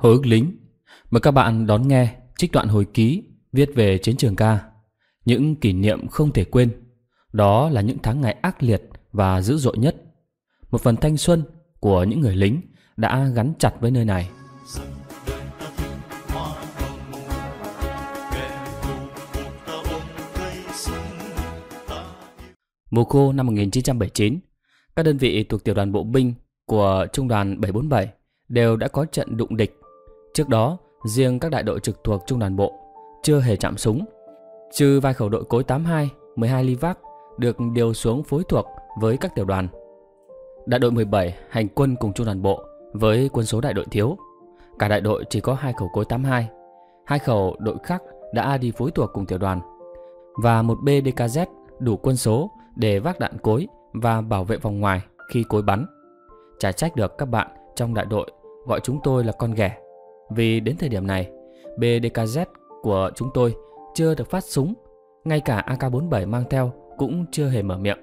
Hồi ức lính, Mời các bạn đón nghe trích đoạn hồi ký viết về chiến trường ca Những kỷ niệm không thể quên, Đó là những tháng ngày ác liệt và dữ dội nhất. Một phần thanh xuân của những người lính đã gắn chặt với nơi này. Mùa khô năm 1979 Các đơn vị thuộc tiểu đoàn bộ binh của Trung đoàn 747 đều đã có trận đụng địch Trước đó, riêng các đại đội trực thuộc trung đoàn bộ chưa hề chạm súng, trừ vài khẩu đội cối 82, 12 ly vác được điều xuống phối thuộc với các tiểu đoàn. Đại đội 17 hành quân cùng trung đoàn bộ với quân số đại đội thiếu. Cả đại đội chỉ có hai khẩu cối 82, hai khẩu đội khác đã đi phối thuộc cùng tiểu đoàn và một BDKZ đủ quân số để vác đạn cối và bảo vệ vòng ngoài khi cối bắn. Chả trách được các bạn trong đại đội gọi chúng tôi là con ghẻ vì đến thời điểm này, BDKZ của chúng tôi chưa được phát súng, ngay cả AK-47 mang theo cũng chưa hề mở miệng.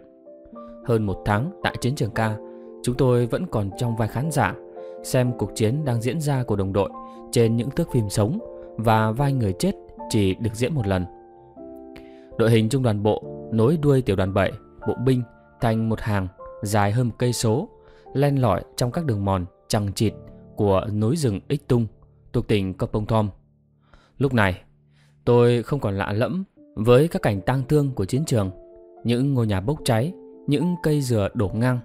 Hơn một tháng tại chiến trường ca, chúng tôi vẫn còn trong vai khán giả, xem cuộc chiến đang diễn ra của đồng đội trên những thước phim sống và vai người chết chỉ được diễn một lần. Đội hình trung đoàn bộ nối đuôi tiểu đoàn 7, bộ binh thành một hàng dài hơn một cây số, len lỏi trong các đường mòn chằng chịt của núi rừng Ích Tung thuộc tỉnh Kopong Thom. Lúc này, tôi không còn lạ lẫm với các cảnh tang thương của chiến trường, những ngôi nhà bốc cháy, những cây dừa đổ ngang.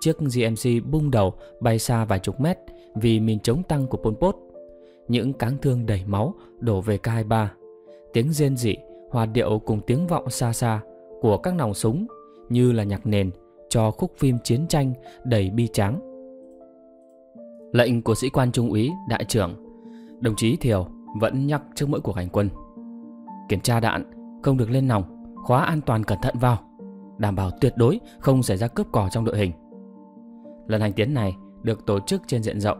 Chiếc GMC bung đầu bay xa vài chục mét vì mình chống tăng của Pol Pot. Những cáng thương đầy máu đổ về K23. Tiếng rên rỉ, hòa điệu cùng tiếng vọng xa xa của các nòng súng như là nhạc nền cho khúc phim chiến tranh đầy bi tráng. Lệnh của sĩ quan trung úy đại trưởng Đồng chí Thiều vẫn nhắc trước mỗi cuộc hành quân. Kiểm tra đạn Không được lên nòng, Khóa an toàn cẩn thận vào, Đảm bảo tuyệt đối không xảy ra cướp cò trong đội hình. Lần hành tiến này được tổ chức trên diện rộng,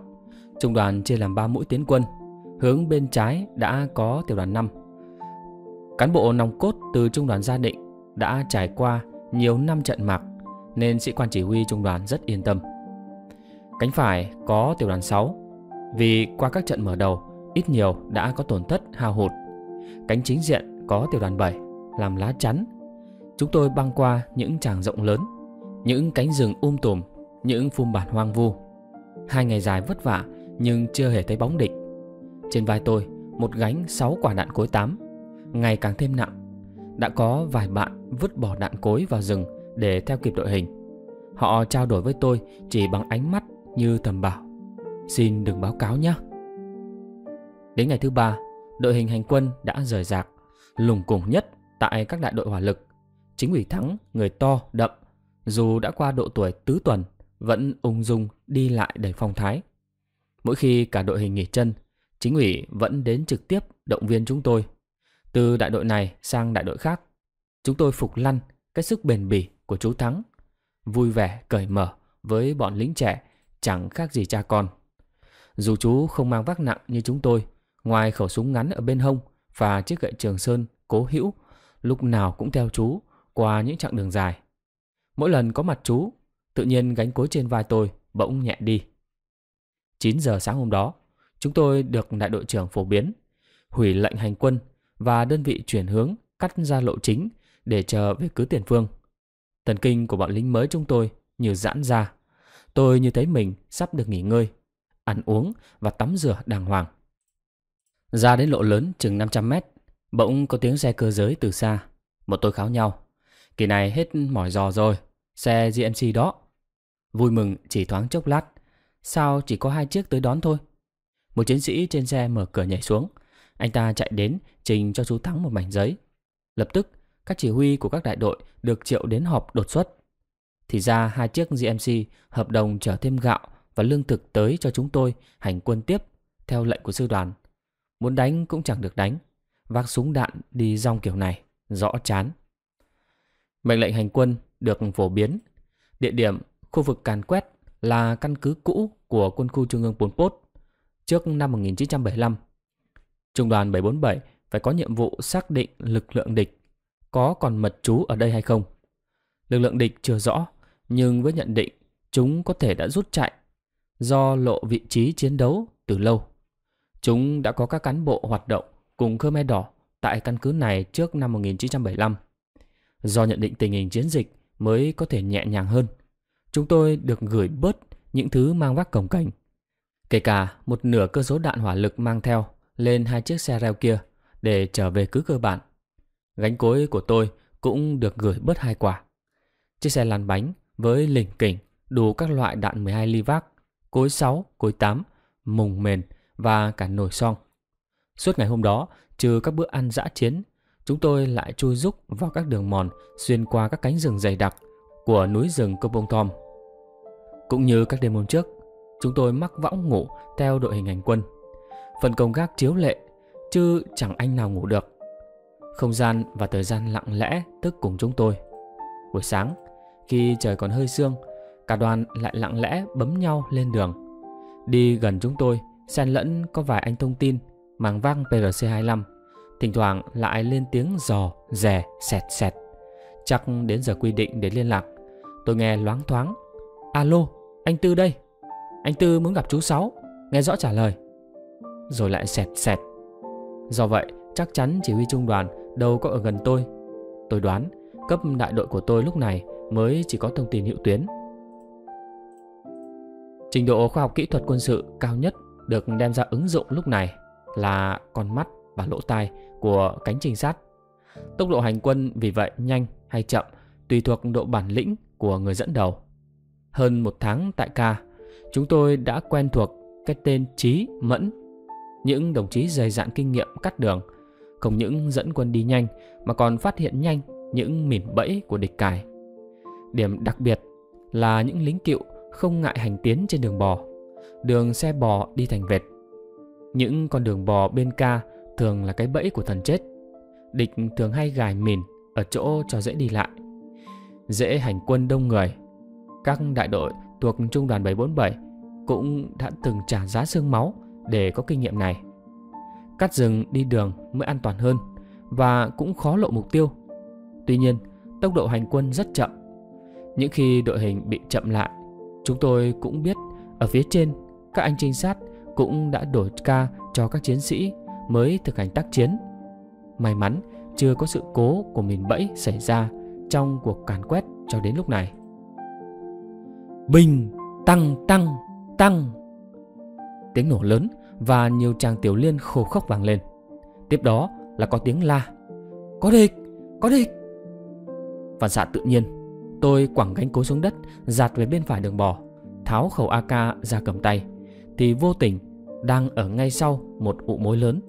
Trung đoàn chia làm 3 mũi tiến quân, Hướng bên trái đã có tiểu đoàn 5 Cán bộ nòng cốt từ trung đoàn gia định đã trải qua nhiều năm trận mạc, nên sĩ quan chỉ huy trung đoàn rất yên tâm. Cánh phải có tiểu đoàn 6 vì qua các trận mở đầu ít nhiều đã có tổn thất hao hụt. Cánh chính diện có tiểu đoàn 7 làm lá chắn. Chúng tôi băng qua những tràng rộng lớn, những cánh rừng um tùm, những phum bản hoang vu. Hai ngày dài vất vả nhưng chưa hề thấy bóng địch. Trên vai tôi một gánh 6 quả đạn cối 8, ngày càng thêm nặng. Đã có vài bạn vứt bỏ đạn cối vào rừng để theo kịp đội hình. Họ trao đổi với tôi chỉ bằng ánh mắt như thầm bảo Xin đừng báo cáo nhé Đến ngày thứ ba, đội hình hành quân đã rời rạc, lùng cùng nhất tại các đại đội hỏa lực. Chính ủy thắng, người to, đậm, dù đã qua độ tuổi tứ tuần, vẫn ung dung đi lại đầy phong thái. Mỗi khi cả đội hình nghỉ chân, chính ủy vẫn đến trực tiếp động viên chúng tôi. Từ đại đội này sang đại đội khác, chúng tôi phục lăn cái sức bền bỉ của chú Thắng. Vui vẻ, cởi mở với bọn lính trẻ, chẳng khác gì cha con. Dù chú không mang vác nặng như chúng tôi, Ngoài khẩu súng ngắn ở bên hông và chiếc gậy trường sơn cố hữu, lúc nào cũng theo chú qua những chặng đường dài. Mỗi lần có mặt chú, tự nhiên gánh cối trên vai tôi bỗng nhẹ đi. 9 giờ sáng hôm đó, chúng tôi được đại đội trưởng phổ biến, hủy lệnh hành quân và đơn vị chuyển hướng cắt ra lộ chính để chờ về cứ tiền phương. Thần kinh của bọn lính mới chúng tôi như giãn ra. Tôi như thấy mình sắp được nghỉ ngơi, ăn uống và tắm rửa đàng hoàng. Ra đến lộ lớn chừng 500 mét, bỗng có tiếng xe cơ giới từ xa. Một tôi kháo nhau. Kỳ này hết mỏi giò rồi, xe GMC đó. Vui mừng chỉ thoáng chốc lát. Sao chỉ có hai chiếc tới đón thôi? Một chiến sĩ trên xe mở cửa nhảy xuống. Anh ta chạy đến trình cho chú Thắng một mảnh giấy. Lập tức, các chỉ huy của các đại đội được triệu đến họp đột xuất. Thì ra hai chiếc GMC hợp đồng chở thêm gạo và lương thực tới cho chúng tôi hành quân tiếp theo lệnh của sư đoàn. Muốn đánh cũng chẳng được đánh Vác súng đạn đi rong kiểu này Rõ chán Mệnh lệnh hành quân được phổ biến Địa điểm khu vực càn quét Là căn cứ cũ của quân khu trung ương Pol Pot Trước năm 1975 Trung đoàn 747 phải có nhiệm vụ xác định lực lượng địch có còn mật trú ở đây hay không. Lực lượng địch chưa rõ, nhưng với nhận định chúng có thể đã rút chạy do lộ vị trí chiến đấu từ lâu. Chúng đã có các cán bộ hoạt động cùng Khmer Đỏ tại căn cứ này trước năm 1975. Do nhận định tình hình chiến dịch mới có thể nhẹ nhàng hơn, chúng tôi được gửi bớt những thứ mang vác cổng cành. Kể cả một nửa cơ số đạn hỏa lực mang theo lên hai chiếc xe reo kia để trở về cứ cơ bản. Gánh cối của tôi cũng được gửi bớt hai quả. Chiếc xe lăn bánh với lỉnh kỉnh đủ các loại đạn 12 ly vác, cối 6, cối 8, mùng mền và cả nồi son. Suốt ngày hôm đó, trừ các bữa ăn dã chiến, chúng tôi lại chui rúc vào các đường mòn xuyên qua các cánh rừng dày đặc của núi rừng Công Bông Thom. Cũng như các đêm hôm trước, chúng tôi mắc võng ngủ theo đội hình hành quân. Phần công gác chiếu lệ, chứ chẳng anh nào ngủ được. Không gian và thời gian lặng lẽ tức cùng chúng tôi. Buổi sáng, khi trời còn hơi sương, cả đoàn lại lặng lẽ bấm nhau lên đường. Đi gần chúng tôi, xen lẫn có vài anh thông tin mang vang PRC25, thỉnh thoảng lại lên tiếng giò, rè, sẹt sẹt. Chắc đến giờ quy định để liên lạc, tôi nghe loáng thoáng. Alo, anh Tư đây. Anh Tư muốn gặp chú Sáu, nghe rõ trả lời. Rồi lại sẹt sẹt. Do vậy, chắc chắn chỉ huy trung đoàn đâu có ở gần tôi. Tôi đoán cấp đại đội của tôi lúc này mới chỉ có thông tin hiệu tuyến. Trình độ khoa học kỹ thuật quân sự cao nhất được đem ra ứng dụng lúc này là con mắt và lỗ tai của cánh trinh sát. Tốc độ hành quân vì vậy nhanh hay chậm tùy thuộc độ bản lĩnh của người dẫn đầu. Hơn một tháng tại ca, chúng tôi đã quen thuộc cái tên Trí Mẫn. Những đồng chí dày dạn kinh nghiệm cắt đường, không những dẫn quân đi nhanh mà còn phát hiện nhanh những mìn bẫy của địch cài. Điểm đặc biệt là những lính cựu không ngại hành tiến trên đường bò, đường xe bò đi thành vệt. Những con đường bò bên ca thường là cái bẫy của thần chết. Địch thường hay gài mìn ở chỗ cho dễ đi lại. Dễ hành quân đông người. Các đại đội thuộc trung đoàn 747 cũng đã từng trả giá xương máu để có kinh nghiệm này. Cắt rừng đi đường mới an toàn hơn và cũng khó lộ mục tiêu. Tuy nhiên, tốc độ hành quân rất chậm. Những khi đội hình bị chậm lại, chúng tôi cũng biết ở phía trên các anh trinh sát cũng đã đổi ca cho các chiến sĩ mới thực hành tác chiến. May mắn chưa có sự cố của mìn bẫy xảy ra trong cuộc càn quét cho đến lúc này. Bình, tăng, tăng, tăng. Tiếng nổ lớn và nhiều tràng tiểu liên khổ khóc vang lên. Tiếp đó là có tiếng la. Có địch, có địch. Phản xạ tự nhiên, tôi quẳng gánh cối xuống đất, giạt về bên phải đường bò, tháo khẩu AK ra cầm tay, thì vô tình đang ở ngay sau một ụ mối lớn.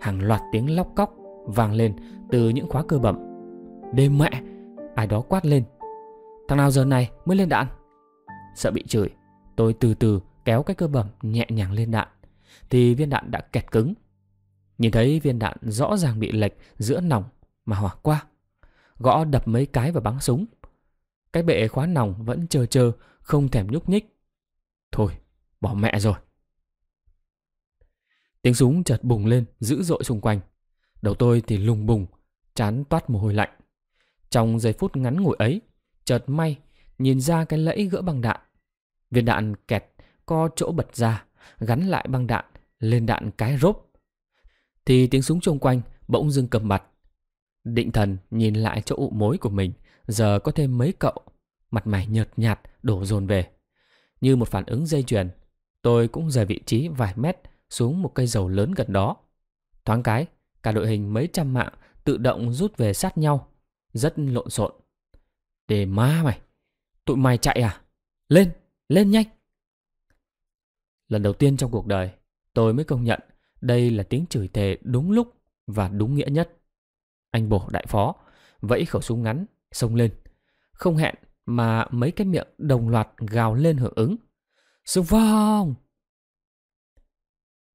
Hàng loạt tiếng lóc cóc vang lên từ những khóa cơ bẩm. Đêm mẹ, ai đó quát lên. Thằng nào giờ này mới lên đạn? Sợ bị chửi, tôi từ từ kéo cái cơ bẩm nhẹ nhàng lên đạn, thì viên đạn đã kẹt cứng. Nhìn thấy viên đạn rõ ràng bị lệch giữa nòng mà hỏa qua. Gõ đập mấy cái vào bắn súng. Cái bệ khóa nòng vẫn chờ chờ, không thèm nhúc nhích. Thôi, bỏ mẹ rồi. Tiếng súng chợt bùng lên dữ dội xung quanh. Đầu tôi thì lùng bùng, chán toát mồ hôi lạnh. Trong giây phút ngắn ngủi ấy, chợt may nhìn ra cái lẫy gỡ băng đạn. Viên đạn kẹt co chỗ bật ra, gắn lại băng đạn lên đạn cái rốp. Thì tiếng súng xung quanh bỗng dưng cầm mặt. Định thần nhìn lại chỗ ụ mối của mình, giờ có thêm mấy cậu, mặt mày nhợt nhạt đổ dồn về. Như một phản ứng dây chuyền, tôi cũng rời vị trí vài mét xuống một cây dầu lớn gần đó. Thoáng cái, cả đội hình mấy trăm mạng tự động rút về sát nhau, rất lộn xộn. Để ma mày, tụi mày chạy à? Lên, lên nhanh! Lần đầu tiên trong cuộc đời, tôi mới công nhận đây là tiếng chửi thề đúng lúc và đúng nghĩa nhất. Anh bổ đại phó, vẫy khẩu súng ngắn, xông lên. Không hẹn mà mấy cái miệng đồng loạt gào lên hưởng ứng. Xung phong!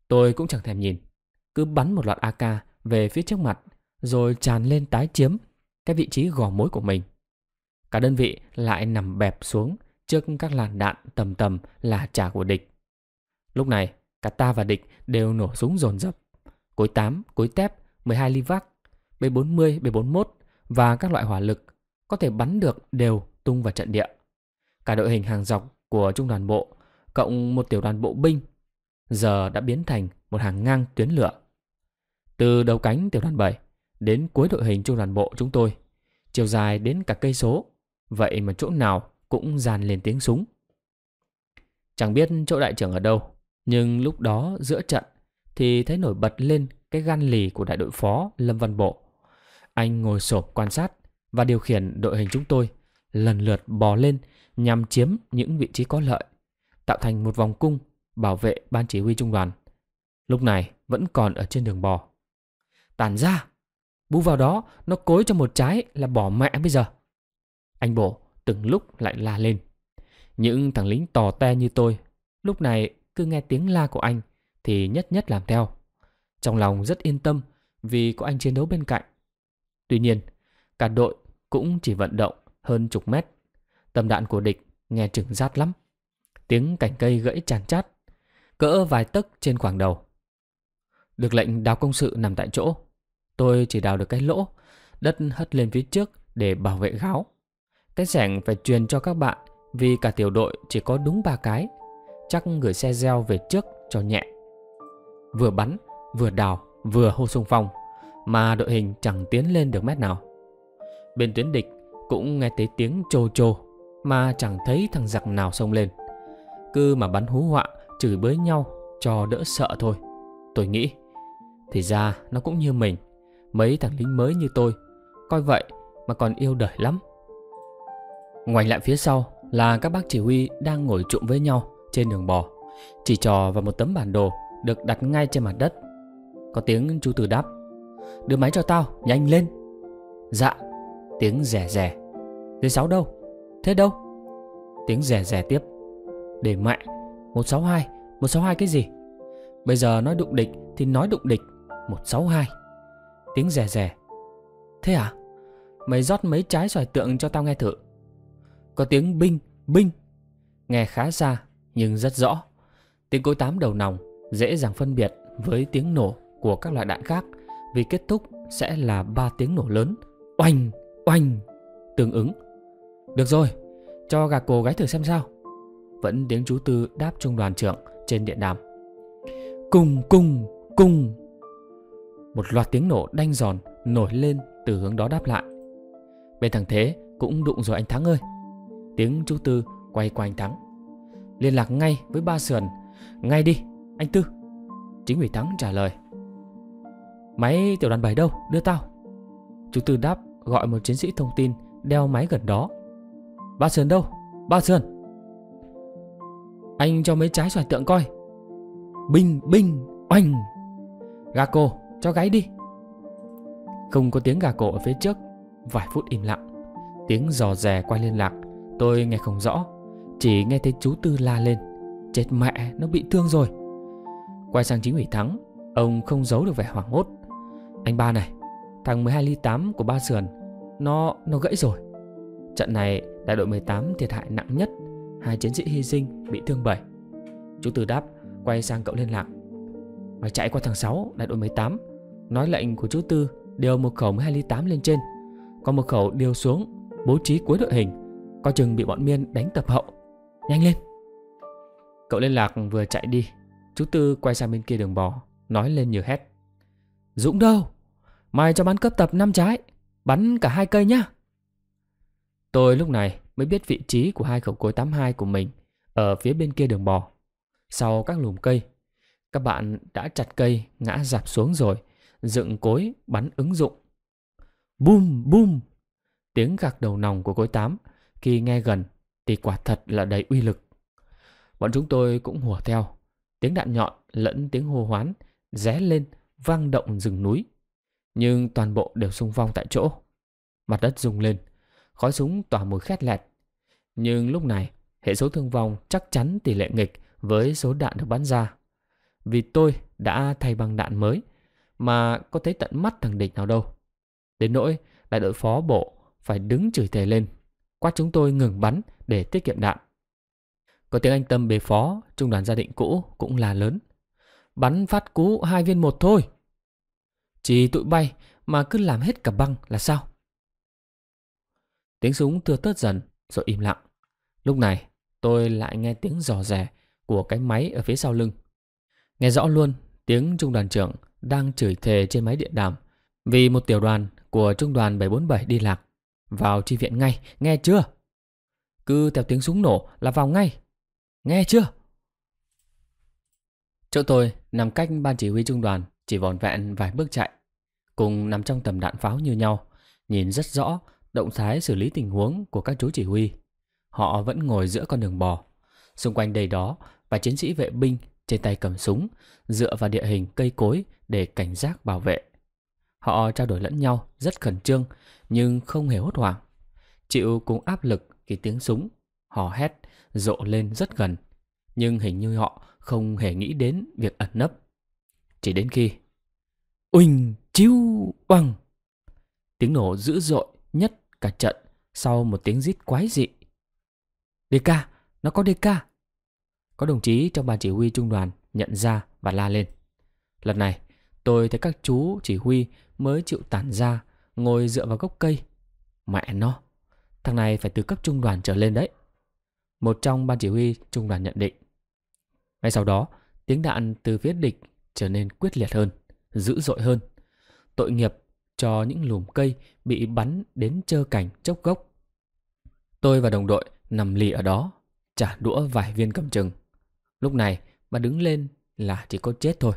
Tôi cũng chẳng thèm nhìn, cứ bắn một loạt AK về phía trước mặt, rồi tràn lên tái chiếm cái vị trí gò mối của mình. Cả đơn vị lại nằm bẹp xuống trước các làn đạn tầm tầm là trả của địch. Lúc này, cả ta và địch đều nổ súng dồn dập. Cối 8, cối tép, 12 ly vác, B40, B41 và các loại hỏa lực có thể bắn được đều tung vào trận địa. Cả đội hình hàng dọc của trung đoàn bộ cộng một tiểu đoàn bộ binh giờ đã biến thành một hàng ngang tuyến lửa. Từ đầu cánh tiểu đoàn 7 đến cuối đội hình trung đoàn bộ chúng tôi, chiều dài đến cả cây số, vậy mà chỗ nào cũng dàn lên tiếng súng. Chẳng biết chỗ đại trưởng ở đâu, nhưng lúc đó giữa trận thì thấy nổi bật lên cái gan lì của đại đội phó Lâm Văn Bộ. Anh ngồi sộp quan sát và điều khiển đội hình chúng tôi lần lượt bò lên nhằm chiếm những vị trí có lợi, tạo thành một vòng cung bảo vệ ban chỉ huy trung đoàn. Lúc này vẫn còn ở trên đường bò. Tản ra! Bú vào đó, nó cối cho một trái là bỏ mẹ bây giờ. Anh bổ từng lúc lại la lên. Những thằng lính tò te như tôi, lúc này cứ nghe tiếng la của anh thì nhất nhất làm theo. Trong lòng rất yên tâm vì có anh chiến đấu bên cạnh. Tuy nhiên, cả đội cũng chỉ vận động hơn chục mét. Tầm đạn của địch nghe chừng rát lắm. Tiếng cành cây gãy chàn chát, cỡ vài tấc trên khoảng đầu. Được lệnh đào công sự nằm tại chỗ. Tôi chỉ đào được cái lỗ, đất hất lên phía trước để bảo vệ gáo. Cái sẻng phải truyền cho các bạn vì cả tiểu đội chỉ có đúng ba cái. Chắc gửi xe gieo về trước cho nhẹ. Vừa bắn, vừa đào, vừa hô xung phong, mà đội hình chẳng tiến lên được mét nào. Bên tuyến địch cũng nghe thấy tiếng trô trô, mà chẳng thấy thằng giặc nào xông lên. Cứ mà bắn hú họa, chửi bới nhau cho đỡ sợ thôi. Tôi nghĩ, thì ra nó cũng như mình, mấy thằng lính mới như tôi, coi vậy mà còn yêu đời lắm. Ngoảnh lại phía sau là các bác chỉ huy đang ngồi trụm với nhau trên đường bò, chỉ trò vào một tấm bản đồ được đặt ngay trên mặt đất. Có tiếng chú Từ đáp Đưa máy cho tao, nhanh lên Dạ Tiếng rẻ rẻ Dưới sáu đâu? Thế đâu? Tiếng rẻ rẻ tiếp để mẹ. 162 162 cái gì? Bây giờ nói đụng địch thì nói đụng địch. 162 Tiếng rè rè. Thế à? Mày rót mấy trái xoài tượng cho tao nghe thử. Có tiếng binh, binh. Nghe khá xa nhưng rất rõ. Tiếng cối tám đầu nòng dễ dàng phân biệt với tiếng nổ của các loại đạn khác vì kết thúc sẽ là ba tiếng nổ lớn. Oanh oanh. Tương ứng. Được rồi cho gà cổ gái thử xem sao vẫn tiếng chú tư đáp trung đoàn trưởng trên điện đàm. Cùng cùng cùng. Một loạt tiếng nổ đanh giòn nổi lên từ hướng đó đáp lại. Bên thằng thế cũng đụng rồi anh thắng ơi. Tiếng chú tư quay qua anh thắng. Liên lạc ngay với ba sườn. Ngay đi, anh tư. Chính ủy thắng trả lời. Máy tiểu đoàn 7 đâu? Đưa tao. Chú Tư đáp gọi một chiến sĩ thông tin đeo máy gần đó. Ba sườn đâu? Ba sườn. Anh cho mấy trái xoài tượng coi. Binh, binh, oanh. Gà cổ, cho gáy đi. Không có tiếng gà cổ ở phía trước. Vài phút im lặng. Tiếng giò rè qua liên lạc. Tôi nghe không rõ. Chỉ nghe thấy chú Tư la lên. Chết mẹ, nó bị thương rồi. Quay sang chính ủy thắng. Ông không giấu được vẻ hoảng hốt anh ba này Thằng 12 ly 8 của ba sườn Nó nó gãy rồi Trận này đại đội 18 thiệt hại nặng nhất Hai chiến sĩ hy sinh bị thương 7 Chú Tư đáp, Quay sang cậu liên lạc. Mày chạy qua thằng 6 đại đội 18 Nói lệnh của chú Tư Điều một khẩu 12 ly 8 lên trên. Còn một khẩu điều xuống, Bố trí cuối đội hình. Coi chừng bị bọn miên đánh tập hậu. Nhanh lên! Cậu liên lạc vừa chạy đi. Chú Tư quay sang bên kia đường bò, Nói lên như hét. Dũng đâu? Mày cho bắn cấp tập 5 trái, Bắn cả hai cây nhá. Tôi lúc này mới biết vị trí của hai khẩu cối 82 của mình Ở phía bên kia đường bò. Sau các lùm cây Các bạn đã chặt cây ngã dạp xuống rồi Dựng cối bắn ứng dụng. Bum bum Tiếng gạc đầu nòng của cối 8 Khi nghe gần thì quả thật là đầy uy lực. Bọn chúng tôi cũng hùa theo Tiếng đạn nhọn lẫn tiếng hô hoán Ré lên vang động rừng núi nhưng toàn bộ đều xung phong tại chỗ. Mặt đất rung lên, khói súng tỏa mùi khét lẹt. Nhưng lúc này, hệ số thương vong chắc chắn tỷ lệ nghịch với số đạn được bắn ra. Vì tôi đã thay bằng đạn mới, mà có thấy tận mắt thằng địch nào đâu. Đến nỗi, đại đội phó bộ phải đứng chửi thề lên, quát chúng tôi ngừng bắn để tiết kiệm đạn. Có tiếng anh Tâm bề phó, trung đoàn gia định cũ cũng là lớn. Bắn phát cú hai viên một thôi. Chỉ tụi bay mà cứ làm hết cả băng là sao? Tiếng súng thưa tớt dần rồi im lặng. Lúc này tôi lại nghe tiếng giò rè của cái máy ở phía sau lưng. Nghe rõ luôn tiếng trung đoàn trưởng đang chửi thề trên máy điện đàm vì một tiểu đoàn của trung đoàn 747 đi lạc. Vào chi viện ngay, nghe chưa? Cứ theo tiếng súng nổ là vào ngay. Nghe chưa? Chỗ tôi nằm cách ban chỉ huy trung đoàn chỉ vòn vẹn vài bước chạy. Cùng nằm trong tầm đạn pháo như nhau, nhìn rất rõ động thái xử lý tình huống của các chú chỉ huy. Họ vẫn ngồi giữa con đường bò. Xung quanh đầy đó và chiến sĩ vệ binh trên tay cầm súng, dựa vào địa hình cây cối để cảnh giác bảo vệ. Họ trao đổi lẫn nhau rất khẩn trương nhưng không hề hốt hoảng. Chịu cùng áp lực khi tiếng súng, hò hét, rộ lên rất gần. Nhưng hình như họ không hề nghĩ đến việc ẩn nấp. Chỉ đến khi Uỳnh chiêu bằng! Tiếng nổ dữ dội nhất cả trận sau một tiếng rít quái dị. DK, nó có DK. Có đồng chí trong ban chỉ huy trung đoàn nhận ra và la lên. Lần này, tôi thấy các chú chỉ huy mới chịu tản ra, ngồi dựa vào gốc cây. Mẹ nó, thằng này phải từ cấp trung đoàn trở lên đấy. Một trong ban chỉ huy trung đoàn nhận định. Ngay sau đó, tiếng đạn từ phía địch trở nên quyết liệt hơn, dữ dội hơn. Tội nghiệp cho những lùm cây bị bắn đến trơ cảnh chốc gốc. Tôi và đồng đội nằm lì ở đó, trả đũa vài viên cầm chừng. Lúc này mà đứng lên là chỉ có chết thôi.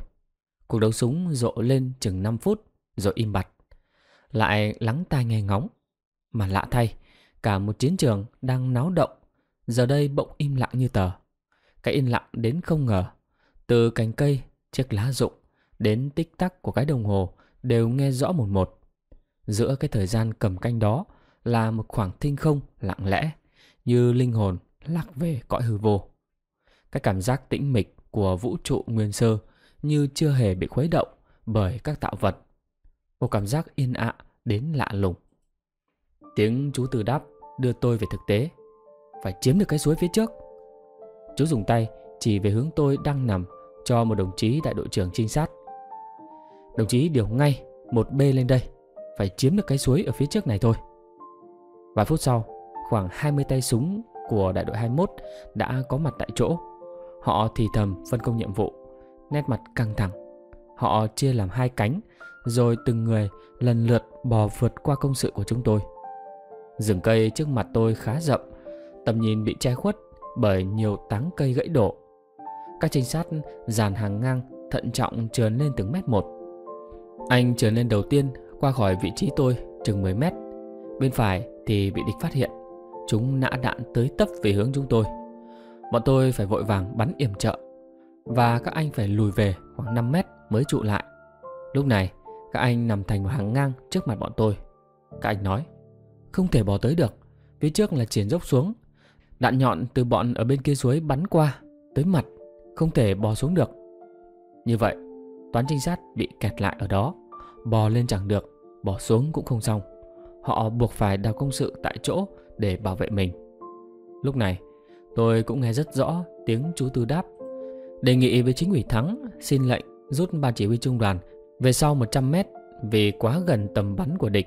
Cuộc đấu súng rộ lên chừng 5 phút rồi im bặt. Lại lắng tai nghe ngóng. Mà lạ thay, cả một chiến trường đang náo động, giờ đây bỗng im lặng như tờ. Cái im lặng đến không ngờ. Từ cành cây, chiếc lá rụng, đến tích tắc của cái đồng hồ đều nghe rõ một một. Giữa cái thời gian cầm canh đó là một khoảng thinh không lặng lẽ, như linh hồn lạc về cõi hư vô. Cái cảm giác tĩnh mịch của vũ trụ nguyên sơ như chưa hề bị khuấy động bởi các tạo vật. Một cảm giác yên ạ đến lạ lùng. Tiếng chú từ đáp đưa tôi về thực tế. Phải chiếm được cái suối phía trước. Chú dùng tay chỉ về hướng tôi đang nằm cho một đồng chí đại đội trưởng trinh sát. Đồng chí điều ngay một B lên đây. Phải chiếm được cái suối ở phía trước này thôi. Vài phút sau, khoảng 20 tay súng của đại đội 21 đã có mặt tại chỗ. Họ thì thầm phân công nhiệm vụ, nét mặt căng thẳng. Họ chia làm hai cánh, rồi từng người lần lượt bò vượt qua công sự của chúng tôi. Rừng cây trước mặt tôi khá rậm tầm nhìn bị che khuất bởi nhiều táng cây gãy đổ. Các trinh sát dàn hàng ngang thận trọng trườn lên từng mét một. Anh trở lên đầu tiên qua khỏi vị trí tôi chừng 10 mét. Bên phải thì bị địch phát hiện. Chúng nã đạn tới tấp về hướng chúng tôi. Bọn tôi phải vội vàng bắn yểm trợ và các anh phải lùi về khoảng 5 mét mới trụ lại. Lúc này, các anh nằm thành một hàng ngang trước mặt bọn tôi. Các anh nói, không thể bỏ tới được, phía trước là triển dốc xuống. Đạn nhọn từ bọn ở bên kia suối bắn qua, tới mặt, không thể bò xuống được. Như vậy, toán trinh sát bị kẹt lại ở đó, bò lên chẳng được, bỏ xuống cũng không xong. Họ buộc phải đào công sự tại chỗ để bảo vệ mình. Lúc này, tôi cũng nghe rất rõ tiếng chú Tư đáp. Đề nghị với chính ủy Thắng xin lệnh rút ban chỉ huy trung đoàn về sau 100 mét vì quá gần tầm bắn của địch.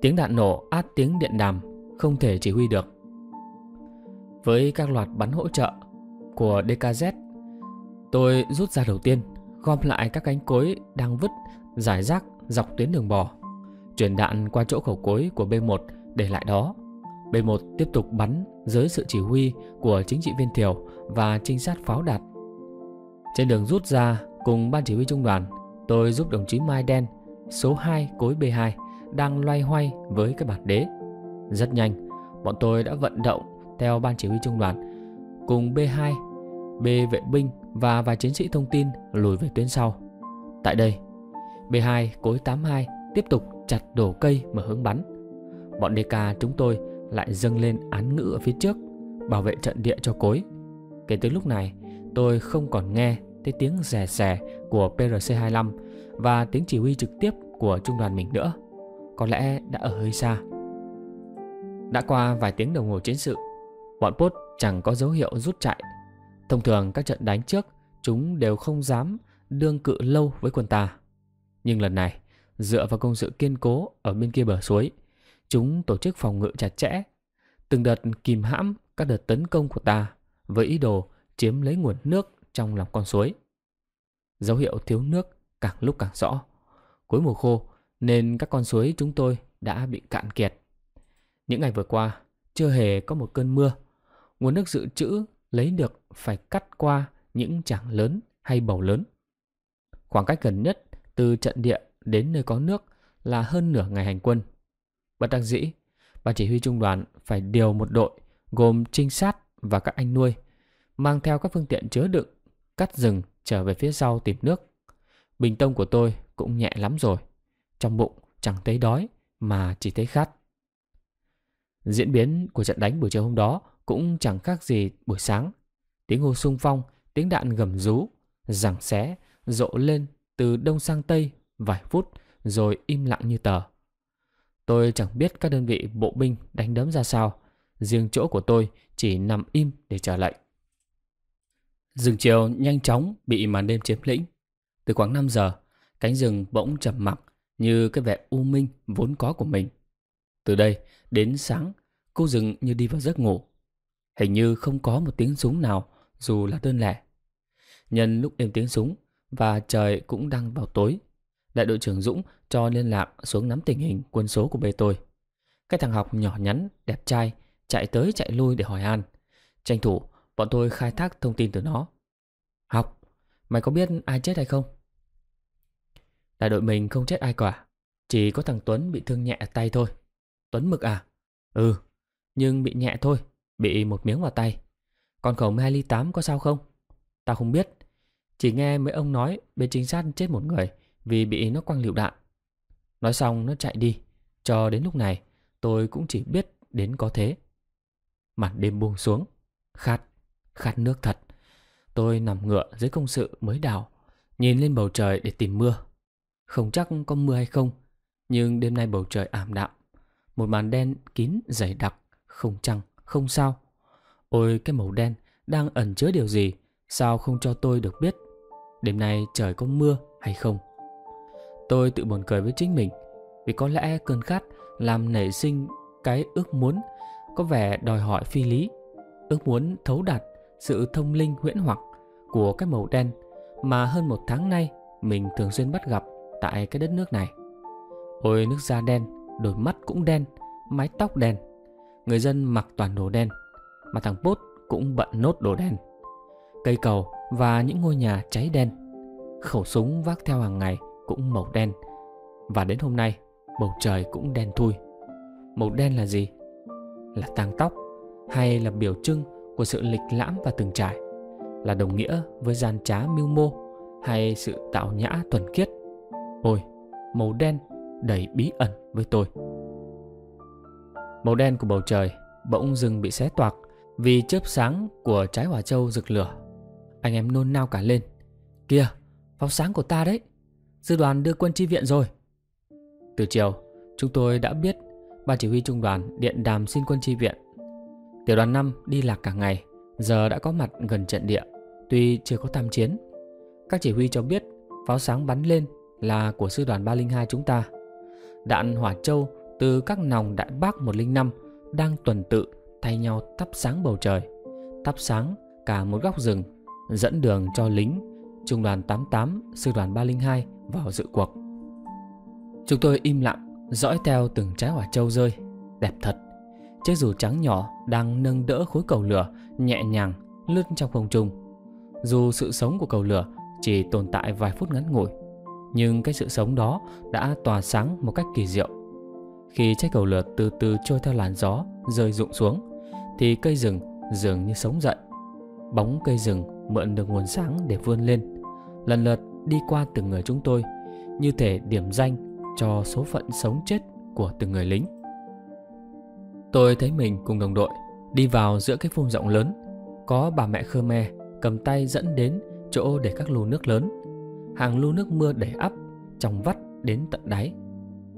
Tiếng đạn nổ át tiếng điện đàm, không thể chỉ huy được. Với các loạt bắn hỗ trợ của DKZ, tôi rút ra đầu tiên, gom lại các cánh cối đang vứt giải rác dọc tuyến đường bò, chuyển đạn qua chỗ khẩu cối của B1 để lại đó. B1 tiếp tục bắn dưới sự chỉ huy của chính trị viên Thiều và trinh sát pháo đạt. Trên đường rút ra cùng ban chỉ huy trung đoàn, tôi giúp đồng chí Mai Đen, số 2 cối B2, đang loay hoay với cái bản đế. Rất nhanh, bọn tôi đã vận động theo ban chỉ huy trung đoàn cùng B2, B vệ binh và vài chiến sĩ thông tin lùi về tuyến sau. Tại đây, B2 cối 82 tiếp tục chặt đổ cây mở hướng bắn. Bọn DK chúng tôi lại dâng lên án ngữ ở phía trước, bảo vệ trận địa cho cối. Kể từ lúc này, tôi không còn nghe thấy tiếng rè rè của PRC-25 và tiếng chỉ huy trực tiếp của trung đoàn mình nữa. Có lẽ đã ở hơi xa. Đã qua vài tiếng đồng hồ chiến sự, bọn Pốt chẳng có dấu hiệu rút chạy. Thông thường các trận đánh trước, chúng đều không dám đương cự lâu với quân ta. Nhưng lần này, dựa vào công sự kiên cố ở bên kia bờ suối, chúng tổ chức phòng ngự chặt chẽ, từng đợt kìm hãm các đợt tấn công của ta với ý đồ chiếm lấy nguồn nước trong lòng con suối. dấu hiệu thiếu nước càng lúc càng rõ. Cuối mùa khô nên các con suối chúng tôi đã bị cạn kiệt. Những ngày vừa qua, chưa hề có một cơn mưa. Nguồn nước dự trữ lấy được phải cắt qua những trảng lớn hay bầu lớn. Khoảng cách gần nhất từ trận địa đến nơi có nước là hơn nửa ngày hành quân. Bất đắc dĩ, ban chỉ huy trung đoàn phải điều một đội gồm trinh sát và các anh nuôi, mang theo các phương tiện chứa đựng, cắt rừng trở về phía sau tìm nước. Bình tông của tôi cũng nhẹ lắm rồi. Trong bụng chẳng thấy đói mà chỉ thấy khát. Diễn biến của trận đánh buổi chiều hôm đó cũng chẳng khác gì buổi sáng. Tiếng hô sung phong, tiếng đạn gầm rú, giằng xé, rộ lên từ đông sang tây vài phút rồi im lặng như tờ. Tôi chẳng biết các đơn vị bộ binh đánh đấm ra sao, riêng chỗ của tôi chỉ nằm im để chờ lệnh. Rừng chiều nhanh chóng bị màn đêm chiếm lĩnh. Từ khoảng 5 giờ, cánh rừng bỗng trầm mặc như cái vẻ u minh vốn có của mình. Từ đây đến sáng, cô rừng như đi vào giấc ngủ. Hình như không có một tiếng súng nào dù là đơn lẻ. Nhân lúc êm tiếng súng và trời cũng đang vào tối, đại đội trưởng Dũng cho liên lạc xuống nắm tình hình quân số của bê tôi. Cái thằng học nhỏ nhắn, đẹp trai, chạy tới chạy lui để hỏi han. Tranh thủ, bọn tôi khai thác thông tin từ nó. Học, mày có biết ai chết hay không? Đại đội mình không chết ai cả. Chỉ có thằng Tuấn bị thương nhẹ tay thôi. Tuấn Mực à? Ừ, nhưng bị nhẹ thôi, bị một miếng vào tay. Còn khẩu 12 ly 8 có sao không? Tao không biết. Chỉ nghe mấy ông nói bên trinh sát chết một người vì bị nó quăng lựu đạn. Nói xong nó chạy đi. Cho đến lúc này, tôi cũng chỉ biết đến có thế. mặt đêm buông xuống. Khát, khát nước thật. Tôi nằm ngựa dưới công sự mới đào, nhìn lên bầu trời để tìm mưa. Không chắc có mưa hay không, nhưng đêm nay bầu trời ảm đạm. Một màn đen kín dày đặc, không trăng, không sao. Ôi cái màu đen đang ẩn chứa điều gì, sao không cho tôi được biết. Đêm nay trời có mưa hay không? Tôi tự buồn cười với chính mình, vì có lẽ cơn khát làm nảy sinh cái ước muốn có vẻ đòi hỏi phi lý. Ước muốn thấu đạt sự thông linh huyễn hoặc của cái màu đen mà hơn một tháng nay mình thường xuyên bắt gặp tại cái đất nước này. Ôi nước da đen, đôi mắt cũng đen, mái tóc đen. Người dân mặc toàn đồ đen, mà thằng Bốt cũng bận nốt đồ đen. Cây cầu và những ngôi nhà cháy đen. Khẩu súng vác theo hàng ngày cũng màu đen. Và đến hôm nay, bầu trời cũng đen thui. Màu đen là gì? Là tang tóc hay là biểu trưng của sự lịch lãm và từng trải? Là đồng nghĩa với gian trá mưu mô hay sự tạo nhã thuần khiết? Ôi, màu đen đầy bí ẩn với tôi. Màu đen của bầu trời bỗng dưng bị xé toạc vì chớp sáng của trái hỏa châu rực lửa. Anh em nôn nao cả lên. Kìa, pháo sáng của ta đấy. Sư đoàn đưa quân chi viện rồi. Từ chiều, chúng tôi đã biết ban chỉ huy trung đoàn điện đàm xin quân chi viện. Tiểu đoàn 5 đi lạc cả ngày, giờ đã có mặt gần trận địa, tuy chưa có tham chiến. Các chỉ huy cho biết pháo sáng bắn lên là của sư đoàn 302 chúng ta. Đạn hỏa châu từ các nòng đại bác 105 đang tuần tự thay nhau thắp sáng bầu trời, thắp sáng cả một góc rừng, dẫn đường cho lính trung đoàn 88 sư đoàn 302 vào dự cuộc. Chúng tôi im lặng dõi theo từng trái hỏa châu rơi, đẹp thật. Chiếc dù trắng nhỏ đang nâng đỡ khối cầu lửa nhẹ nhàng lướt trong không trung. Dù sự sống của cầu lửa chỉ tồn tại vài phút ngắn ngủi, nhưng cái sự sống đó đã tỏa sáng một cách kỳ diệu. Khi trái cầu lửa từ từ trôi theo làn gió rơi rụng xuống, thì cây rừng dường như sống dậy. Bóng cây rừng mượn được nguồn sáng để vươn lên, lần lượt đi qua từng người chúng tôi, như thể điểm danh cho số phận sống chết của từng người lính. Tôi thấy mình cùng đồng đội đi vào giữa cái phun rộng lớn, có bà mẹ Khmer cầm tay dẫn đến chỗ để các lu nước lớn. Hàng lu nước mưa đẩy ắp trong vắt đến tận đáy.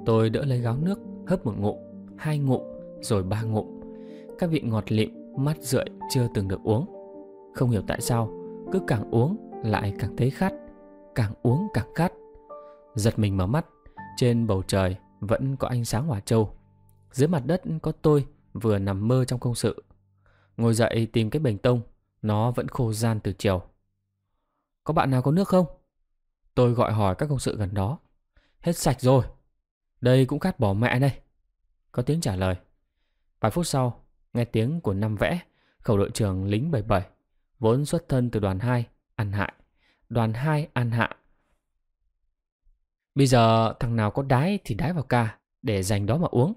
Tôi đỡ lấy gáo nước hớp một ngụm hai ngụm rồi ba ngụm các vị ngọt lịm mát rượi chưa từng được uống không hiểu tại sao cứ càng uống lại càng thấy khát càng uống càng khát giật mình mở mắt trên bầu trời vẫn có ánh sáng hỏa châu dưới mặt đất có tôi vừa nằm mơ trong công sự ngồi dậy tìm cái bềnh tông nó vẫn khô gian từ chiều có bạn nào có nước không Tôi gọi hỏi các công sự gần đó. Hết sạch rồi. Đây cũng khát bỏ mẹ đây. Có tiếng trả lời. Vài phút sau, nghe tiếng của năm vẽ, khẩu đội trưởng lính 77, vốn xuất thân từ đoàn 2, ăn hại. Đoàn 2 ăn hạ. Bây giờ thằng nào có đái thì đái vào ca để dành đó mà uống.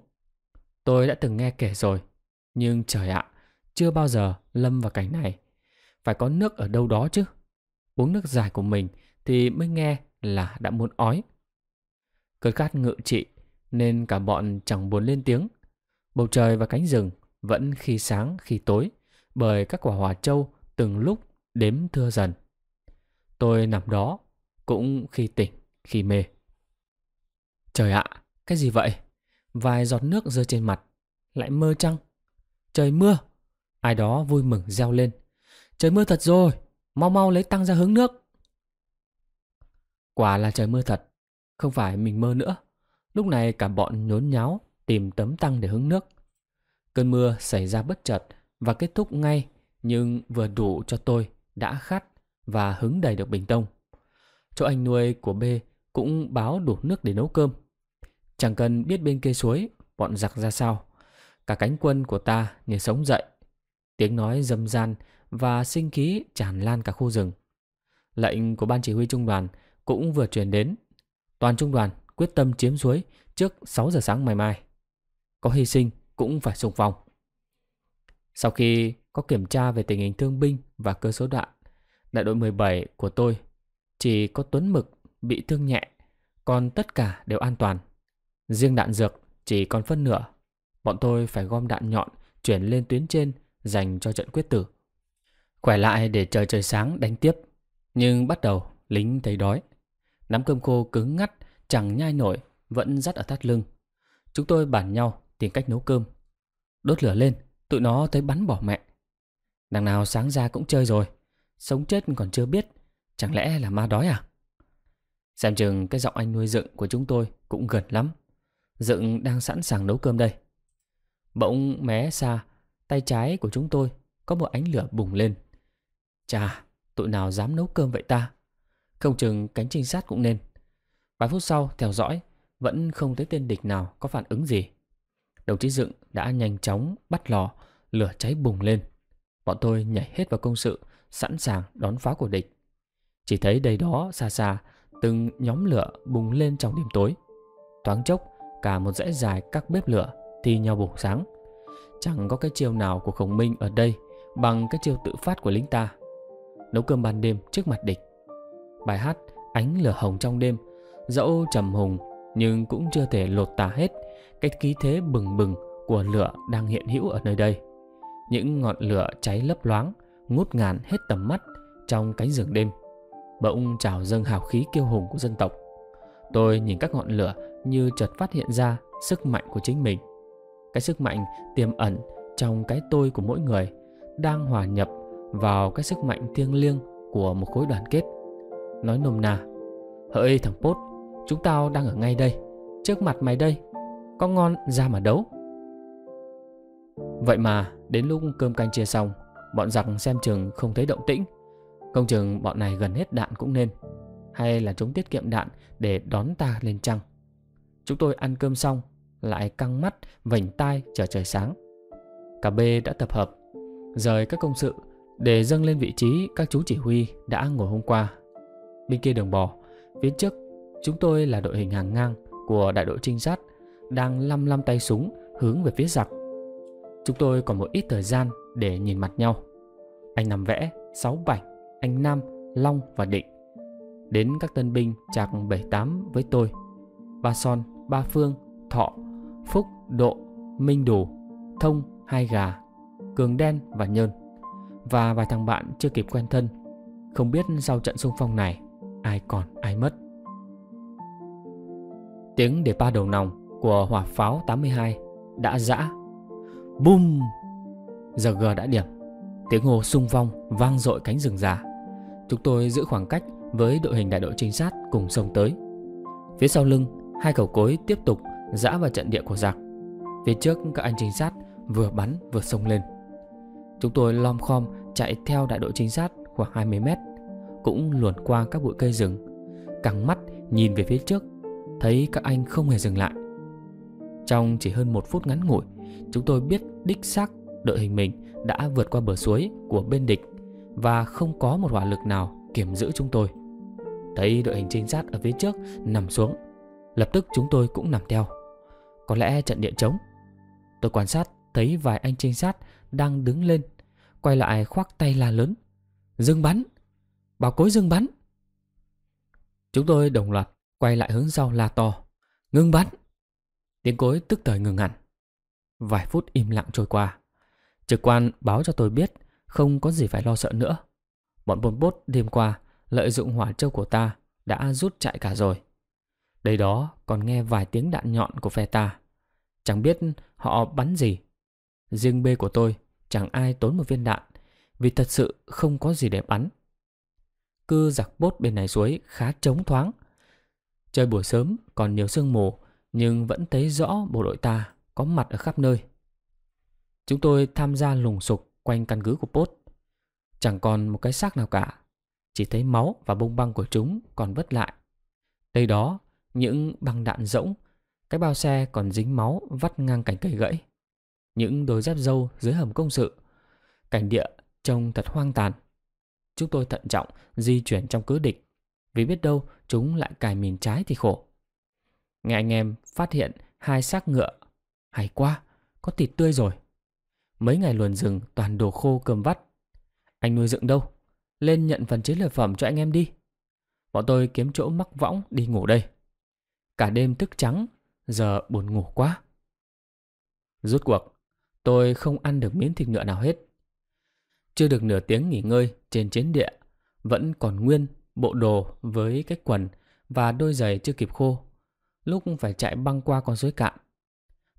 Tôi đã từng nghe kể rồi, nhưng trời ạ, chưa bao giờ lâm vào cảnh này. Phải có nước ở đâu đó chứ. Uống nước dài của mình thì mới nghe là đã muốn ói. Cơn khát ngự trị nên cả bọn chẳng buồn lên tiếng. Bầu trời và cánh rừng vẫn khi sáng khi tối bởi các quả hòa châu từng lúc đếm thưa dần. Tôi nằm đó cũng khi tỉnh khi mê. Trời ạ, cái gì vậy? Vài giọt nước rơi trên mặt, lại mơ chăng Trời mưa, ai đó vui mừng reo lên. Trời mưa thật rồi, mau mau lấy tăng ra hứng nước. Quả là trời mưa thật, không phải mình mơ nữa. Lúc này cả bọn nhốn nháo tìm tấm tăng để hứng nước. Cơn mưa xảy ra bất chợt và kết thúc ngay, nhưng vừa đủ cho tôi, đã khát và hứng đầy được bình tông. Chỗ anh nuôi của B cũng báo đủ nước để nấu cơm. Chẳng cần biết bên kia suối, bọn giặc ra sao. Cả cánh quân của ta như sống dậy. Tiếng nói rầm gian và sinh khí tràn lan cả khu rừng. Lệnh của ban chỉ huy trung đoàn cũng vừa truyền đến. Toàn trung đoàn quyết tâm chiếm suối trước 6 giờ sáng ngày mai. Có hy sinh cũng phải xung phong. Sau khi có kiểm tra về tình hình thương binh và cơ số đạn, đại đội 17 của tôi chỉ có Tuấn Mực bị thương nhẹ, còn tất cả đều an toàn. Riêng đạn dược chỉ còn phân nửa. Bọn tôi phải gom đạn nhọn chuyển lên tuyến trên dành cho trận quyết tử. Khỏe lại để chờ trời sáng đánh tiếp. Nhưng bắt đầu lính thấy đói. Nắm cơm khô cứng ngắt, chẳng nhai nổi, vẫn dắt ở thắt lưng. Chúng tôi bàn nhau tìm cách nấu cơm. Đốt lửa lên, tụi nó tới bắn bỏ mẹ. Đằng nào sáng ra cũng chơi rồi, sống chết còn chưa biết, chẳng lẽ là ma đói à? Xem chừng cái giọng anh nuôi dựng của chúng tôi cũng gần lắm. Dựng đang sẵn sàng nấu cơm đây. Bỗng mé xa, tay trái của chúng tôi có một ánh lửa bùng lên. Chà, tụi nào dám nấu cơm vậy ta? Không chừng cánh trinh sát cũng nên. Vài phút sau theo dõi, vẫn không thấy tên địch nào có phản ứng gì. Đồng chí Dựng đã nhanh chóng bắt lò, lửa cháy bùng lên. Bọn tôi nhảy hết vào công sự, sẵn sàng đón pháo của địch. Chỉ thấy đây đó xa xa, từng nhóm lửa bùng lên trong đêm tối. Thoáng chốc, cả một dãy dài các bếp lửa thi nhau bùng sáng. Chẳng có cái chiêu nào của khổng minh ở đây bằng cái chiêu tự phát của lính ta. Nấu cơm ban đêm trước mặt địch. Bài hát Ánh lửa hồng trong đêm dẫu trầm hùng nhưng cũng chưa thể lột tả hết cái khí thế bừng bừng của lửa đang hiện hữu ở nơi đây. Những ngọn lửa cháy lấp loáng, ngút ngàn hết tầm mắt trong cánh rừng đêm. Bỗng trào dâng hào khí kiêu hùng của dân tộc. Tôi nhìn các ngọn lửa như chợt phát hiện ra sức mạnh của chính mình. Cái sức mạnh tiềm ẩn trong cái tôi của mỗi người đang hòa nhập vào cái sức mạnh thiêng liêng của một khối đoàn kết. Nói nôm na, hỡi thằng Pốt, chúng tao đang ở ngay đây, trước mặt mày đây, có ngon ra mà đấu. Vậy mà đến lúc cơm canh chia xong, bọn giặc xem chừng không thấy động tĩnh. Công chừng bọn này gần hết đạn cũng nên. Hay là chúng tiết kiệm đạn để đón ta lên trăng. Chúng tôi ăn cơm xong, lại căng mắt, vành tai chờ trời sáng. Cả B đã tập hợp, rời các công sự để dâng lên vị trí các chú chỉ huy đã ngồi hôm qua. Bên kia đường bò, phía trước chúng tôi là đội hình hàng ngang của đại đội trinh sát đang lăm lăm tay súng hướng về phía giặc. Chúng tôi còn một ít thời gian để nhìn mặt nhau. Anh nằm vẽ, sáu bảnh, anh Nam, Long và Định. Đến các tân binh chạc 78 với tôi. Ba Son, Ba Phương, Thọ, Phúc, Độ, Minh Đủ, Thông, Hai Gà, Cường Đen và Nhơn. Và vài thằng bạn chưa kịp quen thân. Không biết sau trận xung phong này, ai còn ai mất. Tiếng để ba đầu nòng của hỏa pháo 82 đã dã. Bum! Giờ G đã điểm. Tiếng hồ sung phong vang dội cánh rừng già. Chúng tôi giữ khoảng cách với đội hình đại đội trinh sát cùng sông tới. Phía sau lưng, hai cầu cối tiếp tục dã vào trận địa của giặc. Phía trước các anh trinh sát vừa bắn vừa sông lên. Chúng tôi lom khom chạy theo đại đội trinh sát khoảng 20 mét, cũng luồn qua các bụi cây rừng. căng mắt nhìn về phía trước, thấy các anh không hề dừng lại. Trong chỉ hơn một phút ngắn ngủi, chúng tôi biết đích xác đội hình mình đã vượt qua bờ suối của bên địch và không có một hỏa lực nào kiểm giữ chúng tôi. Thấy đội hình trinh sát ở phía trước nằm xuống, lập tức chúng tôi cũng nằm theo. Có lẽ trận địa trống. Tôi quan sát thấy vài anh trinh sát đang đứng lên, quay lại khoác tay la lớn. Dừng bắn! Bảo cối dừng bắn! Chúng tôi đồng loạt quay lại hướng sau la to. Ngưng bắn! Tiếng cối tức thời ngừng hẳn. Vài phút im lặng trôi qua. Trực quan báo cho tôi biết không có gì phải lo sợ nữa. Bọn bồn bốt đêm qua lợi dụng hỏa châu của ta đã rút chạy cả rồi. Đây đó còn nghe vài tiếng đạn nhọn của phe ta. Chẳng biết họ bắn gì. Riêng bê của tôi chẳng ai tốn một viên đạn vì thật sự không có gì để bắn. Cư giặc bốt bên này suối khá trống thoáng. Trời buổi sớm còn nhiều sương mù nhưng vẫn thấy rõ bộ đội ta có mặt ở khắp nơi. Chúng tôi tham gia lùng sục quanh căn cứ của Pốt. Chẳng còn một cái xác nào cả. Chỉ thấy máu và bông băng của chúng còn vất lại. Đây đó, những băng đạn rỗng, cái bao xe còn dính máu vắt ngang cành cây gãy. Những đôi dép dâu dưới hầm công sự. Cảnh địa trông thật hoang tàn. Chúng tôi thận trọng di chuyển trong cứ địch. Vì biết đâu chúng lại cài mìn trái thì khổ. Nghe anh em phát hiện hai xác ngựa. Hay quá, có thịt tươi rồi. Mấy ngày luồn rừng toàn đồ khô cơm vắt. Anh nuôi dựng đâu? Lên nhận phần chế lợi phẩm cho anh em đi. Bọn tôi kiếm chỗ mắc võng đi ngủ đây. Cả đêm thức trắng, giờ buồn ngủ quá. Rút cuộc, tôi không ăn được miếng thịt ngựa nào hết. Chưa được nửa tiếng nghỉ ngơi trên chiến địa, vẫn còn nguyên bộ đồ với cái quần và đôi giày chưa kịp khô. Lúc phải chạy băng qua con suối cạn.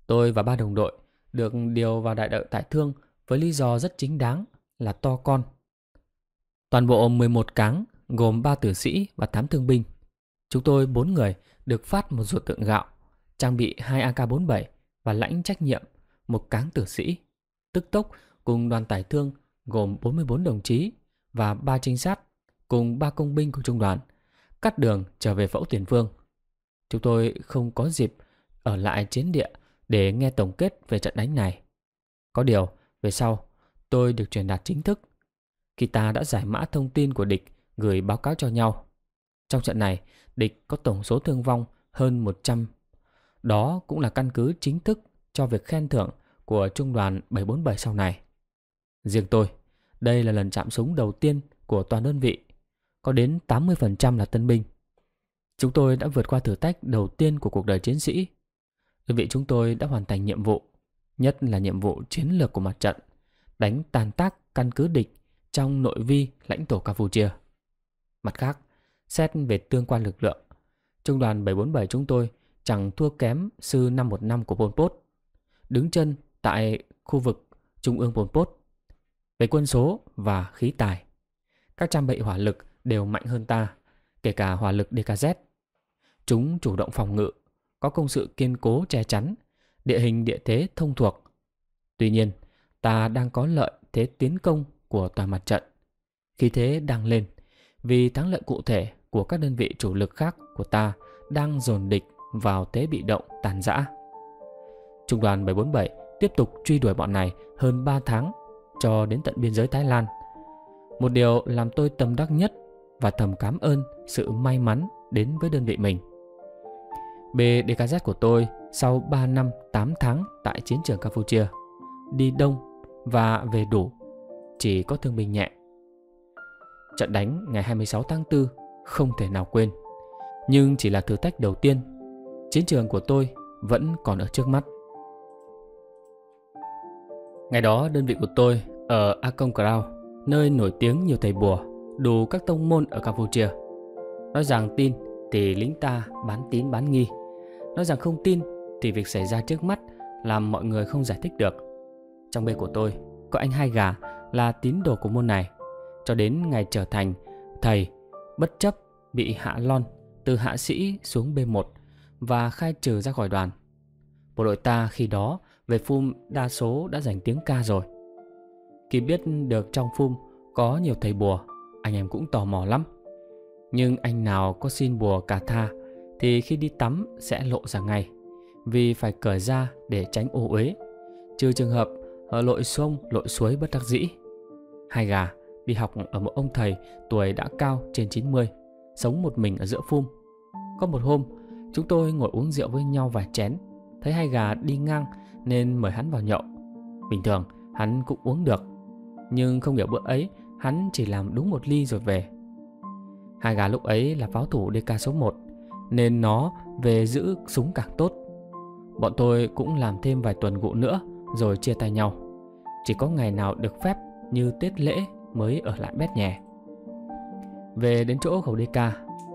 Tôi và ba đồng đội được điều vào đại đội tại thương với lý do rất chính đáng là to con. Toàn bộ 11 cáng gồm 3 tử sĩ và 8 thương binh. Chúng tôi 4 người được phát một ruột tượng gạo, trang bị 2 AK-47 và lãnh trách nhiệm một cáng tử sĩ. Tức tốc cùng đoàn tải thương gồm 44 đồng chí và 3 trinh sát cùng 3 công binh của trung đoàn cắt đường trở về phẫu tiền phương. Chúng tôi không có dịp ở lại chiến địa để nghe tổng kết về trận đánh này. Có điều, về sau, tôi được truyền đạt chính thức. Khi ta đã giải mã thông tin của địch gửi báo cáo cho nhau. Trong trận này, địch có tổng số thương vong hơn 100. Đó cũng là căn cứ chính thức cho việc khen thưởng của trung đoàn 747 sau này. Riêng tôi, đây là lần chạm súng đầu tiên của toàn đơn vị, có đến 80% là tân binh. Chúng tôi đã vượt qua thử thách đầu tiên của cuộc đời chiến sĩ đơn vị chúng tôi đã hoàn thành nhiệm vụ, nhất là nhiệm vụ chiến lược của mặt trận, đánh tàn tác căn cứ địch trong nội vi lãnh thổ Campuchia. Mặt khác, xét về tương quan lực lượng, trung đoàn 747 chúng tôi chẳng thua kém sư 515 của Pol Pot, đứng chân tại khu vực trung ương Pol Pot. Về quân số và khí tài, các trang bị hỏa lực đều mạnh hơn ta, kể cả hỏa lực DKZ. Chúng chủ động phòng ngự, có công sự kiên cố che chắn, địa hình địa thế thông thuộc. Tuy nhiên, ta đang có lợi thế tiến công của toàn mặt trận. Khi thế đang lên, vì thắng lợi cụ thể của các đơn vị chủ lực khác của ta đang dồn địch vào thế bị động tàn giã. Trung đoàn 747 tiếp tục truy đuổi bọn này hơn 3 tháng cho đến tận biên giới Thái Lan. Một điều làm tôi tâm đắc nhất và thầm cảm ơn sự may mắn đến với đơn vị mình. BDKZ của tôi sau 3 năm 8 tháng tại chiến trường Campuchia, đi đông và về đủ, chỉ có thương binh nhẹ. Trận đánh ngày 26 tháng 4 không thể nào quên, nhưng chỉ là thử thách đầu tiên. Chiến trường của tôi vẫn còn ở trước mắt. Ngày đó đơn vị của tôi ở Akong Krao, nơi nổi tiếng nhiều thầy bùa, đủ các tông môn ở Campuchia. Nói rằng tin thì lính ta bán tín bán nghi Nói rằng không tin thì việc xảy ra trước mắt làm mọi người không giải thích được. Trong bê của tôi, có anh hai gà là tín đồ của môn này. Cho đến ngày trở thành thầy, bất chấp bị hạ lon từ hạ sĩ xuống B1 và khai trừ ra khỏi đoàn. Bộ đội ta khi đó về phum đa số đã giành tiếng ca rồi. Khi biết được trong phum có nhiều thầy bùa, anh em cũng tò mò lắm. Nhưng anh nào có xin bùa cả tha thì khi đi tắm sẽ lộ ra ngay, vì phải cởi ra để tránh ô uế. Trừ trường hợp ở lội sông, lội suối bất đắc dĩ. Hai gà đi học ở một ông thầy tuổi đã cao trên 90 sống một mình ở giữa phum. Có một hôm, chúng tôi ngồi uống rượu với nhau vài chén, thấy hai gà đi ngang nên mời hắn vào nhậu. Bình thường, hắn cũng uống được, nhưng không hiểu bữa ấy hắn chỉ làm đúng một ly rồi về. Hai gà lúc ấy là pháo thủ DK số 1 nên nó về giữ súng càng tốt. Bọn tôi cũng làm thêm vài tuần vụ nữa rồi chia tay nhau. Chỉ có ngày nào được phép như Tết lễ mới ở lại bét nhè. Về đến chỗ khẩu DK,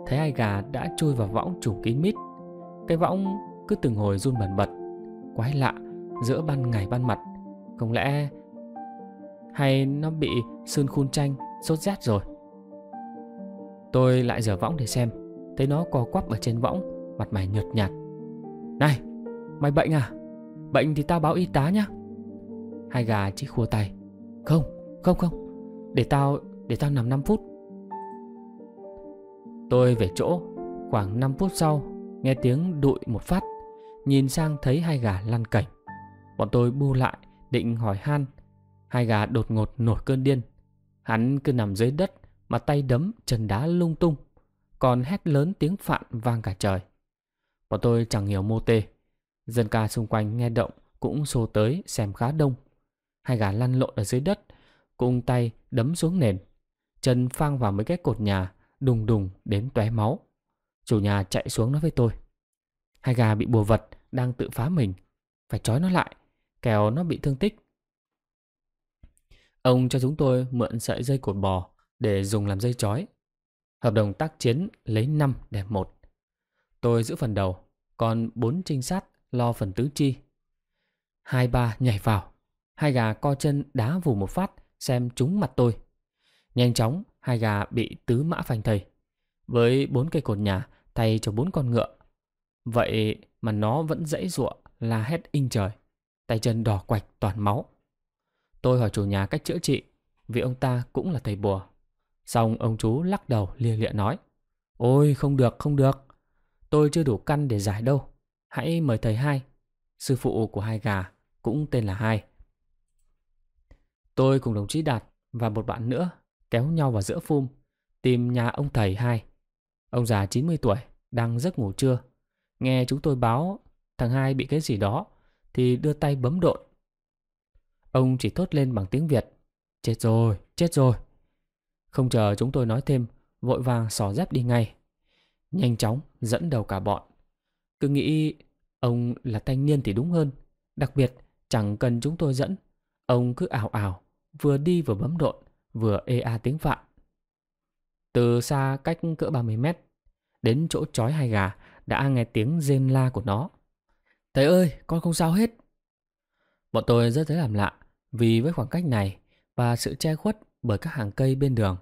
thấy hai gà đã chui vào võng chủ kín mít. Cái võng cứ từng hồi run bẩn bật. Quái lạ, giữa ban ngày ban mặt. Không lẽ hay nó bị sơn khun chanh, sốt rét rồi. Tôi lại dở võng để xem Thấy nó co quắp ở trên võng, Mặt mày nhợt nhạt. Này, mày bệnh à? Bệnh thì tao báo y tá nhá. Hai gà chỉ khua tay. Không không không. Để tao để tao nằm 5 phút. Tôi về chỗ. Khoảng 5 phút sau, Nghe tiếng đụi một phát. Nhìn sang thấy hai gà lăn cảnh Bọn tôi bu lại, định hỏi han. Hai gà đột ngột nổi cơn điên. Hắn cứ nằm dưới đất Mà tay đấm, chân đá lung tung còn hét lớn tiếng phạn vang cả trời. Bọn tôi chẳng hiểu mô tê. Dân ca xung quanh nghe động cũng xô tới xem khá đông. Hai gà lăn lộn ở dưới đất, cùng tay đấm xuống nền. Chân phang vào mấy cái cột nhà, đùng đùng đến tóe máu. Chủ nhà chạy xuống nói với tôi. Hai gà bị bùa vật, đang tự phá mình. Phải trói nó lại, kẻo nó bị thương tích. Ông cho chúng tôi mượn sợi dây cột bò để dùng làm dây chói Hợp đồng tác chiến lấy 5 để 1. Tôi giữ phần đầu, còn 4 trinh sát lo phần tứ chi. Hai ba nhảy vào, hai gà co chân đá vù một phát xem trúng mặt tôi. Nhanh chóng, hai gà bị tứ mã phanh thầy. Với bốn cây cột nhà thay cho bốn con ngựa. Vậy mà nó vẫn dãy ruộng la hét in trời. Tay chân đỏ quạch toàn máu. Tôi hỏi chủ nhà cách chữa trị vì ông ta cũng là thầy bùa. Xong ông chú lắc đầu lia lịa nói Ôi không được không được Tôi chưa đủ căn để giải đâu Hãy mời thầy hai Sư phụ của hai gà cũng tên là hai Tôi cùng đồng chí Đạt và một bạn nữa kéo nhau vào giữa phum tìm nhà ông thầy hai. Ông già 90 tuổi đang giấc ngủ trưa. Nghe chúng tôi báo thằng hai bị cái gì đó thì đưa tay bấm độn. Ông chỉ thốt lên bằng tiếng Việt. Chết rồi, chết rồi. Không chờ chúng tôi nói thêm, vội vàng xỏ dép đi ngay. Nhanh chóng dẫn đầu cả bọn. Cứ nghĩ ông là thanh niên thì đúng hơn. Đặc biệt chẳng cần chúng tôi dẫn. Ông cứ ảo ảo, vừa đi vừa bấm độn, vừa ê a tiếng vạn. Từ xa cách cỡ 30 mét, đến chỗ chói hai gà đã nghe tiếng rên la của nó. Thầy ơi, con không sao hết. Bọn tôi rất thấy làm lạ vì với khoảng cách này và sự che khuất bởi các hàng cây bên đường,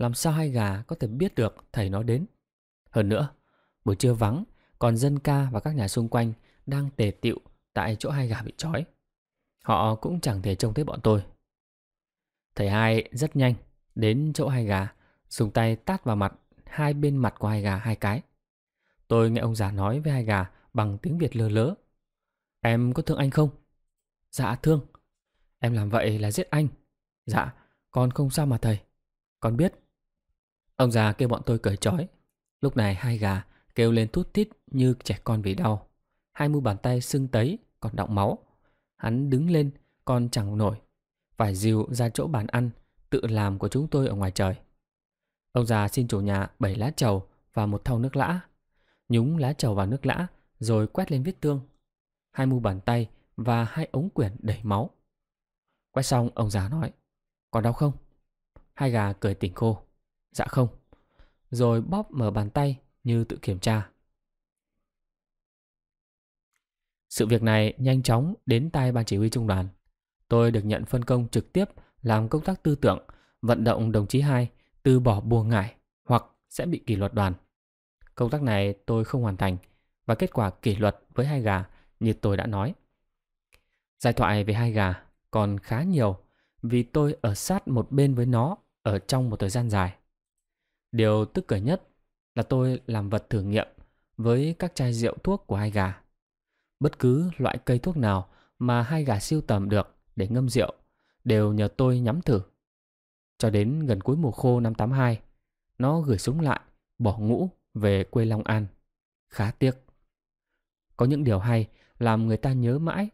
làm sao hai gà có thể biết được thầy nó đến. Hơn nữa, buổi trưa vắng, còn dân ca và các nhà xung quanh đang tề tiệu tại chỗ hai gà bị trói. Họ cũng chẳng thể trông thấy bọn tôi. Thầy hai rất nhanh đến chỗ hai gà, dùng tay tát vào mặt hai bên mặt của hai gà hai cái. Tôi nghe ông già nói với hai gà bằng tiếng Việt lơ lớ. Em có thương anh không? Dạ thương. Em làm vậy là giết anh. Dạ, con không sao mà thầy. Con biết. Ông già kêu bọn tôi cởi trói. Lúc này hai gà kêu lên thút thít như trẻ con vì đau. Hai mu bàn tay sưng tấy, còn đọng máu. Hắn đứng lên, còn chẳng nổi. Phải dìu ra chỗ bàn ăn, tự làm của chúng tôi ở ngoài trời. Ông già xin chủ nhà bảy lá trầu và một thau nước lã. Nhúng lá trầu vào nước lã, rồi quét lên vết thương. Hai mu bàn tay và hai ống quyển đầy máu. Quét xong, ông già nói, còn đau không? Hai gà cười tỉnh khô. Dạ không. Rồi bóp mở bàn tay như tự kiểm tra. Sự việc này nhanh chóng đến tay ban chỉ huy trung đoàn. Tôi được nhận phân công trực tiếp làm công tác tư tưởng, vận động đồng chí hai từ bỏ buông ngại hoặc sẽ bị kỷ luật đoàn. Công tác này tôi không hoàn thành và kết quả kỷ luật với hai gà như tôi đã nói. Giải thoại về hai gà còn khá nhiều vì tôi ở sát một bên với nó ở trong một thời gian dài. Điều tức cười nhất là tôi làm vật thử nghiệm với các chai rượu thuốc của hai gà. Bất cứ loại cây thuốc nào mà hai gà siêu tầm được để ngâm rượu đều nhờ tôi nhắm thử. Cho đến gần cuối mùa khô năm 82, nó gửi súng lại, bỏ ngũ về quê Long An. Khá tiếc. Có những điều hay làm người ta nhớ mãi.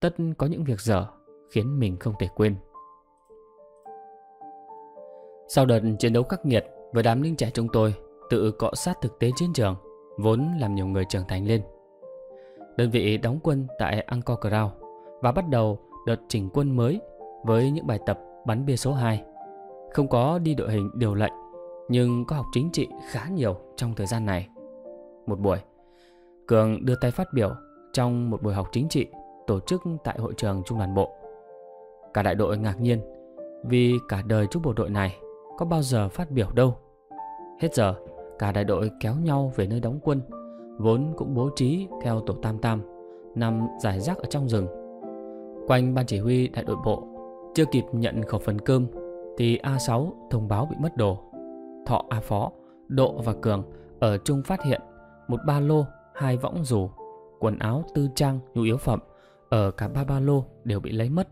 Tất có những việc dở khiến mình không thể quên. Sau đợt chiến đấu khắc nghiệt với đám lính trẻ chúng tôi tự cọ sát thực tế chiến trường vốn làm nhiều người trưởng thành lên. Đơn vị đóng quân tại Angkor Crown và bắt đầu đợt chỉnh quân mới với những bài tập bắn bia số 2. Không có đi đội hình điều lệnh nhưng có học chính trị khá nhiều trong thời gian này. Một buổi, Cường đưa tay phát biểu trong một buổi học chính trị tổ chức tại hội trường trung đoàn bộ. Cả đại đội ngạc nhiên vì cả đời chúc bộ đội này có bao giờ phát biểu đâu. Hết giờ, cả đại đội kéo nhau về nơi đóng quân, vốn cũng bố trí theo tổ tam tam, nằm giải rác ở trong rừng. Quanh ban chỉ huy đại đội bộ, chưa kịp nhận khẩu phần cơm thì A6 thông báo bị mất đồ. Thọ A Phó, Độ và Cường ở chung phát hiện một ba lô, hai võng dù, quần áo tư trang, nhu yếu phẩm ở cả ba ba lô đều bị lấy mất.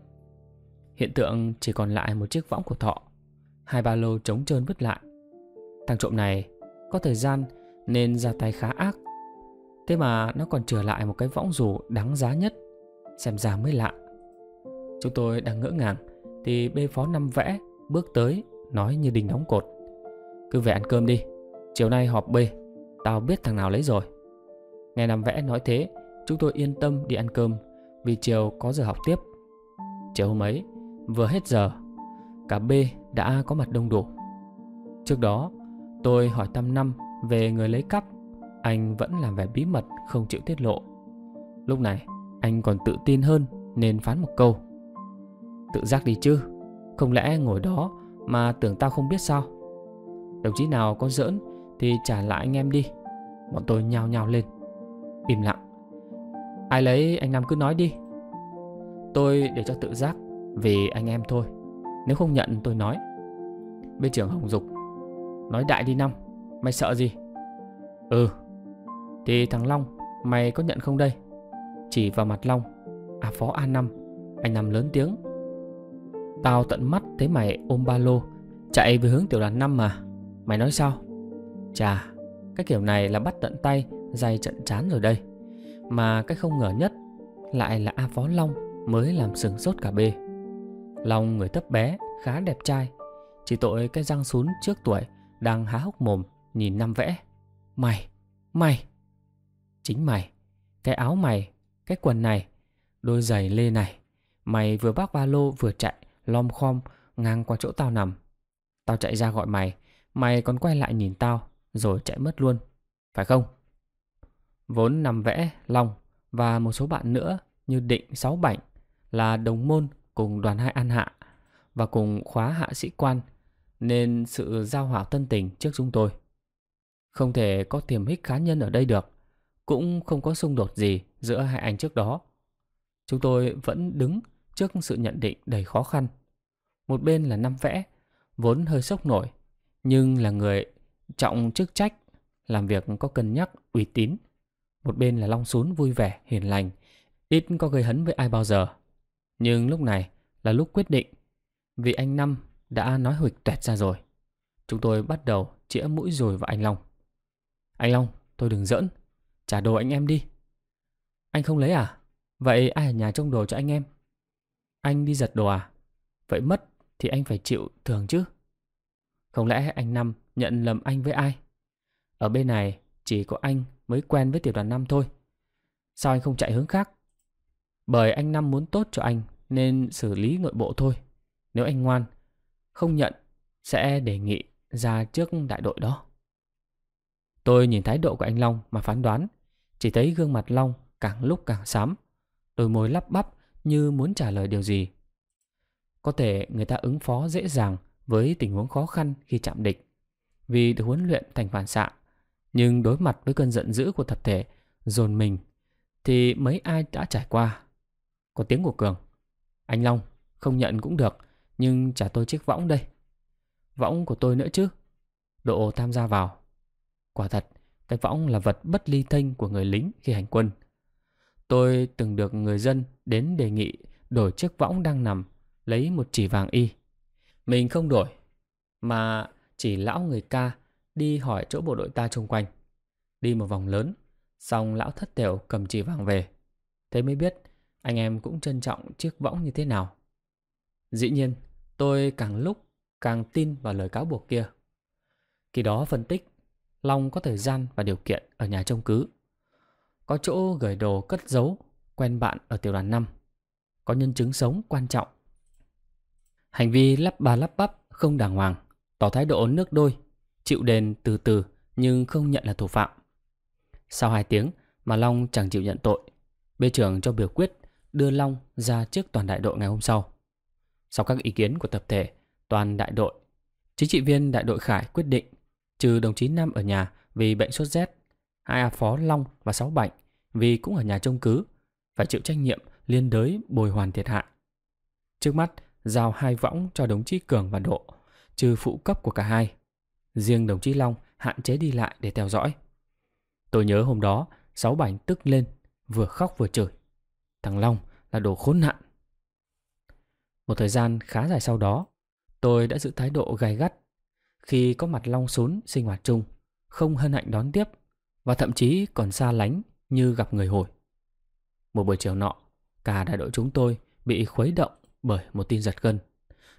Hiện tượng chỉ còn lại một chiếc võng của Thọ, hai ba lô trống trơn vứt lại. Thằng trộm này có thời gian nên ra tay khá ác. Thế mà nó còn trở lại một cái võng dù đáng giá nhất, xem ra mới lạ. Chúng tôi đang ngỡ ngàng thì bê phó năm vẽ bước tới nói như đình đóng cột. Cứ về ăn cơm đi, chiều nay họp bê, tao biết thằng nào lấy rồi. Nghe năm vẽ nói thế, chúng tôi yên tâm đi ăn cơm vì chiều có giờ học tiếp. Chiều hôm ấy, vừa hết giờ, cả B đã có mặt đông đủ. Trước đó, tôi hỏi Tam năm về người lấy cắp, anh vẫn làm vẻ bí mật không chịu tiết lộ. Lúc này, anh còn tự tin hơn nên phán một câu. Tự giác đi chứ, không lẽ ngồi đó mà tưởng tao không biết sao? Đồng chí nào có giỡn thì trả lại anh em đi. Bọn tôi nhao nhao lên. Im lặng. Ai lấy anh Nam cứ nói đi. Tôi để cho tự giác vì anh em thôi. Nếu không nhận tôi nói. Bên trưởng Hồng Dục, Nói đại đi Năm, Mày sợ gì? Ừ. Thì thằng Long, Mày có nhận không đây? Chỉ vào mặt Long. À phó A Năm, Anh nằm lớn tiếng. Tao tận mắt thấy mày ôm ba lô, Chạy về hướng tiểu đoàn 5 mà. Mày nói sao? Chà, Cái kiểu này là bắt tận tay, Dày trận chán rồi đây. Mà cái không ngờ nhất Lại là A Phó Long Mới làm sừng sốt cả bê. Long người thấp bé, Khá đẹp trai. Chỉ tội cái răng sún trước tuổi, Đang há hốc mồm, Nhìn năm vẽ. Mày Mày. Chính mày, Cái áo mày, Cái quần này, Đôi giày lê này. Mày vừa bác ba lô vừa chạy, Lom khom, ngang qua chỗ tao nằm. Tao chạy ra gọi mày Mày còn quay lại nhìn tao, Rồi chạy mất luôn. Phải không? Vốn nằm vẽ, Long, Và một số bạn nữa Như Định, Sáu Bảnh Là đồng môn cùng đoàn hai An Hạ Và cùng khóa hạ sĩ quan Nên sự giao hảo tân tình trước chúng tôi Không thể có tiềm hích cá nhân ở đây được Cũng không có xung đột gì giữa hai anh trước đó Chúng tôi vẫn đứng trước sự nhận định đầy khó khăn một bên là năm vẽ, vốn hơi sốc nổi, nhưng là người trọng chức trách, làm việc có cân nhắc, uy tín. Một bên là Long Sún vui vẻ, hiền lành, ít có gây hấn với ai bao giờ. Nhưng lúc này là lúc quyết định, vì anh Năm đã nói huỵch tuẹt ra rồi. Chúng tôi bắt đầu chĩa mũi rồi vào anh Long. Anh Long, tôi đừng giỡn, trả đồ anh em đi. Anh không lấy à? Vậy ai ở nhà trông đồ cho anh em? Anh đi giật đồ à? Vậy mất thì anh phải chịu thường chứ. Không lẽ anh Năm nhận lầm anh với ai? Ở bên này chỉ có anh mới quen với tiểu đoàn Năm thôi. Sao anh không chạy hướng khác? Bởi anh Năm muốn tốt cho anh nên xử lý nội bộ thôi. Nếu anh ngoan, không nhận sẽ đề nghị ra trước đại đội đó. Tôi nhìn thái độ của anh Long mà phán đoán, chỉ thấy gương mặt Long càng lúc càng xám, đôi môi lắp bắp như muốn trả lời điều gì. Có thể người ta ứng phó dễ dàng với tình huống khó khăn khi chạm địch vì được huấn luyện thành phản xạ. Nhưng đối mặt với cơn giận dữ của tập thể dồn mình thì mấy ai đã trải qua. Có tiếng của Cường. Anh Long, không nhận cũng được, nhưng trả tôi chiếc võng đây. Võng của tôi nữa chứ. Độ tham gia vào. Quả thật, cái võng là vật bất ly thân của người lính khi hành quân. Tôi từng được người dân đến đề nghị đổi chiếc võng đang nằm, lấy một chỉ vàng y. Mình không đổi, mà chỉ lão người ca đi hỏi chỗ bộ đội ta xung quanh. Đi một vòng lớn, xong lão thất tèo cầm chỉ vàng về. Thế mới biết anh em cũng trân trọng chiếc võng như thế nào. Dĩ nhiên, tôi càng lúc càng tin vào lời cáo buộc kia. Khi đó phân tích, Long có thời gian và điều kiện ở nhà trông cứ. Có chỗ gửi đồ cất giấu, quen bạn ở tiểu đoàn 5. Có nhân chứng sống quan trọng. Hành vi lắp ba lắp bắp không đàng hoàng, tỏ thái độ nước đôi, chịu đền từ từ nhưng không nhận là thủ phạm. Sau 2 tiếng mà Long chẳng chịu nhận tội, bê trưởng cho biểu quyết đưa Long ra trước toàn đại đội ngày hôm sau. Sau các ý kiến của tập thể, toàn đại đội, chính trị viên đại đội Khải quyết định trừ đồng chí Nam ở nhà vì bệnh sốt rét, hai A Phó Long và Sáu bệnh vì cũng ở nhà trông cứ, phải chịu trách nhiệm liên đới bồi hoàn thiệt hại. Trước mắt, giao hai võng cho đồng chí Cường và Độ, trừ phụ cấp của cả hai. Riêng đồng chí Long hạn chế đi lại để theo dõi. Tôi nhớ hôm đó, Sáu Bảnh tức lên, vừa khóc vừa chửi. Thằng Long là đồ khốn nạn. Một thời gian khá dài sau đó, tôi đã giữ thái độ gay gắt khi có mặt Long Sún sinh hoạt chung, không hân hạnh đón tiếp và thậm chí còn xa lánh như gặp người hồi. Một buổi chiều nọ, cả đại đội chúng tôi bị khuấy động bởi một tin giật gân,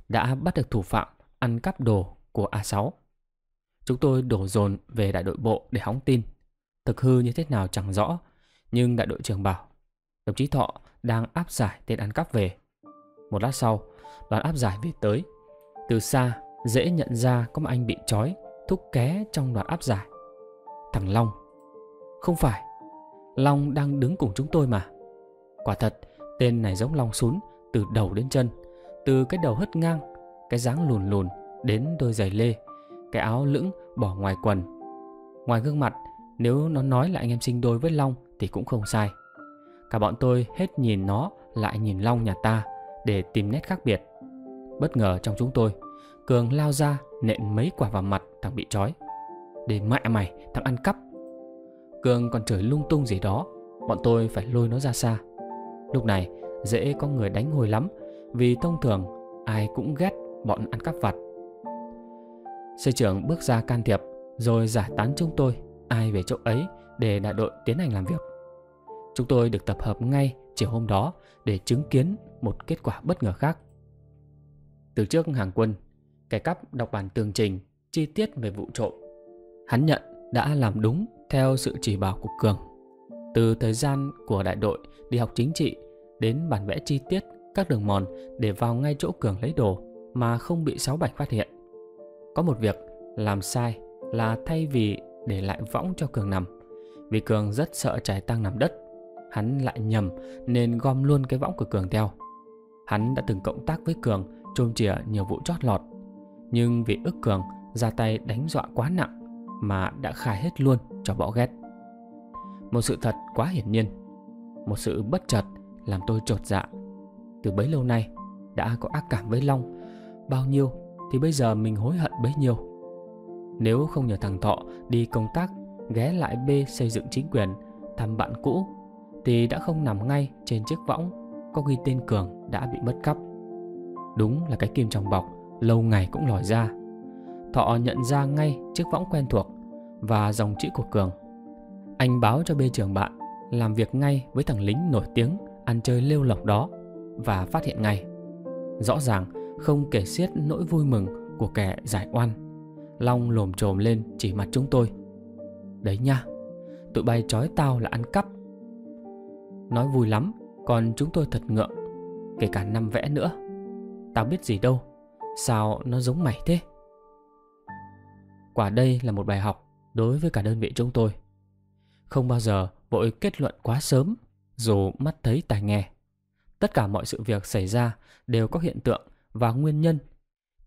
đã bắt được thủ phạm ăn cắp đồ của A6. Chúng tôi đổ dồn về đại đội bộ để hóng tin. Thực hư như thế nào chẳng rõ, nhưng đại đội trưởng bảo đồng chí Thọ đang áp giải tên ăn cắp về. Một lát sau, đoàn áp giải về tới. Từ xa, dễ nhận ra có một anh bị trói, thúc ké trong đoàn áp giải. Thằng Long. Không phải, Long đang đứng cùng chúng tôi mà. Quả thật, tên này giống Long sún từ đầu đến chân, từ cái đầu hất ngang, cái dáng lùn lùn đến đôi giày lê, cái áo lững bỏ ngoài quần. Ngoài gương mặt, nếu nó nói là anh em sinh đôi với Long thì cũng không sai. Cả bọn tôi hết nhìn nó lại nhìn Long nhà ta để tìm nét khác biệt. Bất ngờ trong chúng tôi, Cường lao ra nện mấy quả vào mặt thằng bị trói. Để mẹ mày, thằng ăn cắp. Cường còn chửi lung tung gì đó, bọn tôi phải lôi nó ra xa. Lúc này, dễ có người đánh hồi lắm vì thông thường ai cũng ghét bọn ăn cắp vặt. Sư trưởng bước ra can thiệp rồi giải tán chúng tôi ai về chỗ ấy để đại đội tiến hành làm việc. Chúng tôi được tập hợp ngay chiều hôm đó để chứng kiến một kết quả bất ngờ khác. Từ trước hàng quân, kẻ cắp đọc bản tường trình chi tiết về vụ trộm. Hắn nhận đã làm đúng theo sự chỉ bảo của Cường. Từ thời gian của đại đội đi học chính trị đến bản vẽ chi tiết các đường mòn để vào ngay chỗ Cường lấy đồ mà không bị sáu bạch phát hiện. Có một việc làm sai là thay vì để lại võng cho Cường nằm, vì Cường rất sợ trái tăng nằm đất, hắn lại nhầm nên gom luôn cái võng của Cường theo. Hắn đã từng cộng tác với Cường trôm chìa nhiều vụ chót lọt, nhưng vì ức Cường ra tay đánh dọa quá nặng mà đã khai hết luôn cho bỏ ghét. Một sự thật quá hiển nhiên, một sự bất chợt làm tôi trột dạ. Từ bấy lâu nay đã có ác cảm với Long, bao nhiêu thì bây giờ mình hối hận bấy nhiêu. Nếu không nhờ thằng Thọ đi công tác ghé lại B xây dựng chính quyền thăm bạn cũ thì đã không nằm ngay trên chiếc võng có ghi tên Cường đã bị mất cắp. Đúng là cái kim trong bọc lâu ngày cũng lòi ra. Thọ nhận ra ngay chiếc võng quen thuộc và dòng chữ của Cường. Anh báo cho bê trưởng bạn làm việc ngay với thằng lính nổi tiếng ăn chơi lêu lỏng đó và phát hiện ngay. Rõ ràng không kể xiết nỗi vui mừng của kẻ giải oan. Long lồm chồm lên chỉ mặt chúng tôi. Đấy nha, tụi bay trói tao là ăn cắp. Nói vui lắm, còn chúng tôi thật ngượng, kể cả năm vẽ nữa. Tao biết gì đâu, sao nó giống mày thế? Quả đây là một bài học đối với cả đơn vị chúng tôi. Không bao giờ vội kết luận quá sớm dù mắt thấy tai nghe. Tất cả mọi sự việc xảy ra đều có hiện tượng và nguyên nhân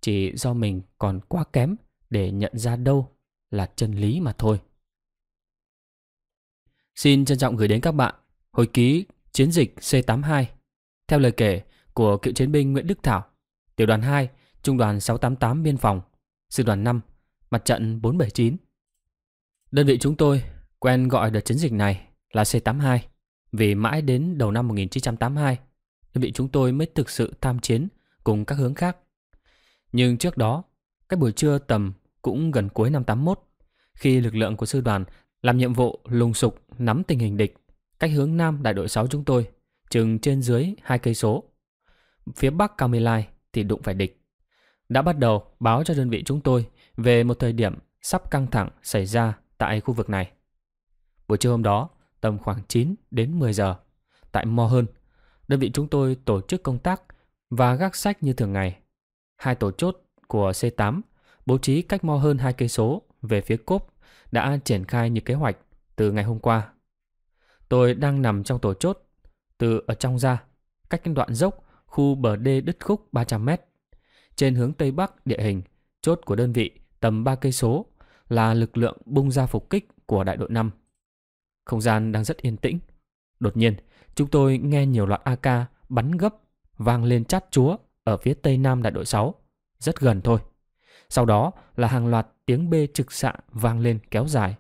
chỉ do mình còn quá kém để nhận ra đâu là chân lý mà thôi. Xin trân trọng gửi đến các bạn hồi ký chiến dịch C82 theo lời kể của cựu chiến binh Nguyễn Đức Thảo, tiểu đoàn 2, trung đoàn 688 biên phòng, sư đoàn 5, mặt trận 479. Đơn vị chúng tôi quen gọi đợt chiến dịch này là C82 vì mãi đến đầu năm 1982 đơn vị chúng tôi mới thực sự tham chiến cùng các hướng khác. Nhưng trước đó, Cách buổi trưa tầm cũng gần cuối năm 81 khi lực lượng của sư đoàn làm nhiệm vụ lùng sục nắm tình hình địch cách hướng nam đại đội 6 chúng tôi chừng trên dưới hai cây số. Phía bắc Cao Lai thì đụng phải địch. Đã bắt đầu báo cho đơn vị chúng tôi về một thời điểm sắp căng thẳng xảy ra tại khu vực này. Buổi trưa hôm đó, tầm khoảng 9 đến 10 giờ, tại Mo Hơn, đơn vị chúng tôi tổ chức công tác và gác sách như thường ngày. Hai tổ chốt của C8 bố trí cách Mo Hơn hai cây số về phía cốp đã triển khai như kế hoạch từ ngày hôm qua. Tôi đang nằm trong tổ chốt, từ ở trong ra, cách đoạn dốc khu bờ đê đứt khúc 300 mét. Trên hướng Tây Bắc địa hình, chốt của đơn vị tầm 3 cây số là lực lượng bung ra phục kích của đại đội 5. Không gian đang rất yên tĩnh. Đột nhiên, chúng tôi nghe nhiều loạt AK bắn gấp vang lên chát chúa ở phía tây nam đại đội 6, rất gần thôi. Sau đó là hàng loạt tiếng bê trực xạ vang lên kéo dài.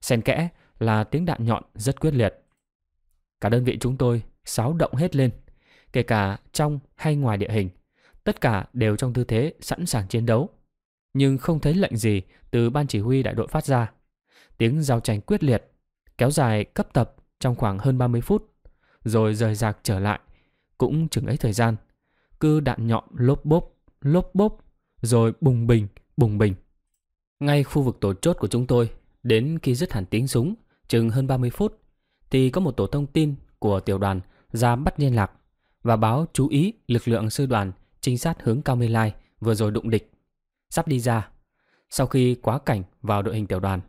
Xen kẽ là tiếng đạn nhọn rất quyết liệt. Cả đơn vị chúng tôi sáo động hết lên, kể cả trong hay ngoài địa hình. Tất cả đều trong tư thế sẵn sàng chiến đấu. Nhưng không thấy lệnh gì từ ban chỉ huy đại đội phát ra. Tiếng giao tranh quyết liệt, kéo dài cấp tập trong khoảng hơn 30 phút, rồi rời rạc trở lại, cũng chừng ấy thời gian. Cứ đạn nhọn lốp bốp, lốp bốp, rồi bùng bình, bùng bình. Ngay khu vực tổ chốt của chúng tôi, đến khi dứt hẳn tiếng súng, chừng hơn 30 phút, thì có một tổ thông tin của tiểu đoàn ra bắt liên lạc và báo chú ý lực lượng sư đoàn trinh sát hướng Cao Mê Lai vừa rồi đụng địch. Sắp đi ra, sau khi quá cảnh vào đội hình tiểu đoàn.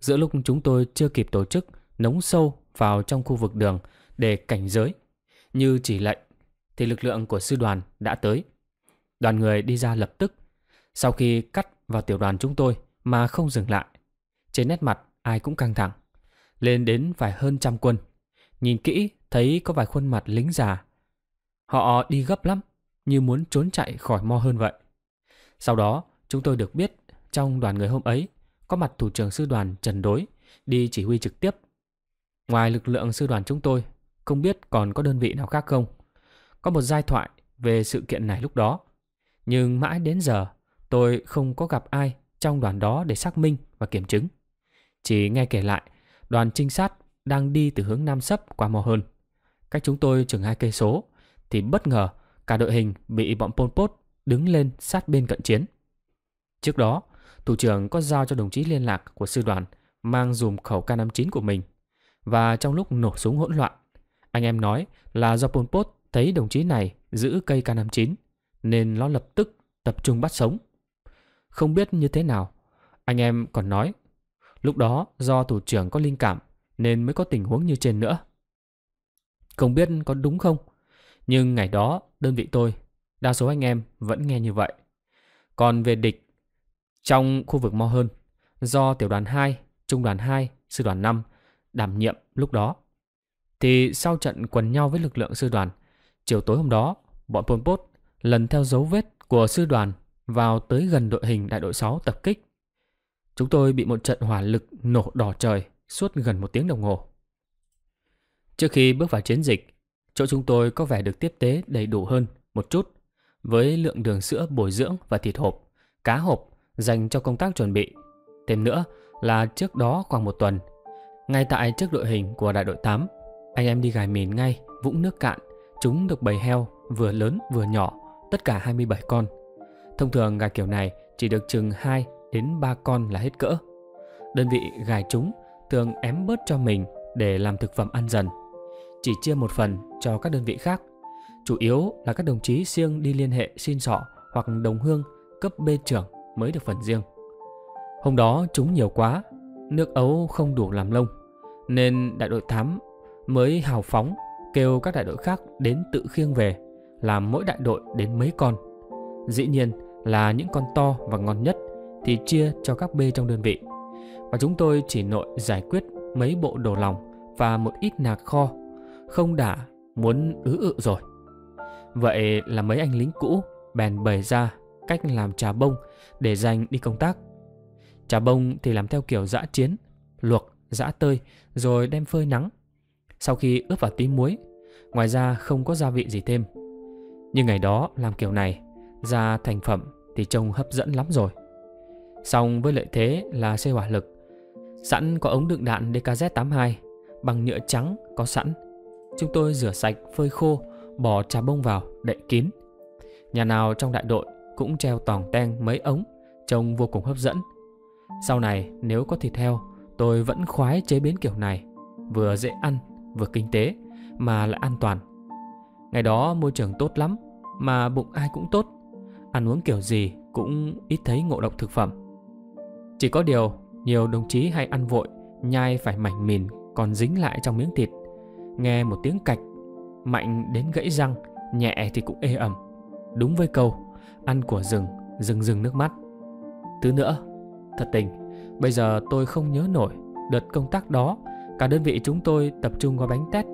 Giữa lúc chúng tôi chưa kịp tổ chức nống sâu vào trong khu vực đường để cảnh giới, như chỉ lệnh, thì lực lượng của sư đoàn đã tới. Đoàn người đi ra lập tức, sau khi cắt vào tiểu đoàn chúng tôi mà không dừng lại. Trên nét mặt ai cũng căng thẳng, lên đến vài hơn trăm quân. Nhìn kỹ thấy có vài khuôn mặt lính già. Họ đi gấp lắm, như muốn trốn chạy khỏi mo hơn vậy. Sau đó, chúng tôi được biết trong đoàn người hôm ấy có mặt thủ trưởng sư đoàn Trần Đối đi chỉ huy trực tiếp. Ngoài lực lượng sư đoàn chúng tôi, không biết còn có đơn vị nào khác không. Có một giai thoại về sự kiện này lúc đó. Nhưng mãi đến giờ, tôi không có gặp ai trong đoàn đó để xác minh và kiểm chứng. Chỉ nghe kể lại, đoàn trinh sát đang đi từ hướng Nam Sấp qua Mò Hơn. Cách chúng tôi chừng hai cây số, thì bất ngờ cả đội hình bị bọn Pol Pot đứng lên sát bên cận chiến. Trước đó, thủ trưởng có giao cho đồng chí liên lạc của sư đoàn mang dùm khẩu K59 của mình. Và trong lúc nổ súng hỗn loạn, anh em nói là do Pol Pot thấy đồng chí này giữ cây K59 nên nó lập tức tập trung bắt sống. Không biết như thế nào, anh em còn nói lúc đó do thủ trưởng có linh cảm nên mới có tình huống như trên nữa. Không biết có đúng không, nhưng ngày đó đơn vị tôi, đa số anh em vẫn nghe như vậy. Còn về địch, trong khu vực Mo hơn, do tiểu đoàn 2, trung đoàn 2, sư đoàn 5 đảm nhiệm lúc đó, thì sau trận quần nhau với lực lượng sư đoàn, chiều tối hôm đó, bọn Pol Pot lần theo dấu vết của sư đoàn vào tới gần đội hình đại đội 6 tập kích. Chúng tôi bị một trận hỏa lực nổ đỏ trời suốt gần một tiếng đồng hồ. Trước khi bước vào chiến dịch, chỗ chúng tôi có vẻ được tiếp tế đầy đủ hơn một chút với lượng đường sữa bồi dưỡng và thịt hộp, cá hộp dành cho công tác chuẩn bị. Thêm nữa là trước đó khoảng một tuần, ngay tại trước đội hình của đại đội 8, anh em đi gài mìn ngay vũng nước cạn, chúng được bầy heo vừa lớn vừa nhỏ, tất cả 27 con. Thông thường gài kiểu này chỉ được chừng 2 đến 3 con là hết cỡ. Đơn vị gài chúng thường ém bớt cho mình để làm thực phẩm ăn dần. Chỉ chia một phần cho các đơn vị khác. Chủ yếu là các đồng chí siêng đi liên hệ xin sọ hoặc đồng hương cấp bê trưởng mới được phần riêng. Hôm đó chúng nhiều quá, nước ấu không đủ làm lông, nên đại đội 8 mới hào phóng kêu các đại đội khác đến tự khiêng về, làm mỗi đại đội đến mấy con. Dĩ nhiên là những con to và ngon nhất thì chia cho các B trong đơn vị. Và chúng tôi chỉ nội giải quyết mấy bộ đồ lòng và một ít nạc kho, không đã muốn ứ ự rồi. Vậy là mấy anh lính cũ bèn bày ra cách làm trà bông để dành đi công tác. Trà bông thì làm theo kiểu dã chiến luộc, giã tơi rồi đem phơi nắng. Sau khi ướp vào tí muối, ngoài ra không có gia vị gì thêm. Nhưng ngày đó làm kiểu này, ra thành phẩm thì trông hấp dẫn lắm rồi song với lợi thế là xe hỏa lực, sẵn có ống đựng đạn DKZ-82 bằng nhựa trắng có sẵn. Chúng tôi rửa sạch, phơi khô, bỏ trà bông vào, đậy kín. Nhà nào trong đại đội cũng treo tòng ten mấy ống, trông vô cùng hấp dẫn. Sau này nếu có thịt heo, tôi vẫn khoái chế biến kiểu này, vừa dễ ăn, vừa kinh tế, mà lại an toàn. Ngày đó môi trường tốt lắm, mà bụng ai cũng tốt. Ăn uống kiểu gì cũng ít thấy ngộ độc thực phẩm. Chỉ có điều, nhiều đồng chí hay ăn vội, nhai phải mảnh mìn còn dính lại trong miếng thịt. Nghe một tiếng cạch, mạnh đến gãy răng, nhẹ thì cũng ê ẩm. Đúng với câu, ăn của rừng, rừng rừng nước mắt. Thứ nữa, thật tình, bây giờ tôi không nhớ nổi đợt công tác đó, cả đơn vị chúng tôi tập trung gói bánh tét.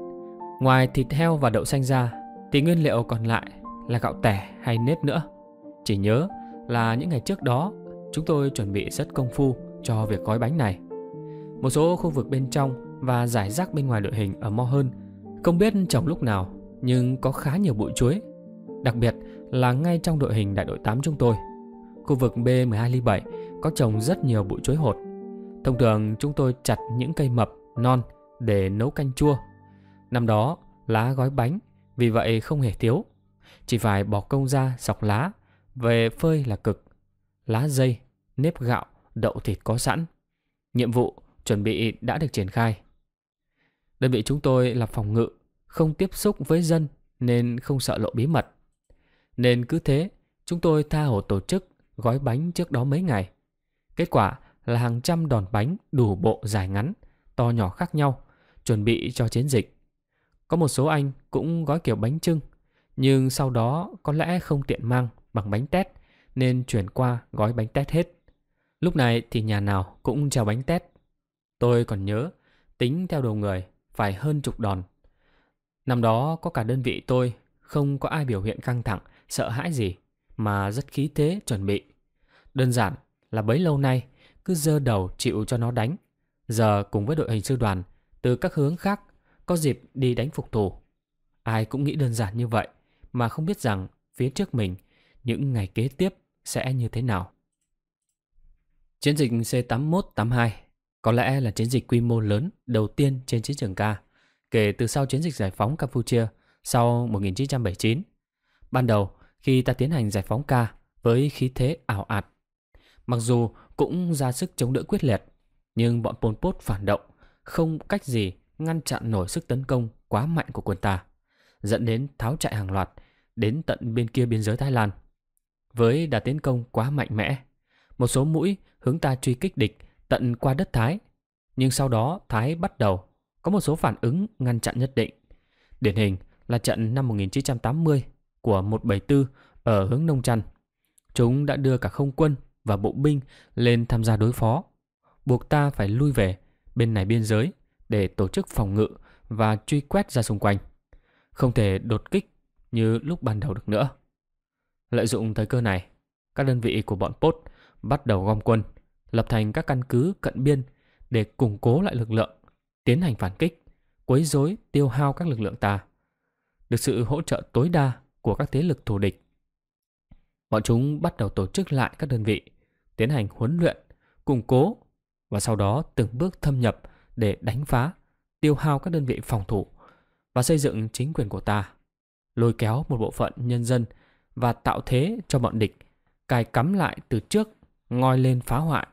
Ngoài thịt heo và đậu xanh ra, thì nguyên liệu còn lại là gạo tẻ hay nếp nữa. Chỉ nhớ là những ngày trước đó, chúng tôi chuẩn bị rất công phu cho việc gói bánh này. Một số khu vực bên trong và giải rác bên ngoài đội hình ở Mo hơn, không biết trồng lúc nào nhưng có khá nhiều bụi chuối. Đặc biệt là ngay trong đội hình đại đội 8 chúng tôi. Khu vực B12-7 có trồng rất nhiều bụi chuối hột. Thông thường chúng tôi chặt những cây mập, non để nấu canh chua. Năm đó, lá gói bánh, vì vậy không hề thiếu. Chỉ phải bỏ công ra sọc lá, về phơi là cực. Lá dây, nếp gạo, đậu thịt có sẵn. Nhiệm vụ chuẩn bị đã được triển khai. Đơn vị chúng tôi là phòng ngự, không tiếp xúc với dân nên không sợ lộ bí mật. Nên cứ thế, chúng tôi tha hồ tổ chức gói bánh trước đó mấy ngày. Kết quả là hàng trăm đòn bánh đủ bộ dài ngắn, to nhỏ khác nhau, chuẩn bị cho chiến dịch. Có một số anh cũng gói kiểu bánh trưng, nhưng sau đó có lẽ không tiện mang bằng bánh tét nên chuyển qua gói bánh tét hết. Lúc này thì nhà nào cũng treo bánh tét. Tôi còn nhớ, tính theo đầu người phải hơn chục đòn. Năm đó có cả đơn vị tôi, không có ai biểu hiện căng thẳng, sợ hãi gì, mà rất khí thế chuẩn bị. Đơn giản là bấy lâu nay cứ dơ đầu chịu cho nó đánh. Giờ cùng với đội hình sư đoàn, từ các hướng khác, có dịp đi đánh phục thù. Ai cũng nghĩ đơn giản như vậy, mà không biết rằng phía trước mình, những ngày kế tiếp sẽ như thế nào. Chiến dịch C8182 có lẽ là chiến dịch quy mô lớn đầu tiên trên chiến trường ca kể từ sau chiến dịch giải phóng Campuchia sau 1979. Ban đầu, khi ta tiến hành giải phóng ca với khí thế ảo ạt, mặc dù cũng ra sức chống đỡ quyết liệt, nhưng bọn Pol Pot phản động không cách gì ngăn chặn nổi sức tấn công quá mạnh của quân ta, dẫn đến tháo chạy hàng loạt đến tận bên kia biên giới Thái Lan. Với đà tiến công quá mạnh mẽ, một số mũi hướng ta truy kích địch tận qua đất Thái. Nhưng sau đó Thái bắt đầu có một số phản ứng ngăn chặn nhất định. Điển hình là trận năm 1980 của 174 ở hướng Nông Trăn. Chúng đã đưa cả không quân và bộ binh lên tham gia đối phó, buộc ta phải lui về bên này biên giới để tổ chức phòng ngự và truy quét ra xung quanh. Không thể đột kích như lúc ban đầu được nữa. Lợi dụng thời cơ này, các đơn vị của bọn Pốt bắt đầu gom quân, lập thành các căn cứ cận biên để củng cố lại lực lượng, tiến hành phản kích, quấy rối, tiêu hao các lực lượng ta. Được sự hỗ trợ tối đa của các thế lực thù địch. Bọn chúng bắt đầu tổ chức lại các đơn vị, tiến hành huấn luyện, củng cố và sau đó từng bước thâm nhập để đánh phá, tiêu hao các đơn vị phòng thủ và xây dựng chính quyền của ta, lôi kéo một bộ phận nhân dân và tạo thế cho bọn địch cài cắm lại từ trước, ngoi lên phá hoại.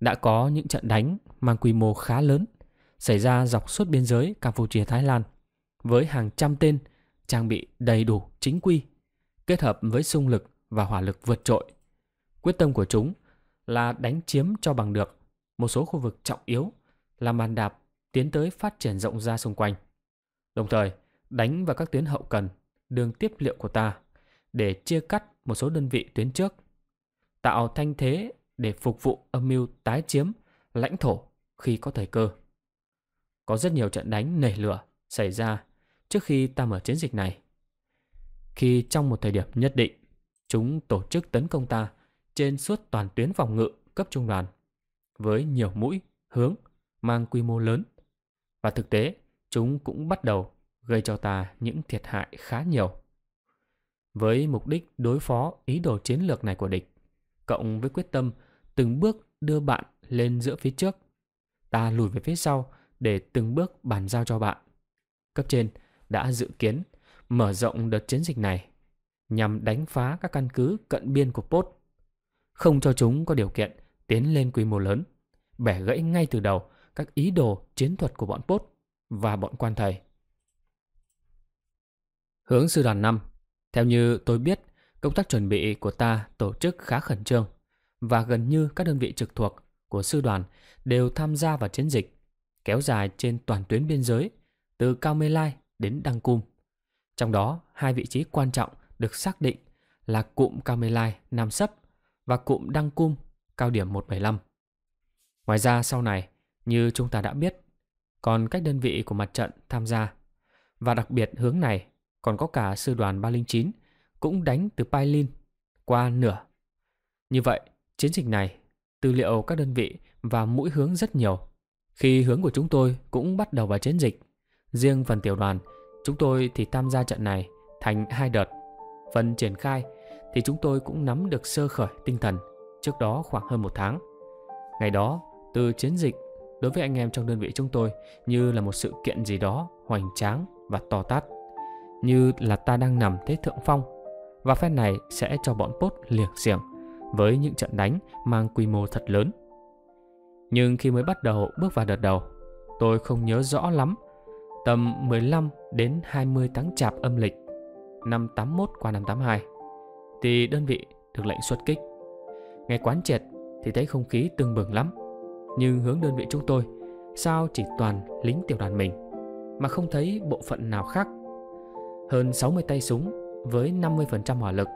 Đã có những trận đánh mang quy mô khá lớn xảy ra dọc suốt biên giới Campuchia-Thái Lan với hàng trăm tên trang bị đầy đủ chính quy, kết hợp với xung lực và hỏa lực vượt trội. Quyết tâm của chúng là đánh chiếm cho bằng được một số khu vực trọng yếu làm màn đạp tiến tới phát triển rộng ra xung quanh. Đồng thời, đánh vào các tuyến hậu cần, đường tiếp liệu của ta để chia cắt một số đơn vị tuyến trước, tạo thanh thế để phục vụ âm mưu tái chiếm lãnh thổ khi có thời cơ. Có rất nhiều trận đánh nảy lửa xảy ra trước khi ta mở chiến dịch này. Khi trong một thời điểm nhất định, chúng tổ chức tấn công ta trên suốt toàn tuyến phòng ngự cấp trung đoàn với nhiều mũi, hướng mang quy mô lớn. Và thực tế, chúng cũng bắt đầu gây cho ta những thiệt hại khá nhiều. Với mục đích đối phó ý đồ chiến lược này của địch, cộng với quyết tâm từng bước đưa bạn lên giữa phía trước, ta lùi về phía sau để từng bước bàn giao cho bạn. Cấp trên đã dự kiến mở rộng đợt chiến dịch này nhằm đánh phá các căn cứ cận biên của Pốt, không cho chúng có điều kiện tiến lên quy mô lớn, bẻ gãy ngay từ đầu các ý đồ chiến thuật của bọn Pốt và bọn quan thầy. Hướng sư đoàn 5, theo như tôi biết, công tác chuẩn bị của ta tổ chức khá khẩn trương và gần như các đơn vị trực thuộc của sư đoàn đều tham gia vào chiến dịch, kéo dài trên toàn tuyến biên giới, từ Cao Mê Lai đến Đăng Cung. Trong đó, hai vị trí quan trọng được xác định là cụm Cao Mê Lai Nam Sấp và cụm Đăng Cung cao điểm 175. Ngoài ra sau này, như chúng ta đã biết, còn các đơn vị của mặt trận tham gia và đặc biệt hướng này còn có cả sư đoàn 309 cũng đánh từ Pailin qua nửa. Như vậy, chiến dịch này, tư liệu các đơn vị và mũi hướng rất nhiều. Khi hướng của chúng tôi cũng bắt đầu vào chiến dịch, riêng phần tiểu đoàn, chúng tôi thì tham gia trận này thành hai đợt. Phần triển khai thì chúng tôi cũng nắm được sơ khởi tinh thần trước đó khoảng hơn một tháng. Ngày đó, từ chiến dịch đối với anh em trong đơn vị chúng tôi như là một sự kiện gì đó hoành tráng và to tát. Như là ta đang nằm thế thượng phong và phen này sẽ cho bọn Pốt liệng xiềng với những trận đánh mang quy mô thật lớn. Nhưng khi mới bắt đầu bước vào đợt đầu, tôi không nhớ rõ lắm. Tầm 15 đến 20 tháng chạp âm lịch năm 81 qua năm 82 thì đơn vị được lệnh xuất kích. Nghe quán triệt thì thấy không khí tưng bừng lắm. Nhưng hướng đơn vị chúng tôi sao chỉ toàn lính tiểu đoàn mình mà không thấy bộ phận nào khác. Hơn 60 tay súng với 50% hỏa lực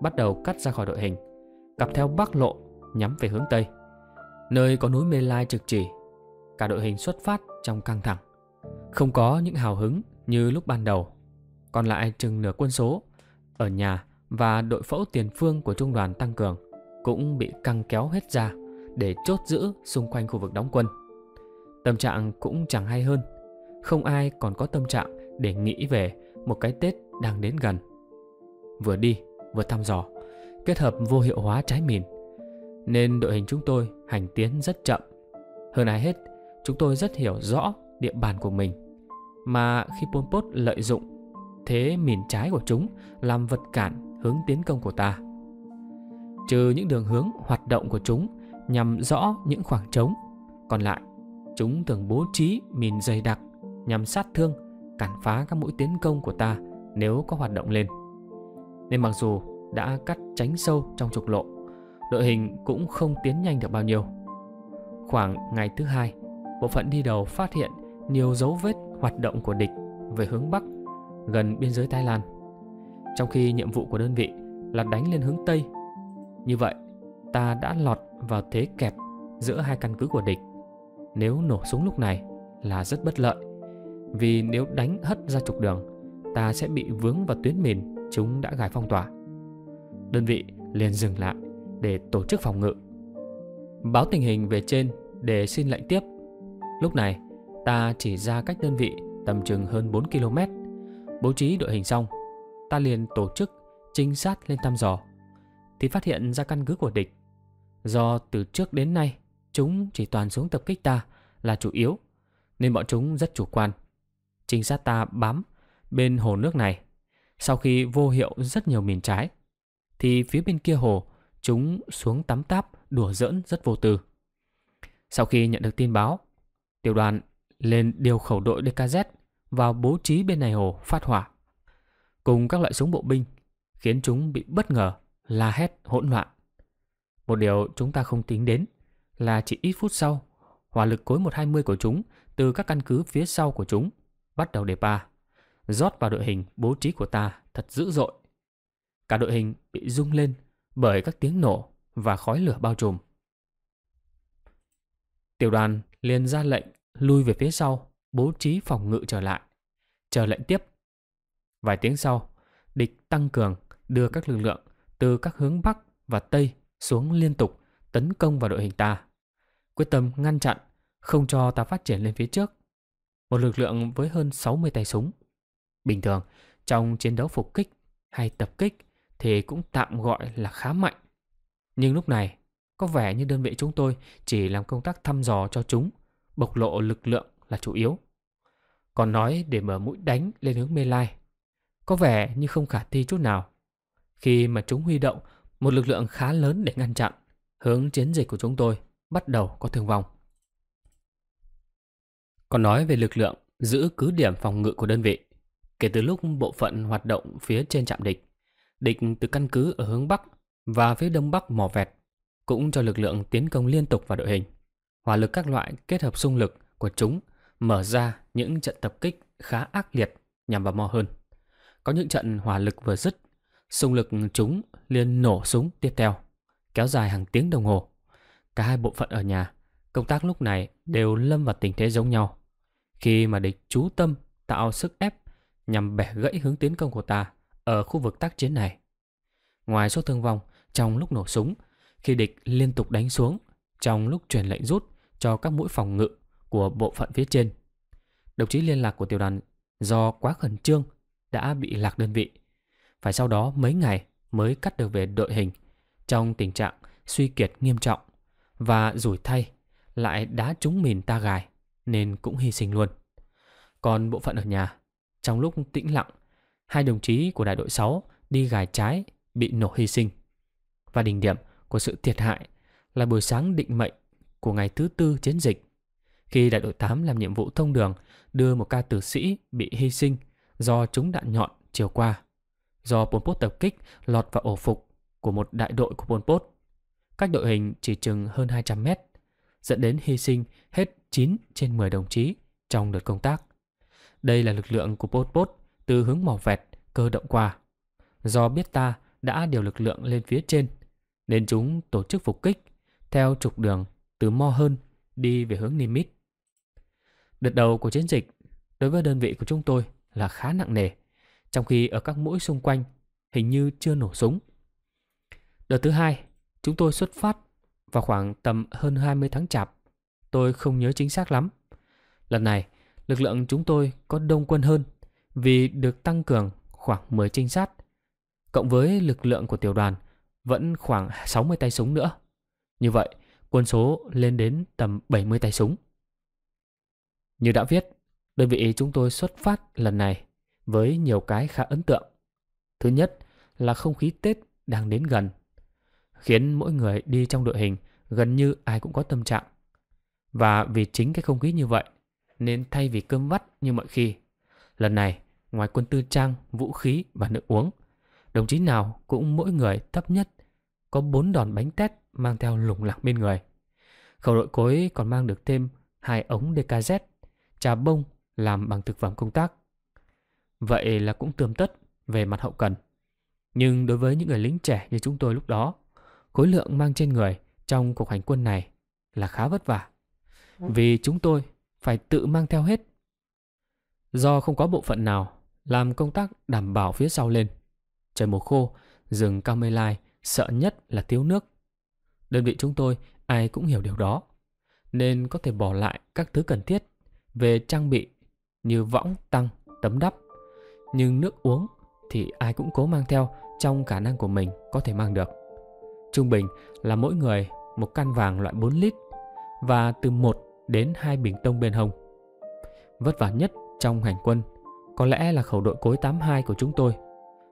bắt đầu cắt ra khỏi đội hình, cặp theo bắc lộ nhắm về hướng Tây, nơi có núi Mê Lai trực chỉ. Cả đội hình xuất phát trong căng thẳng, không có những hào hứng như lúc ban đầu. Còn lại chừng nửa quân số ở nhà và đội phẫu tiền phương của trung đoàn tăng cường cũng bị căng kéo hết ra để chốt giữ xung quanh khu vực đóng quân. Tâm trạng cũng chẳng hay hơn, không ai còn có tâm trạng để nghĩ về một cái Tết đang đến gần. Vừa đi, vừa thăm dò, kết hợp vô hiệu hóa trái mìn, nên đội hình chúng tôi hành tiến rất chậm. Hơn ai hết, chúng tôi rất hiểu rõ địa bàn của mình, mà khi Pol Pot lợi dụng thế mìn trái của chúng làm vật cản hướng tiến công của ta. Trừ những đường hướng hoạt động của chúng nhằm rõ những khoảng trống, còn lại chúng thường bố trí mìn dày đặc nhằm sát thương, cản phá các mũi tiến công của ta nếu có hoạt động lên. Nên mặc dù đã cắt tránh sâu trong trục lộ, đội hình cũng không tiến nhanh được bao nhiêu. Khoảng ngày thứ hai, bộ phận đi đầu phát hiện nhiều dấu vết hoạt động của địch về hướng Bắc, gần biên giới Thái Lan. Trong khi nhiệm vụ của đơn vị là đánh lên hướng Tây. Như vậy, ta đã lọt vào thế kẹp giữa hai căn cứ của địch. Nếu nổ súng lúc này là rất bất lợi, vì nếu đánh hất ra trục đường, ta sẽ bị vướng vào tuyến mìn chúng đã gài phong tỏa. Đơn vị liền dừng lại để tổ chức phòng ngự. Báo tình hình về trên để xin lệnh tiếp. Lúc này, ta chỉ ra cách đơn vị tầm chừng hơn 4 km. Bố trí đội hình xong, ta liền tổ chức trinh sát lên thăm dò thì phát hiện ra căn cứ của địch. Do từ trước đến nay chúng chỉ toàn xuống tập kích ta là chủ yếu nên bọn chúng rất chủ quan. Trinh sát ta bám bên hồ nước này. Sau khi vô hiệu rất nhiều miền trái thì phía bên kia hồ chúng xuống tắm táp đùa giỡn rất vô tư. Sau khi nhận được tin báo, tiểu đoàn lên điều khẩu đội DKZ vào bố trí bên này hồ phát hỏa cùng các loại súng bộ binh khiến chúng bị bất ngờ, la hét hỗn loạn. Một điều chúng ta không tính đến là chỉ ít phút sau, hỏa lực cối 120 của chúng từ các căn cứ phía sau của chúng bắt đầu đề pa, rót vào đội hình bố trí của ta thật dữ dội. Cả đội hình bị rung lên bởi các tiếng nổ và khói lửa bao trùm. Tiểu đoàn liền ra lệnh lui về phía sau, bố trí phòng ngự trở lại, chờ lệnh tiếp. Vài tiếng sau, địch tăng cường đưa các lực lượng từ các hướng Bắc và Tây xuống liên tục tấn công vào đội hình ta. Quyết tâm ngăn chặn không cho ta phát triển lên phía trước. Một lực lượng với hơn 60 tay súng. Bình thường, trong chiến đấu phục kích hay tập kích thì cũng tạm gọi là khá mạnh. Nhưng lúc này, có vẻ như đơn vị chúng tôi chỉ làm công tác thăm dò cho chúng, bộc lộ lực lượng là chủ yếu. Còn nói để mở mũi đánh lên hướng Mê Lai, có vẻ như không khả thi chút nào. Khi mà chúng huy động một lực lượng khá lớn để ngăn chặn, hướng chiến dịch của chúng tôi bắt đầu có thương vong. Còn nói về lực lượng giữ cứ điểm phòng ngự của đơn vị, kể từ lúc bộ phận hoạt động phía trên trạm địch, địch từ căn cứ ở hướng Bắc và phía Đông Bắc mò vẹt cũng cho lực lượng tiến công liên tục vào đội hình. Hỏa lực các loại kết hợp xung lực của chúng mở ra những trận tập kích khá ác liệt nhằm vào mò hơn. Có những trận hỏa lực vừa dứt, xung lực chúng liền nổ súng tiếp theo, kéo dài hàng tiếng đồng hồ. Cả hai bộ phận ở nhà, công tác lúc này đều lâm vào tình thế giống nhau. Khi mà địch chú tâm tạo sức ép nhằm bẻ gãy hướng tiến công của ta ở khu vực tác chiến này. Ngoài số thương vong trong lúc nổ súng, khi địch liên tục đánh xuống trong lúc truyền lệnh rút cho các mũi phòng ngự của bộ phận phía trên. Đồng chí liên lạc của tiểu đoàn do quá khẩn trương đã bị lạc đơn vị. Phải sau đó mấy ngày mới cắt được về đội hình trong tình trạng suy kiệt nghiêm trọng và rủi thay lại đá trúng mìn ta gài nên cũng hy sinh luôn. Còn bộ phận ở nhà, trong lúc tĩnh lặng, hai đồng chí của đại đội 6 đi gài trái bị nổ hy sinh. Và đỉnh điểm của sự thiệt hại là buổi sáng định mệnh của ngày thứ tư chiến dịch. Khi đại đội 8 làm nhiệm vụ thông đường đưa một ca tử sĩ bị hy sinh do trúng đạn nhọn chiều qua. Do Pol Pot tập kích lọt vào ổ phục của một đại đội của Pol Pot. Cách đội hình chỉ chừng hơn 200 mét, dẫn đến hy sinh hết 9 trên 10 đồng chí trong đợt công tác. Đây là lực lượng của Pol Pot từ hướng mỏ vẹt cơ động qua. Do biết ta đã điều lực lượng lên phía trên, nên chúng tổ chức phục kích theo trục đường từ Mo hơn đi về hướng Nimit. Đợt đầu của chiến dịch đối với đơn vị của chúng tôi là khá nặng nề, trong khi ở các mũi xung quanh hình như chưa nổ súng. Đợt thứ hai, chúng tôi xuất phát vào khoảng tầm hơn 20 tháng chạp. Tôi không nhớ chính xác lắm. Lần này, lực lượng chúng tôi có đông quân hơn vì được tăng cường khoảng 10 trinh sát. Cộng với lực lượng của tiểu đoàn vẫn khoảng 60 tay súng nữa. Như vậy, quân số lên đến tầm 70 tay súng. Như đã viết, đơn vị chúng tôi xuất phát lần này với nhiều cái khá ấn tượng. Thứ nhất là không khí Tết đang đến gần, khiến mỗi người đi trong đội hình gần như ai cũng có tâm trạng. Và vì chính cái không khí như vậy, nên thay vì cơm vắt như mọi khi, lần này ngoài quân tư trang, vũ khí và nước uống, đồng chí nào cũng mỗi người thấp nhất có bốn đòn bánh tét mang theo lủng lẳng bên người. Khẩu đội cối còn mang được thêm hai ống DKZ, trà bông làm bằng thực phẩm công tác. Vậy là cũng tươm tất về mặt hậu cần. Nhưng đối với những người lính trẻ như chúng tôi lúc đó, khối lượng mang trên người trong cuộc hành quân này là khá vất vả. Vì chúng tôi phải tự mang theo hết. Do không có bộ phận nào làm công tác đảm bảo phía sau lên. Trời mùa khô, rừng cao mê lai sợ nhất là thiếu nước. Đơn vị chúng tôi ai cũng hiểu điều đó, nên có thể bỏ lại các thứ cần thiết về trang bị như võng, tăng, tấm đắp. Nhưng nước uống thì ai cũng cố mang theo trong khả năng của mình có thể mang được. Trung bình là mỗi người một căn vàng loại 4 lít và từ 1 đến hai bình tông bên hông. Vất vả nhất trong hành quân có lẽ là khẩu đội cối 82 của chúng tôi.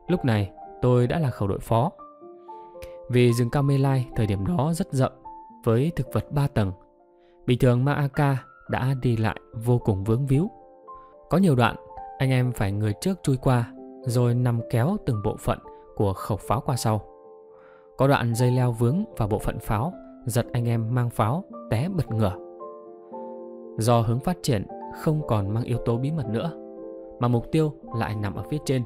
Lúc này, tôi đã là khẩu đội phó. Vì rừng cao mê lai thời điểm đó rất rộng, với thực vật 3 tầng. Bình thường Maaka đã đi lại vô cùng vướng víu. Có nhiều đoạn, anh em phải người trước chui qua, rồi nằm kéo từng bộ phận của khẩu pháo qua sau. Có đoạn dây leo vướng vào bộ phận pháo, giật anh em mang pháo, té bật ngửa. Do hướng phát triển không còn mang yếu tố bí mật nữa mà mục tiêu lại nằm ở phía trên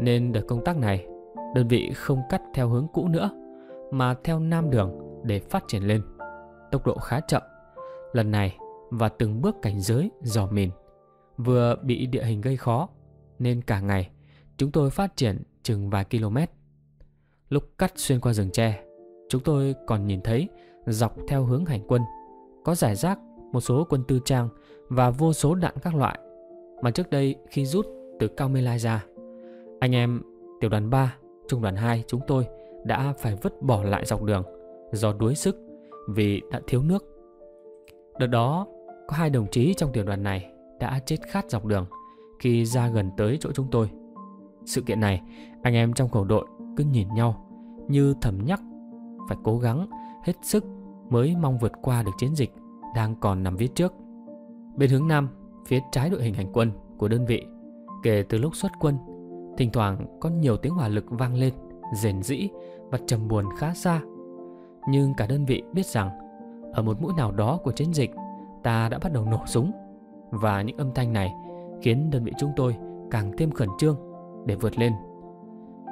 nên đợt công tác này đơn vị không cắt theo hướng cũ nữa mà theo nam đường để phát triển lên. Tốc độ khá chậm. Lần này và từng bước cảnh giới dò mìn vừa bị địa hình gây khó nên cả ngày chúng tôi phát triển chừng vài km. Lúc cắt xuyên qua rừng tre, chúng tôi còn nhìn thấy dọc theo hướng hành quân có giải rác một số quân tư trang và vô số đạn các loại mà trước đây khi rút từ Cao Mê Lai ra. Anh em tiểu đoàn 3, trung đoàn 2 chúng tôi đã phải vứt bỏ lại dọc đường do đuối sức vì đã thiếu nước. Đợt đó, có hai đồng chí trong tiểu đoàn này đã chết khát dọc đường khi ra gần tới chỗ chúng tôi. Sự kiện này, anh em trong khẩu đội cứ nhìn nhau như thầm nhắc phải cố gắng hết sức mới mong vượt qua được chiến dịch đang còn nằm viết trước. Bên hướng Nam, phía trái đội hình hành quân của đơn vị, kể từ lúc xuất quân, thỉnh thoảng có nhiều tiếng hỏa lực vang lên, rền rĩ và trầm buồn khá xa. Nhưng cả đơn vị biết rằng, ở một mũi nào đó của chiến dịch, ta đã bắt đầu nổ súng và những âm thanh này khiến đơn vị chúng tôi càng thêm khẩn trương để vượt lên.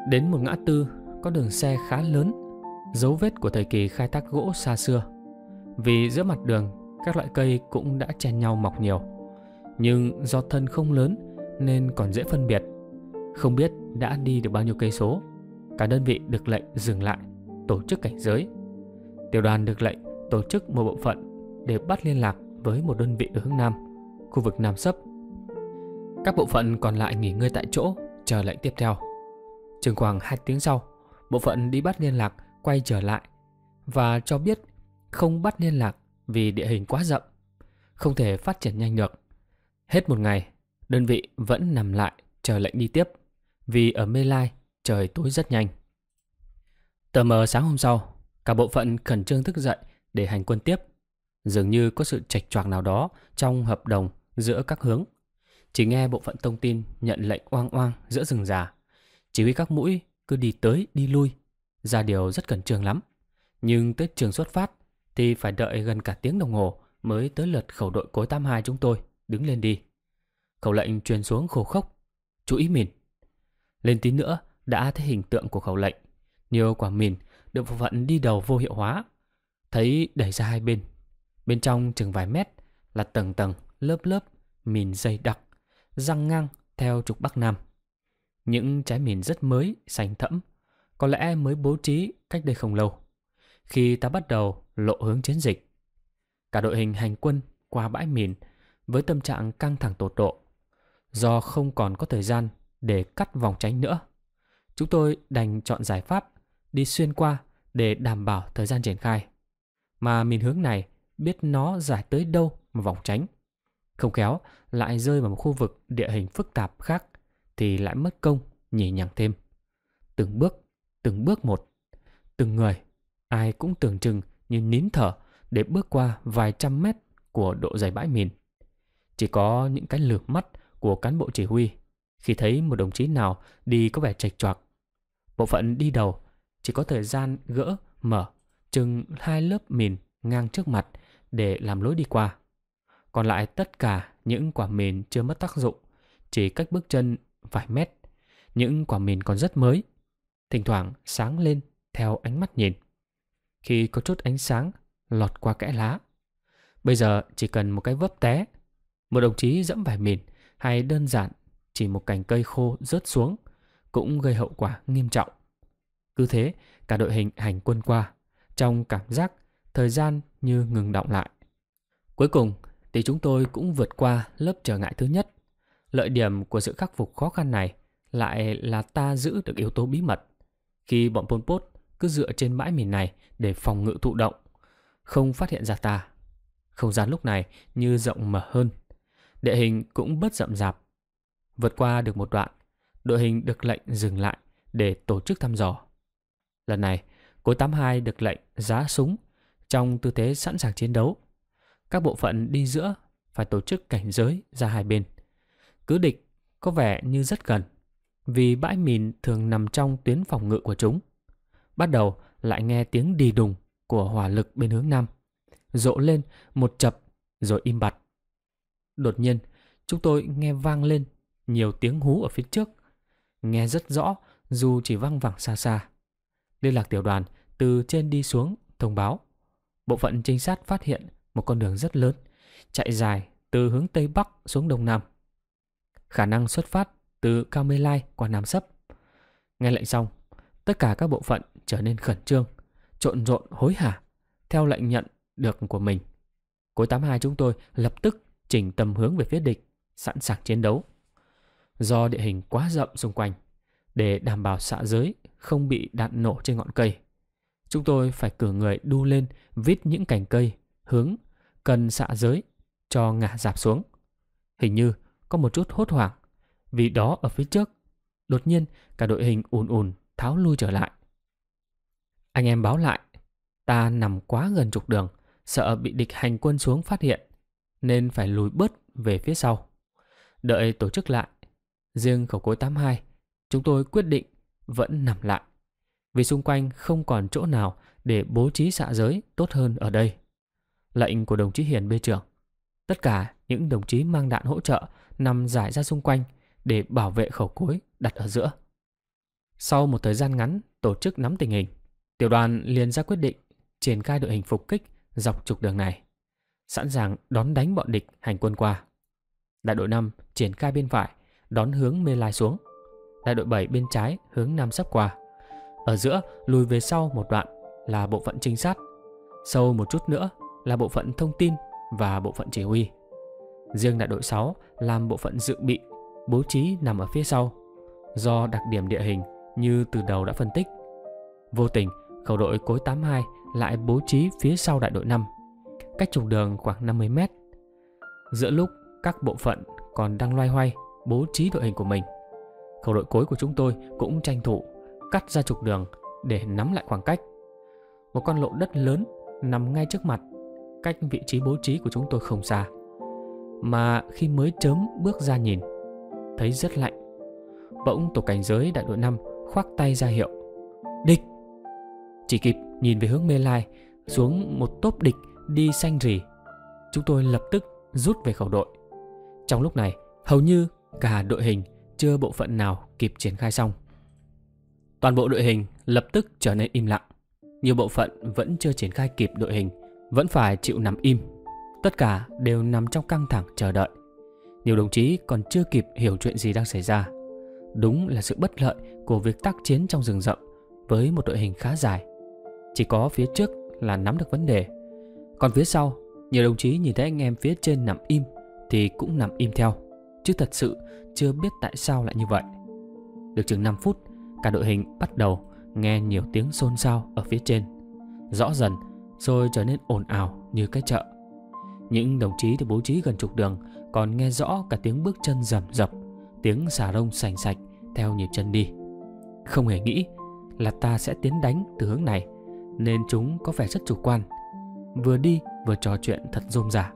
Đến một ngã tư có đường xe khá lớn, dấu vết của thời kỳ khai thác gỗ xa xưa. Vì giữa mặt đường, các loại cây cũng đã chen nhau mọc nhiều. Nhưng do thân không lớn nên còn dễ phân biệt. Không biết đã đi được bao nhiêu cây số, cả đơn vị được lệnh dừng lại, tổ chức cảnh giới. Tiểu đoàn được lệnh tổ chức một bộ phận để bắt liên lạc với một đơn vị ở hướng Nam, khu vực Nam Sấp. Các bộ phận còn lại nghỉ ngơi tại chỗ, chờ lệnh tiếp theo. Chừng khoảng 2 tiếng sau, bộ phận đi bắt liên lạc quay trở lại và cho biết không bắt liên lạc vì địa hình quá rộng, không thể phát triển nhanh được. Hết một ngày, đơn vị vẫn nằm lại chờ lệnh đi tiếp vì ở Mê Lai trời tối rất nhanh. Tờ mờ sáng hôm sau, cả bộ phận khẩn trương thức dậy để hành quân tiếp. Dường như có sự chạch choạc nào đó trong hợp đồng giữa các hướng. Chỉ nghe bộ phận thông tin nhận lệnh oang oang giữa rừng già. Chỉ huy các mũi cứ đi tới đi lui. Ra điều rất cẩn trương lắm. Nhưng tới trường xuất phát thì phải đợi gần cả tiếng đồng hồ mới tới lượt khẩu đội cối 82 chúng tôi đứng lên đi. Khẩu lệnh truyền xuống khổ khốc. Chú ý mìn. Lên tí nữa đã thấy hình tượng của khẩu lệnh. Nhiều quả mìn được bộ phận đi đầu vô hiệu hóa. Thấy đẩy ra hai bên. Bên trong chừng vài mét là tầng tầng, lớp lớp, mìn dày đặc, răng ngang theo trục Bắc Nam. Những trái mìn rất mới, xanh thẫm, có lẽ mới bố trí cách đây không lâu. Khi ta bắt đầu lộ hướng chiến dịch, cả đội hình hành quân qua bãi mìn với tâm trạng căng thẳng tột độ. Do không còn có thời gian để cắt vòng tránh nữa, chúng tôi đành chọn giải pháp đi xuyên qua để đảm bảo thời gian triển khai. Mà mìn hướng này biết nó giải tới đâu mà vòng tránh. Không khéo lại rơi vào một khu vực địa hình phức tạp khác thì lại mất công nhỉ nhằng thêm. Từng bước, từng bước một, từng người, ai cũng tưởng chừng như nín thở để bước qua vài trăm mét của độ dày bãi mìn. Chỉ có những cái lược mắt của cán bộ chỉ huy khi thấy một đồng chí nào đi có vẻ chạch choạc. Bộ phận đi đầu chỉ có thời gian gỡ, mở chừng hai lớp mìn ngang trước mặt để làm lối đi qua. Còn lại tất cả những quả mìn chưa mất tác dụng, chỉ cách bước chân vài mét. Những quả mìn còn rất mới, thỉnh thoảng sáng lên theo ánh mắt nhìn. Khi có chút ánh sáng lọt qua kẽ lá. Bây giờ chỉ cần một cái vấp té, một đồng chí dẫm vài mìn hay đơn giản chỉ một cành cây khô rớt xuống cũng gây hậu quả nghiêm trọng. Cứ thế, cả đội hình hành quân qua, trong cảm giác thời gian như ngừng động lại. Cuối cùng thì chúng tôi cũng vượt qua lớp trở ngại thứ nhất. Lợi điểm của sự khắc phục khó khăn này lại là ta giữ được yếu tố bí mật. Khi bọn Pol Pot cứ dựa trên bãi mìn này để phòng ngự thụ động, không phát hiện ra ta. Không gian lúc này như rộng mở hơn. Địa hình cũng bớt rậm rạp. Vượt qua được một đoạn, đội hình được lệnh dừng lại để tổ chức thăm dò. Lần này, cối 82 được lệnh giá súng trong tư thế sẵn sàng chiến đấu. Các bộ phận đi giữa phải tổ chức cảnh giới ra hai bên. Cứ địch có vẻ như rất gần, vì bãi mìn thường nằm trong tuyến phòng ngự của chúng. Bắt đầu lại nghe tiếng đi đùng của hỏa lực bên hướng nam. Rộ lên một chập rồi im bặt. Đột nhiên, chúng tôi nghe vang lên nhiều tiếng hú ở phía trước. Nghe rất rõ dù chỉ văng vẳng xa xa. Liên lạc tiểu đoàn từ trên đi xuống thông báo. Bộ phận trinh sát phát hiện một con đường rất lớn, chạy dài từ hướng Tây Bắc xuống Đông Nam. Khả năng xuất phát từ Cao Mê Lai qua Nam Sấp. Nghe lệnh xong, tất cả các bộ phận trở nên khẩn trương, trộn rộn hối hả, theo lệnh nhận được của mình. Cối 82 chúng tôi lập tức chỉnh tầm hướng về phía địch, sẵn sàng chiến đấu. Do địa hình quá rộng xung quanh, để đảm bảo xạ giới không bị đạn nổ trên ngọn cây, chúng tôi phải cử người đu lên vít những cành cây hướng cần xạ giới cho ngã dạp xuống. Hình như có một chút hốt hoảng, vì đó ở phía trước, đột nhiên cả đội hình ùn ùn tháo lui trở lại. Anh em báo lại, ta nằm quá gần trục đường, sợ bị địch hành quân xuống phát hiện, nên phải lùi bớt về phía sau. Đợi tổ chức lại, riêng khẩu cối 82, chúng tôi quyết định vẫn nằm lại, vì xung quanh không còn chỗ nào để bố trí xạ giới tốt hơn ở đây. Lệnh của đồng chí Hiền bê trưởng. Tất cả những đồng chí mang đạn hỗ trợ nằm giải ra xung quanh để bảo vệ khẩu cối đặt ở giữa. Sau một thời gian ngắn tổ chức nắm tình hình, tiểu đoàn liền ra quyết định triển khai đội hình phục kích dọc trục đường này, sẵn sàng đón đánh bọn địch hành quân qua. Đại đội 5 triển khai bên phải, đón hướng Mê Lai xuống. Đại đội 7 bên trái hướng Nam sắp qua. Ở giữa lùi về sau một đoạn là bộ phận trinh sát. Sâu một chút nữa là bộ phận thông tin và bộ phận chỉ huy. Riêng đại đội 6 làm bộ phận dự bị, bố trí nằm ở phía sau. Do đặc điểm địa hình như từ đầu đã phân tích. Vô tình, khẩu đội cối 82 lại bố trí phía sau đại đội 5, cách trục đường khoảng 50 mét. Giữa lúc các bộ phận còn đang loay hoay bố trí đội hình của mình, khẩu đội cối của chúng tôi cũng tranh thủ cắt ra trục đường để nắm lại khoảng cách. Một con lộ đất lớn nằm ngay trước mặt, cách vị trí bố trí của chúng tôi không xa. Mà khi mới chớm bước ra nhìn, thấy rất lạnh. Bỗng tổ cảnh giới đại đội 5 khoác tay ra hiệu. Địch! Chỉ kịp nhìn về hướng Mê Lai, xuống một tốp địch đi xanh rì. Chúng tôi lập tức rút về khẩu đội. Trong lúc này, hầu như cả đội hình chưa bộ phận nào kịp triển khai xong. Toàn bộ đội hình lập tức trở nên im lặng. Nhiều bộ phận vẫn chưa triển khai kịp đội hình, vẫn phải chịu nằm im. Tất cả đều nằm trong căng thẳng chờ đợi. Nhiều đồng chí còn chưa kịp hiểu chuyện gì đang xảy ra. Đúng là sự bất lợi của việc tác chiến trong rừng rậm với một đội hình khá dài. Chỉ có phía trước là nắm được vấn đề. Còn phía sau, nhiều đồng chí nhìn thấy anh em phía trên nằm im thì cũng nằm im theo. Chứ thật sự chưa biết tại sao lại như vậy. Được chừng 5 phút, cả đội hình bắt đầu nghe nhiều tiếng xôn xao ở phía trên. Rõ dần rồi trở nên ồn ào như cái chợ. Những đồng chí thì bố trí gần trục đường còn nghe rõ cả tiếng bước chân rầm rập, tiếng xà rông sành sạch theo nhịp chân đi. Không hề nghĩ là ta sẽ tiến đánh từ hướng này, nên chúng có vẻ rất chủ quan. Vừa đi vừa trò chuyện thật rôm rả.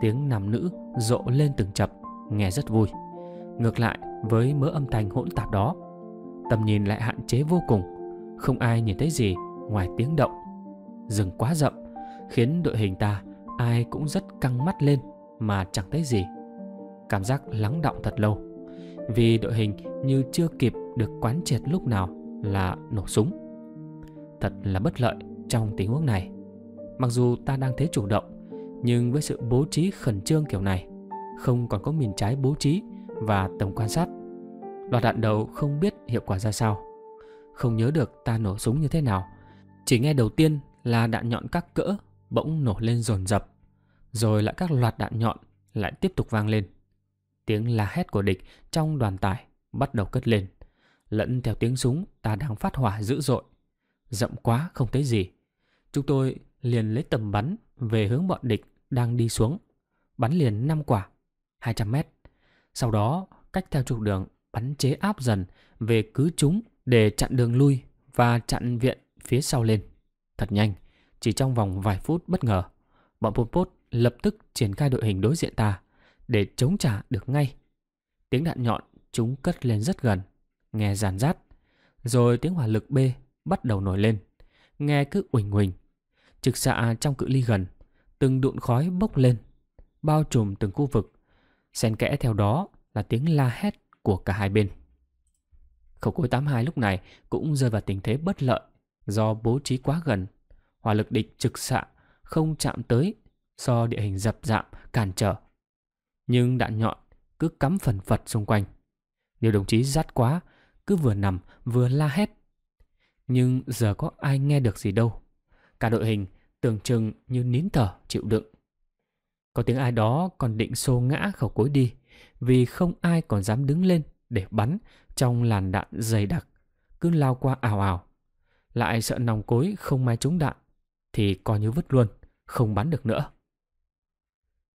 Tiếng nam nữ rộ lên từng chập, nghe rất vui. Ngược lại với mớ âm thanh hỗn tạp đó, tầm nhìn lại hạn chế vô cùng, không ai nhìn thấy gì ngoài tiếng động. Rừng quá rậm, khiến đội hình ta ai cũng rất căng mắt lên mà chẳng thấy gì. Cảm giác lắng động thật lâu, vì đội hình như chưa kịp được quán triệt lúc nào là nổ súng. Thật là bất lợi trong tình huống này. Mặc dù ta đang thế chủ động, nhưng với sự bố trí khẩn trương kiểu này, không còn có miền trái bố trí và tầm quan sát. Loạt đạn đầu không biết hiệu quả ra sao. Không nhớ được ta nổ súng như thế nào. Chỉ nghe đầu tiên là đạn nhọn các cỡ bỗng nổ lên rồn rập. Rồi lại các loạt đạn nhọn lại tiếp tục vang lên. Tiếng la hét của địch trong đoàn tải bắt đầu cất lên. Lẫn theo tiếng súng ta đang phát hỏa dữ dội. Rậm quá không thấy gì. Chúng tôi liền lấy tầm bắn về hướng bọn địch đang đi xuống. Bắn liền 5 quả, 200 mét. Sau đó cách theo trục đường bắn chế áp dần về cứ chúng để chặn đường lui và chặn viện phía sau lên. Thật nhanh, chỉ trong vòng vài phút bất ngờ, bọn Pol Pot lập tức triển khai đội hình đối diện ta để chống trả được ngay. Tiếng đạn nhọn chúng cất lên rất gần, nghe giàn rát. Rồi tiếng hỏa lực B bắt đầu nổi lên, nghe cứ uỳnh uỳnh. Trực xạ trong cự ly gần, từng đụn khói bốc lên, bao trùm từng khu vực. Xen kẽ theo đó là tiếng la hét của cả hai bên. Khẩu cối 82 lúc này cũng rơi vào tình thế bất lợi do bố trí quá gần. Hỏa lực địch trực xạ không chạm tới do địa hình dập dạm cản trở. Nhưng đạn nhọn cứ cắm phần phật xung quanh. Nhiều đồng chí rát quá, cứ vừa nằm vừa la hét. Nhưng giờ có ai nghe được gì đâu. Cả đội hình tưởng chừng như nín thở chịu đựng. Có tiếng ai đó còn định xô ngã khẩu cối đi vì không ai còn dám đứng lên để bắn trong làn đạn dày đặc cứ lao qua ảo ảo. Lại sợ nòng cối không may trúng đạn thì coi như vứt luôn, không bắn được nữa.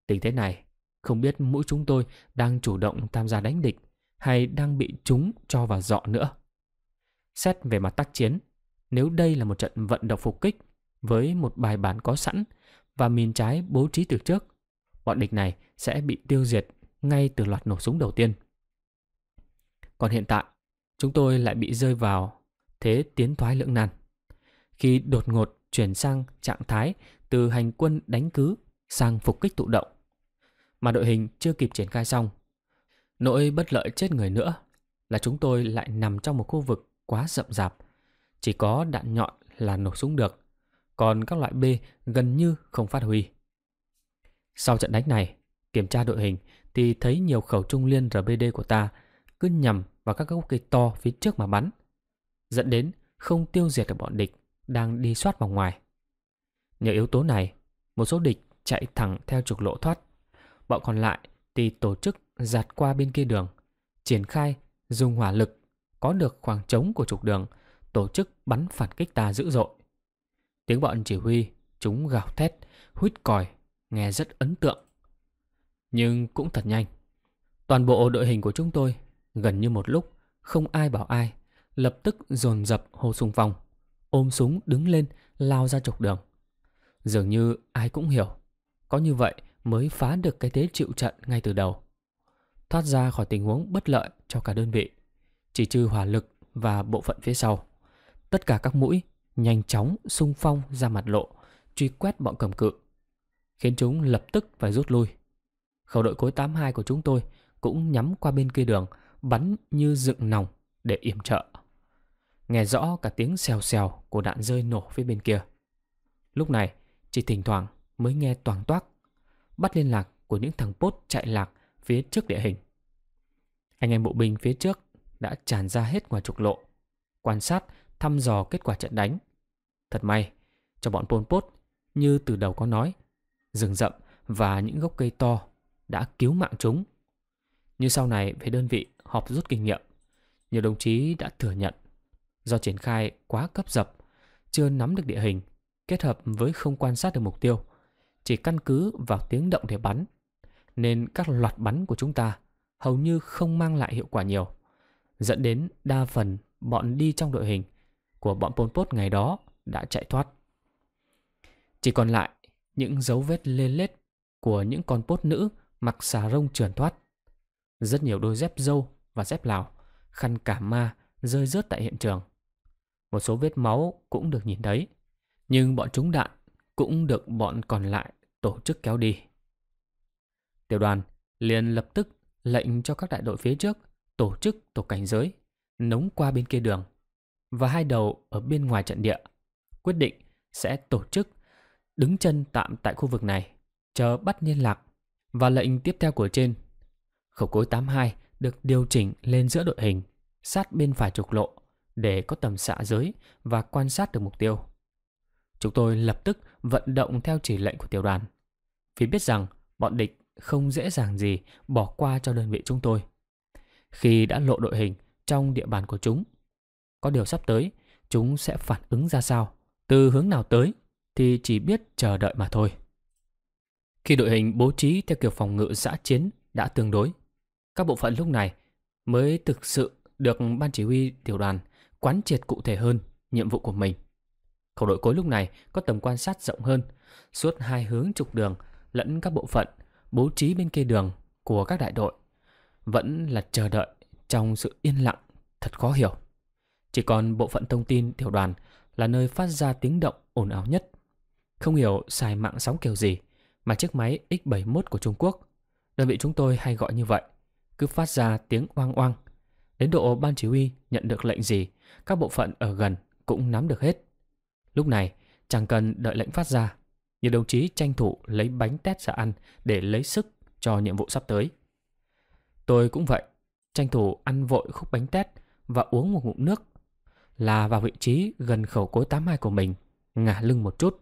Tình thế này, không biết mũi chúng tôi đang chủ động tham gia đánh địch hay đang bị chúng cho vào dọ nữa. Xét về mặt tác chiến, nếu đây là một trận vận động phục kích với một bài bản có sẵn và mìn trái bố trí từ trước, bọn địch này sẽ bị tiêu diệt ngay từ loạt nổ súng đầu tiên. Còn hiện tại, chúng tôi lại bị rơi vào thế tiến thoái lưỡng nan. Khi đột ngột chuyển sang trạng thái từ hành quân đánh cứ sang phục kích tụ động, mà đội hình chưa kịp triển khai xong. Nỗi bất lợi chết người nữa là chúng tôi lại nằm trong một khu vực quá rậm rạp, chỉ có đạn nhọn là nổ súng được, còn các loại B gần như không phát huy. Sau trận đánh này, kiểm tra đội hình thì thấy nhiều khẩu trung liên RBD của ta cứ nhằm vào các gốc cây to phía trước mà bắn, dẫn đến không tiêu diệt được bọn địch đang đi soát vào ngoài. Nhờ yếu tố này, một số địch chạy thẳng theo trục lộ thoát. Bọn còn lại thì tổ chức giạt qua bên kia đường, triển khai dùng hỏa lực có được khoảng trống của trục đường, tổ chức bắn phản kích ta dữ dội. Tiếng bọn chỉ huy, chúng gào thét, huýt còi, nghe rất ấn tượng. Nhưng cũng thật nhanh. Toàn bộ đội hình của chúng tôi, gần như một lúc, không ai bảo ai, lập tức dồn dập hô xung phong, ôm súng đứng lên lao ra trục đường. Dường như ai cũng hiểu, có như vậy mới phá được cái thế chịu trận ngay từ đầu. Thoát ra khỏi tình huống bất lợi cho cả đơn vị, chỉ trừ hỏa lực và bộ phận phía sau. Tất cả các mũi nhanh chóng xung phong ra mặt lộ, truy quét bọn cầm cự, khiến chúng lập tức phải rút lui. Khẩu đội cối 82 của chúng tôi cũng nhắm qua bên kia đường, bắn như dựng nòng để yểm trợ. Nghe rõ cả tiếng xèo xèo của đạn rơi nổ phía bên kia. Lúc này, chỉ thỉnh thoảng mới nghe toàn toác, bắt liên lạc của những thằng pốt chạy lạc phía trước địa hình. Anh em bộ binh phía trước đã tràn ra hết ngoài trục lộ, quan sát, thăm dò kết quả trận đánh. Thật may, cho bọn Pol Pot, như từ đầu có nói, rừng rậm và những gốc cây to đã cứu mạng chúng. Như sau này về đơn vị họp rút kinh nghiệm, nhiều đồng chí đã thừa nhận do triển khai quá cấp dập, chưa nắm được địa hình, kết hợp với không quan sát được mục tiêu, chỉ căn cứ vào tiếng động để bắn, nên các loạt bắn của chúng ta hầu như không mang lại hiệu quả nhiều, dẫn đến đa phần bọn đi trong đội hình của bọn Pol Pot ngày đó đã chạy thoát. Chỉ còn lại những dấu vết lê lết của những con pốt nữ mặc xà rông trườn thoát. Rất nhiều đôi dép dâu và dép lào, khăn cả ma rơi rớt tại hiện trường. Một số vết máu cũng được nhìn thấy, nhưng bọn chúng đạn cũng được bọn còn lại tổ chức kéo đi. Tiểu đoàn liền lập tức lệnh cho các đại đội phía trước tổ chức tổ cảnh giới, nống qua bên kia đường và hai đầu ở bên ngoài trận địa, quyết định sẽ tổ chức đứng chân tạm tại khu vực này, chờ bắt liên lạc và lệnh tiếp theo của trên. Khẩu cối 82 được điều chỉnh lên giữa đội hình, sát bên phải trục lộ để có tầm xạ giới và quan sát được mục tiêu. Chúng tôi lập tức vận động theo chỉ lệnh của tiểu đoàn, vì biết rằng bọn địch không dễ dàng gì bỏ qua cho đơn vị chúng tôi. Khi đã lộ đội hình trong địa bàn của chúng, có điều sắp tới chúng sẽ phản ứng ra sao, từ hướng nào tới thì chỉ biết chờ đợi mà thôi. Khi đội hình bố trí theo kiểu phòng ngự giã chiến đã tương đối, các bộ phận lúc này mới thực sự được ban chỉ huy tiểu đoàn quán triệt cụ thể hơn nhiệm vụ của mình. Khẩu đội cối lúc này có tầm quan sát rộng hơn, suốt hai hướng trục đường lẫn các bộ phận bố trí bên kia đường của các đại đội. Vẫn là chờ đợi trong sự yên lặng thật khó hiểu. Chỉ còn bộ phận thông tin tiểu đoàn là nơi phát ra tiếng động ồn ào nhất. Không hiểu xài mạng sóng kiểu gì mà chiếc máy X71 của Trung Quốc, đơn vị chúng tôi hay gọi như vậy, cứ phát ra tiếng oang oang. Đến độ ban chỉ huy nhận được lệnh gì, các bộ phận ở gần cũng nắm được hết. Lúc này, chẳng cần đợi lệnh phát ra, nhiều đồng chí tranh thủ lấy bánh tét ra ăn để lấy sức cho nhiệm vụ sắp tới. Tôi cũng vậy, tranh thủ ăn vội khúc bánh tét và uống một ngụm nước là vào vị trí gần khẩu cối 82 của mình, ngả lưng một chút.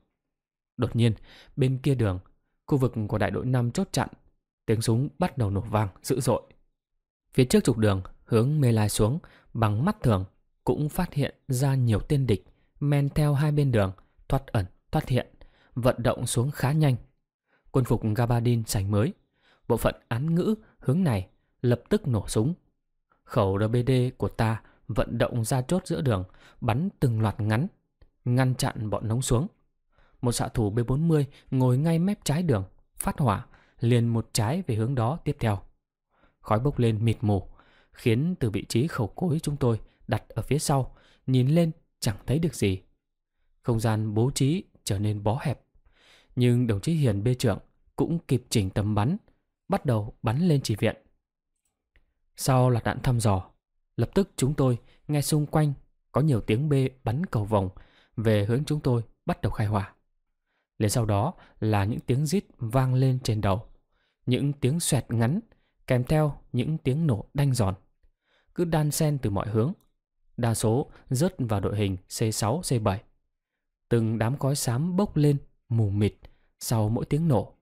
Đột nhiên, bên kia đường, khu vực của đại đội 5 chốt chặn, tiếng súng bắt đầu nổ vang dữ dội. Phía trước trục đường, hướng mê lai xuống, bằng mắt thường cũng phát hiện ra nhiều tên địch men theo hai bên đường, thoát ẩn, thoát hiện, vận động xuống khá nhanh. Quân phục Gabardine sành mới, bộ phận án ngữ hướng này lập tức nổ súng. Khẩu RBD của ta vận động ra chốt giữa đường, bắn từng loạt ngắn, ngăn chặn bọn nóng xuống. Một xạ thủ B40 ngồi ngay mép trái đường, phát hỏa, liền một trái về hướng đó tiếp theo. Khói bốc lên mịt mù, khiến từ vị trí khẩu cối chúng tôi đặt ở phía sau, nhìn lên chẳng thấy được gì. Không gian bố trí trở nên bó hẹp. Nhưng đồng chí Hiền bê trưởng cũng kịp chỉnh tầm bắn, bắt đầu bắn lên chỉ viện. Sau loạt đạn thăm dò, lập tức chúng tôi nghe xung quanh có nhiều tiếng bê bắn cầu vòng về hướng chúng tôi bắt đầu khai hỏa. liền sau đó là những tiếng rít vang lên trên đầu, những tiếng xoẹt ngắn kèm theo những tiếng nổ đanh giòn. Cứ đan xen từ mọi hướng, đa số rớt vào đội hình C6, C7. Từng đám khói xám bốc lên mù mịt sau mỗi tiếng nổ.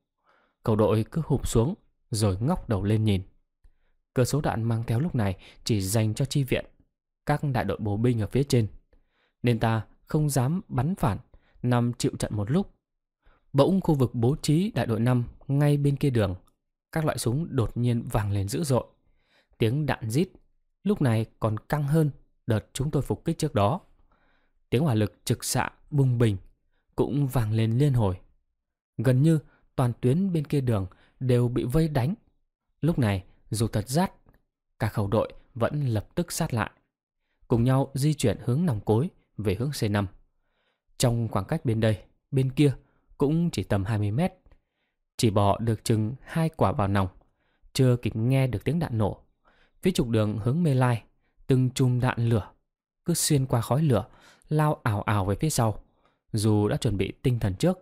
Cầu đội cứ hụp xuống rồi ngóc đầu lên nhìn. Cơ số đạn mang theo lúc này chỉ dành cho chi viện, các đại đội bộ binh ở phía trên. Nên ta không dám bắn phản, nằm chịu trận một lúc. Bỗng khu vực bố trí đại đội 5 ngay bên kia đường, các loại súng đột nhiên vàng lên dữ dội. Tiếng đạn rít lúc này còn căng hơn đợt chúng tôi phục kích trước đó. Tiếng hỏa lực trực xạ bùng bình cũng vàng lên liên hồi. Gần như toàn tuyến bên kia đường đều bị vây đánh. Lúc này, dù thật rát, cả khẩu đội vẫn lập tức sát lại. Cùng nhau di chuyển hướng nòng cối về hướng C5. Trong khoảng cách bên đây, bên kia cũng chỉ tầm 20 mét. Chỉ bỏ được chừng hai quả vào nòng, chưa kịp nghe được tiếng đạn nổ. Phía trục đường hướng Mê Lai từng chùm đạn lửa cứ xuyên qua khói lửa lao ảo ảo về phía sau dù đã chuẩn bị tinh thần trước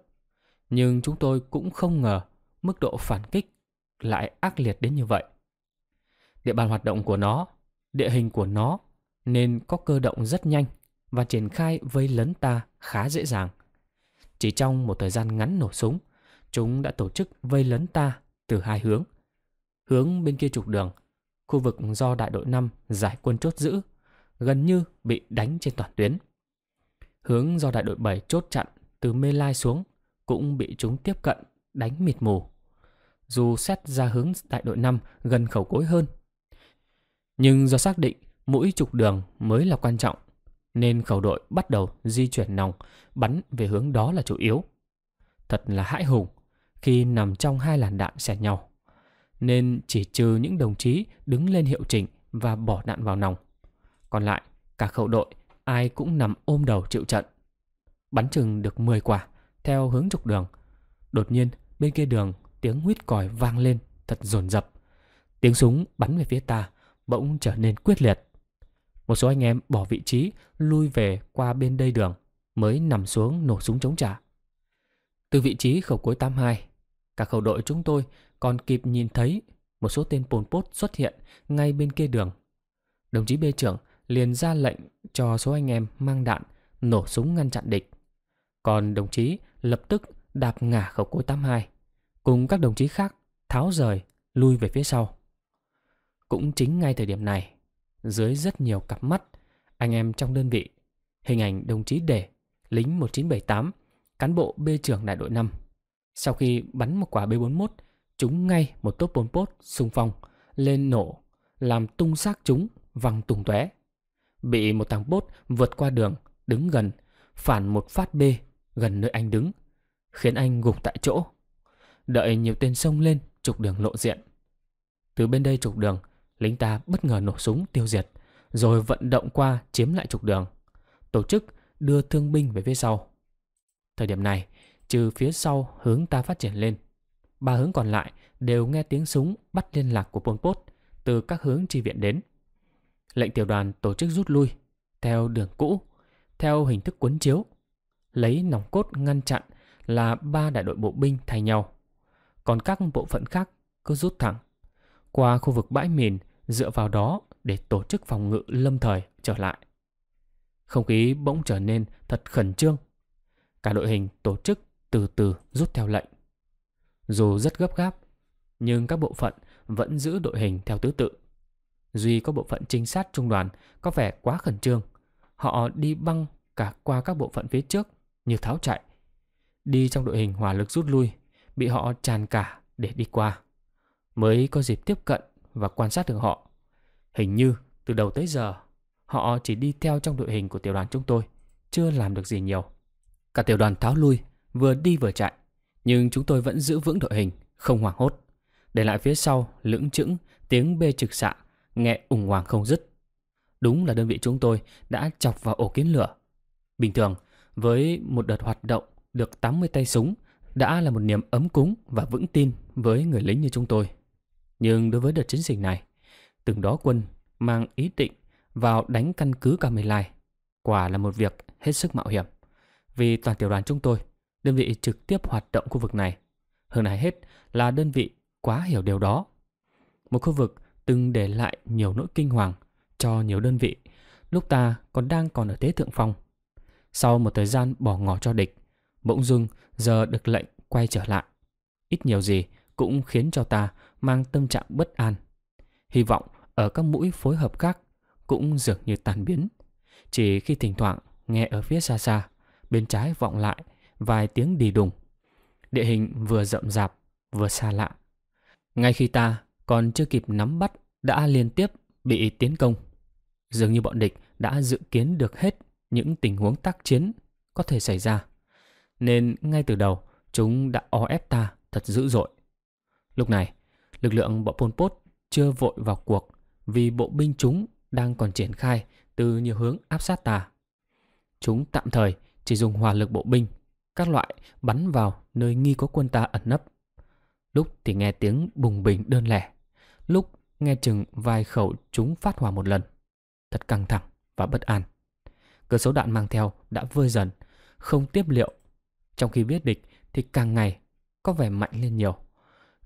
nhưng chúng tôi cũng không ngờ mức độ phản kích lại ác liệt đến như vậy địa bàn hoạt động của nó địa hình của nó nên có cơ động rất nhanh và triển khai vây lấn ta khá dễ dàng chỉ trong một thời gian ngắn nổ súng chúng đã tổ chức vây lấn ta từ hai hướng hướng bên kia trục đường khu vực do đại đội 5 giải quân chốt giữ, gần như bị đánh trên toàn tuyến. Hướng do đại đội 7 chốt chặn từ Mê Lai xuống cũng bị chúng tiếp cận đánh mịt mù. Dù xét ra hướng đại đội 5 gần khẩu cối hơn. Nhưng do xác định mũi trục đường mới là quan trọng, nên khẩu đội bắt đầu di chuyển nòng bắn về hướng đó là chủ yếu. Thật là hãi hùng khi nằm trong hai làn đạn xẻ nhau nên chỉ trừ những đồng chí đứng lên hiệu chỉnh và bỏ đạn vào nòng. Còn lại, cả khẩu đội, ai cũng nằm ôm đầu chịu trận. Bắn chừng được 10 quả, theo hướng trục đường. Đột nhiên, bên kia đường, tiếng huýt còi vang lên, thật dồn dập. Tiếng súng bắn về phía ta, bỗng trở nên quyết liệt. Một số anh em bỏ vị trí, lui về qua bên đây đường, mới nằm xuống nổ súng chống trả. Từ vị trí khẩu cuối 82, cả khẩu đội chúng tôi còn kịp nhìn thấy một số tên Pol Pot xuất hiện ngay bên kia đường. Đồng chí B trưởng liền ra lệnh cho số anh em mang đạn nổ súng ngăn chặn địch. Còn đồng chí lập tức đạp ngả khẩu cối 82 cùng các đồng chí khác tháo rời lui về phía sau. Cũng chính ngay thời điểm này, dưới rất nhiều cặp mắt, anh em trong đơn vị, hình ảnh đồng chí Đề, lính 1978, cán bộ B trưởng đại đội 5. Sau khi bắn một quả B41 chúng ngay một tốp bốn pốt xung phong lên nổ, làm tung xác chúng văng tung tóe. Bị một thằng bốt vượt qua đường, đứng gần, phản một phát b gần nơi anh đứng, khiến anh gục tại chỗ. Đợi nhiều tên sông lên trục đường lộ diện. Từ bên đây trục đường, lính ta bất ngờ nổ súng tiêu diệt, rồi vận động qua chiếm lại trục đường. Tổ chức đưa thương binh về phía sau. Thời điểm này, trừ phía sau hướng ta phát triển lên, ba hướng còn lại đều nghe tiếng súng bắt liên lạc của Pol Pot từ các hướng chi viện đến. Lệnh tiểu đoàn tổ chức rút lui theo đường cũ, theo hình thức cuốn chiếu, lấy nòng cốt ngăn chặn là ba đại đội bộ binh thay nhau. Còn các bộ phận khác cứ rút thẳng qua khu vực bãi mìn dựa vào đó để tổ chức phòng ngự lâm thời trở lại. Không khí bỗng trở nên thật khẩn trương. Cả đội hình tổ chức từ từ rút theo lệnh. Dù rất gấp gáp, nhưng các bộ phận vẫn giữ đội hình theo thứ tự. Duy có bộ phận trinh sát trung đoàn có vẻ quá khẩn trương. Họ đi băng cả qua các bộ phận phía trước như tháo chạy. Đi trong đội hình hỏa lực rút lui, bị họ tràn cả để đi qua. Mới có dịp tiếp cận và quan sát được họ. Hình như từ đầu tới giờ, họ chỉ đi theo trong đội hình của tiểu đoàn chúng tôi, chưa làm được gì nhiều. Cả tiểu đoàn tháo lui, vừa đi vừa chạy, nhưng chúng tôi vẫn giữ vững đội hình, không hoảng hốt. Để lại phía sau, lững chững, tiếng bê trực xạ, nghe ủng hoàng không dứt. Đúng là đơn vị chúng tôi đã chọc vào ổ kiến lửa. Bình thường, với một đợt hoạt động được 80 tay súng đã là một niềm ấm cúng và vững tin với người lính như chúng tôi. Nhưng đối với đợt chiến dịch này, từng đó quân mang ý định vào đánh căn cứ Camelai. quả là một việc hết sức mạo hiểm. Vì toàn tiểu đoàn chúng tôi, đơn vị trực tiếp hoạt động khu vực này. Hơn ai hết là đơn vị quá hiểu điều đó. Một khu vực từng để lại nhiều nỗi kinh hoàng cho nhiều đơn vị lúc ta còn đang còn ở thế thượng phong. Sau một thời gian bỏ ngỏ cho địch, bỗng dưng giờ được lệnh quay trở lại. Ít nhiều gì cũng khiến cho ta mang tâm trạng bất an. Hy vọng ở các mũi phối hợp khác cũng dường như tan biến. Chỉ khi thỉnh thoảng nghe ở phía xa xa, bên trái vọng lại vài tiếng đi đùng. Địa hình vừa rậm rạp, vừa xa lạ. Ngay khi ta còn chưa kịp nắm bắt đã liên tiếp bị tiến công. Dường như bọn địch đã dự kiến được hết những tình huống tác chiến có thể xảy ra. Nên ngay từ đầu chúng đã o ép ta thật dữ dội. Lúc này, lực lượng bọn Pol Pot chưa vội vào cuộc vì bộ binh chúng đang còn triển khai từ nhiều hướng áp sát ta. Chúng tạm thời chỉ dùng hỏa lực bộ binh, các loại bắn vào nơi nghi có quân ta ẩn nấp. Lúc thì nghe tiếng bùng bình đơn lẻ, lúc nghe chừng vài khẩu chúng phát hỏa một lần. Thật căng thẳng và bất an. Cơ số đạn mang theo đã vơi dần, không tiếp liệu. Trong khi biết địch thì càng ngày có vẻ mạnh lên nhiều.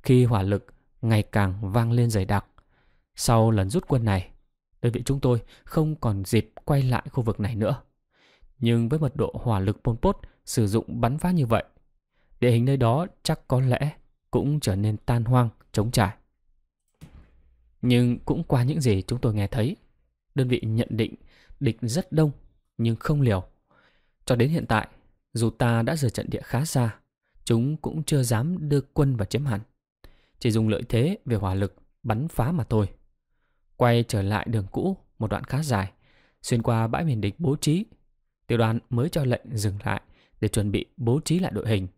Khi hỏa lực ngày càng vang lên dày đặc. Sau lần rút quân này, đơn vị chúng tôi không còn dịp quay lại khu vực này nữa. Nhưng với mật độ hỏa lực Pol Pot sử dụng bắn phá như vậy, địa hình nơi đó chắc có lẽ cũng trở nên tan hoang, trống trải. Nhưng cũng qua những gì chúng tôi nghe thấy, đơn vị nhận định địch rất đông nhưng không liều. Cho đến hiện tại, dù ta đã rời trận địa khá xa, chúng cũng chưa dám đưa quân vào chiếm hẳn. Chỉ dùng lợi thế về hỏa lực bắn phá mà thôi. Quay trở lại đường cũ một đoạn khá dài, xuyên qua bãi miền địch bố trí. Tiểu đoàn mới cho lệnh dừng lại để chuẩn bị bố trí lại đội hình.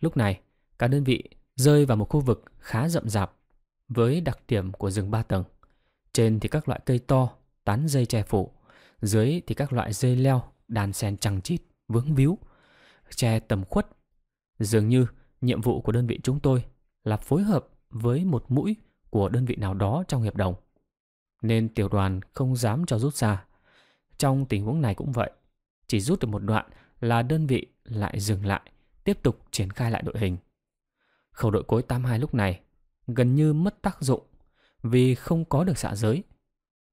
Lúc này, cả đơn vị rơi vào một khu vực khá rậm rạp với đặc điểm của rừng ba tầng. Trên thì các loại cây to, tán dây che phủ. Dưới thì các loại dây leo, đàn sen chằng chít, vướng víu, che tầm khuất. Dường như nhiệm vụ của đơn vị chúng tôi là phối hợp với một mũi của đơn vị nào đó trong hiệp đồng. Nên tiểu đoàn không dám cho rút ra Trong tình huống này cũng vậy. Chỉ rút được một đoạn là đơn vị lại dừng lại, tiếp tục triển khai lại đội hình. Khẩu đội cối 82 lúc này gần như mất tác dụng vì không có được xạ giới.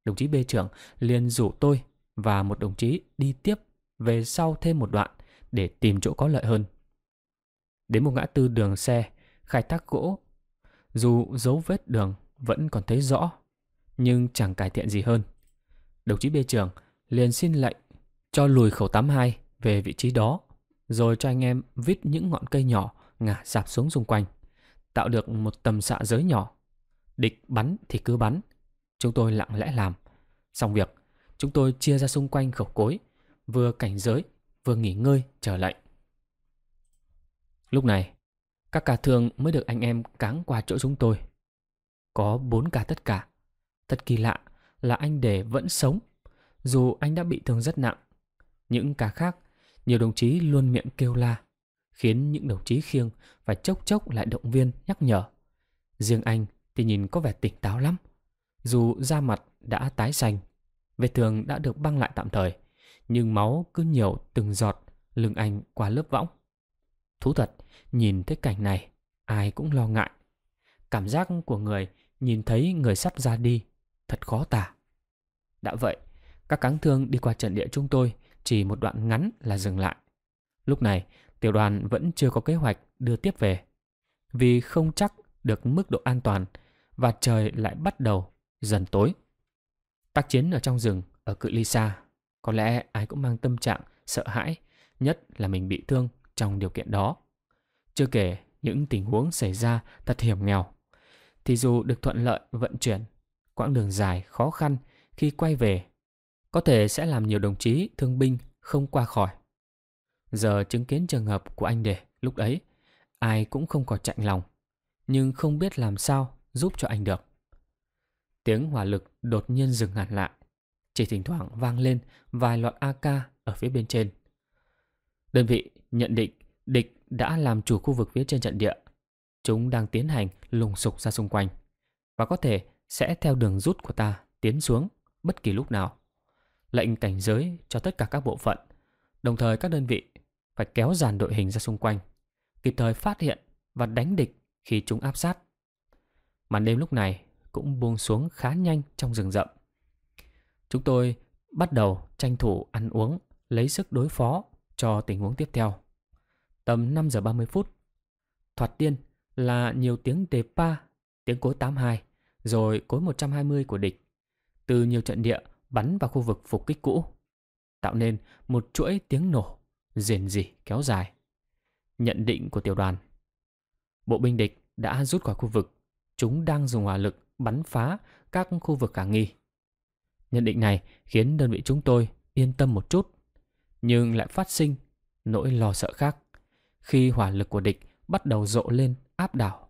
Đồng chí B trưởng liền rủ tôi và một đồng chí đi tiếp về sau thêm một đoạn để tìm chỗ có lợi hơn. Đến một ngã tư đường xe, khai thác gỗ. Dù dấu vết đường vẫn còn thấy rõ, nhưng chẳng cải thiện gì hơn. Đồng chí bê trưởng liền xin lệnh cho lùi khẩu 82 về vị trí đó, rồi cho anh em vít những ngọn cây nhỏ ngả dạp xuống xung quanh tạo được một tầm xạ giới nhỏ. Địch bắn thì cứ bắn. Chúng tôi lặng lẽ làm. Xong việc, chúng tôi chia ra xung quanh khẩu cối, vừa cảnh giới, vừa nghỉ ngơi, chờ lệnh. Lúc này, các cả thường mới được anh em cáng qua chỗ chúng tôi. Có bốn ca tất cả. Thật kỳ lạ là anh để vẫn sống, dù anh đã bị thương rất nặng. Những ca khác, nhiều đồng chí luôn miệng kêu la khiến những đồng chí khiêng phải chốc chốc lại động viên nhắc nhở. Riêng anh thì nhìn có vẻ tỉnh táo lắm. Dù da mặt đã tái xanh, vết thương đã được băng lại tạm thời, nhưng máu cứ nhiều từng giọt lưng anh qua lớp võng. Thú thật, nhìn thấy cảnh này, ai cũng lo ngại. Cảm giác của người nhìn thấy người sắp ra đi, thật khó tả. Đã vậy, các cáng thương đi qua trận địa chúng tôi chỉ một đoạn ngắn là dừng lại. Lúc này, tiểu đoàn vẫn chưa có kế hoạch đưa tiếp về. vì không chắc được mức độ an toàn và trời lại bắt đầu dần tối. Tác chiến ở trong rừng, ở cự ly xa, có lẽ ai cũng mang tâm trạng sợ hãi, nhất là mình bị thương trong điều kiện đó. Chưa kể những tình huống xảy ra thật hiểm nghèo, thì dù được thuận lợi vận chuyển, quãng đường dài khó khăn khi quay về, có thể sẽ làm nhiều đồng chí thương binh không qua khỏi. Giờ chứng kiến trường hợp của anh Đề lúc ấy, ai cũng không có chạnh lòng, nhưng không biết làm sao giúp cho anh được. Tiếng hỏa lực đột nhiên dừng hẳn lại, chỉ thỉnh thoảng vang lên vài loạt AK ở phía bên trên. Đơn vị nhận định địch đã làm chủ khu vực phía trên trận địa. Chúng đang tiến hành lùng sục ra xung quanh và có thể sẽ theo đường rút của ta tiến xuống bất kỳ lúc nào. Lệnh cảnh giới cho tất cả các bộ phận, đồng thời các đơn vị phải kéo dàn đội hình ra xung quanh, kịp thời phát hiện và đánh địch khi chúng áp sát. Màn đêm lúc này cũng buông xuống khá nhanh trong rừng rậm. Chúng tôi bắt đầu tranh thủ ăn uống, lấy sức đối phó cho tình huống tiếp theo. Tầm 5 giờ 30 phút, thoạt tiên là nhiều tiếng đề pa, tiếng cối 82, rồi cối 120 của địch. Từ nhiều trận địa bắn vào khu vực phục kích cũ, tạo nên một chuỗi tiếng nổ, rền rỉ kéo dài. Nhận định của tiểu đoàn Bộ binh địch đã rút khỏi khu vực, chúng đang dùng hỏa lực bắn phá các khu vực khả nghi. Nhận định này khiến đơn vị chúng tôi yên tâm một chút, nhưng lại phát sinh nỗi lo sợ khác khi hỏa lực của địch bắt đầu rộ lên áp đảo.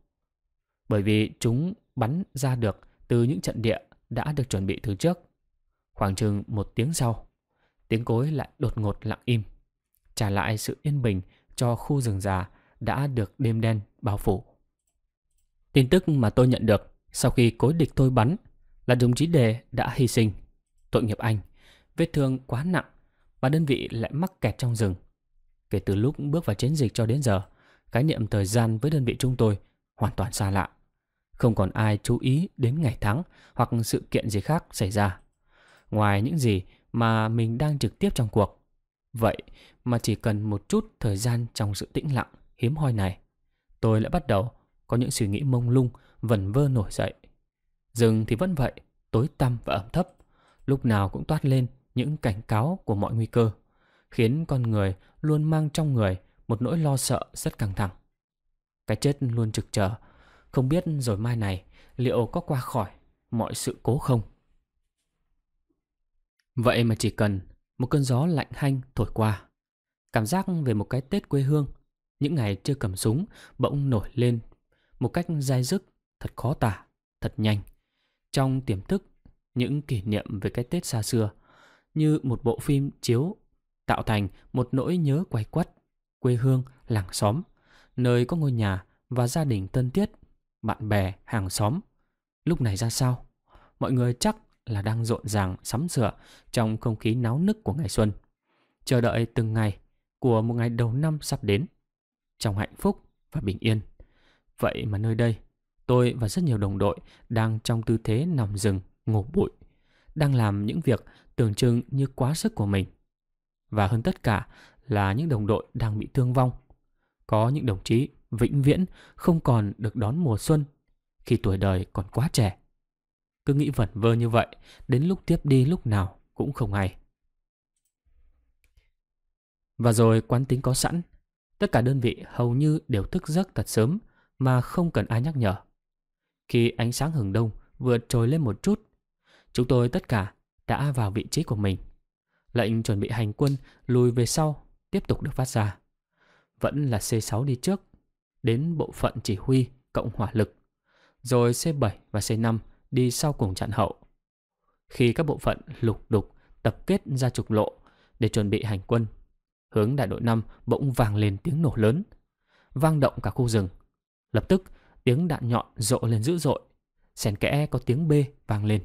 Bởi vì chúng bắn ra được từ những trận địa đã được chuẩn bị từ trước. Khoảng chừng một tiếng sau, tiếng cối lại đột ngột lặng im, trả lại sự yên bình cho khu rừng già đã được đêm đen bao phủ. Tin tức mà tôi nhận được sau khi cối địch tôi bắn là đồng chí Đề đã hy sinh. Tội nghiệp anh, vết thương quá nặng và đơn vị lại mắc kẹt trong rừng. Kể từ lúc bước vào chiến dịch cho đến giờ, khái niệm thời gian với đơn vị chúng tôi hoàn toàn xa lạ. Không còn ai chú ý đến ngày tháng hoặc sự kiện gì khác xảy ra. Ngoài những gì mà mình đang trực tiếp trong cuộc. Vậy mà chỉ cần một chút thời gian trong sự tĩnh lặng hiếm hoi này, tôi lại bắt đầu có những suy nghĩ mông lung, vẩn vơ nổi dậy. Rừng thì vẫn vậy, tối tăm và ẩm thấp, lúc nào cũng toát lên những cảnh cáo của mọi nguy cơ, khiến con người luôn mang trong người một nỗi lo sợ rất căng thẳng. Cái chết luôn trực chờ, không biết rồi mai này liệu có qua khỏi mọi sự cố không. Vậy mà chỉ cần một cơn gió lạnh hanh thổi qua, cảm giác về một cái Tết quê hương, những ngày chưa cầm súng bỗng nổi lên một cách dai dứt, thật khó tả, thật nhanh. Trong tiềm thức, những kỷ niệm về cái Tết xa xưa, như một bộ phim chiếu tạo thành một nỗi nhớ quay quắt, quê hương, làng xóm, nơi có ngôi nhà và gia đình thân thiết, bạn bè, hàng xóm. Lúc này ra sao? Mọi người chắc là đang rộn ràng sắm sửa trong không khí náo nức của ngày xuân. Chờ đợi từng ngày của một ngày đầu năm sắp đến. Trong hạnh phúc và bình yên. Vậy mà nơi đây, tôi và rất nhiều đồng đội đang trong tư thế nằm rừng, ngủ bụi, đang làm những việc tưởng chừng như quá sức của mình. Và hơn tất cả là những đồng đội đang bị thương vong. Có những đồng chí vĩnh viễn không còn được đón mùa xuân khi tuổi đời còn quá trẻ. Cứ nghĩ vẩn vơ như vậy, đến lúc tiếp đi lúc nào cũng không hay. Và rồi quán tính có sẵn, tất cả đơn vị hầu như đều thức giấc thật sớm mà không cần ai nhắc nhở. Khi ánh sáng hừng đông vừa trồi lên một chút, chúng tôi tất cả đã vào vị trí của mình. Lệnh chuẩn bị hành quân lùi về sau tiếp tục được phát ra. Vẫn là C6 đi trước, đến bộ phận chỉ huy cộng hỏa lực, rồi C7 và C5 đi sau cùng chặn hậu. Khi các bộ phận lục đục tập kết ra trục lộ để chuẩn bị hành quân, hướng đại đội 5 bỗng vang lên tiếng nổ lớn, vang động cả khu rừng. Lập tức, tiếng đạn nhọn rộ lên dữ dội, xèn kẽ có tiếng B vang lên.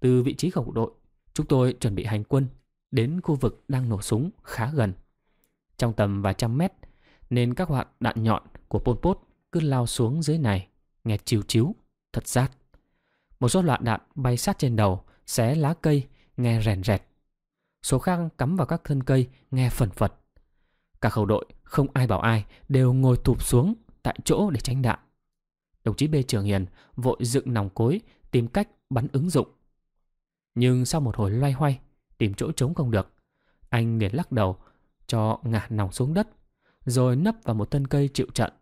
Từ vị trí khẩu đội, chúng tôi chuẩn bị hành quân đến khu vực đang nổ súng khá gần. Trong tầm vài trăm mét, nên các hoạt đạn nhọn của Pol Pot cứ lao xuống dưới này, nghe chiều chiếu, thật rát. Một số loạt đạn bay sát trên đầu, xé lá cây, nghe rèn rẹt. Số khác cắm vào các thân cây, nghe phần phật. Cả khẩu đội, không ai bảo ai, đều ngồi thụp xuống, tại chỗ để tránh đạn. Đồng chí B Trường Hiền vội dựng nòng cối tìm cách bắn ứng dụng. Nhưng sau một hồi loay hoay, tìm chỗ trống không được, anh liền lắc đầu cho ngả nòng xuống đất, rồi nấp vào một thân cây chịu trận.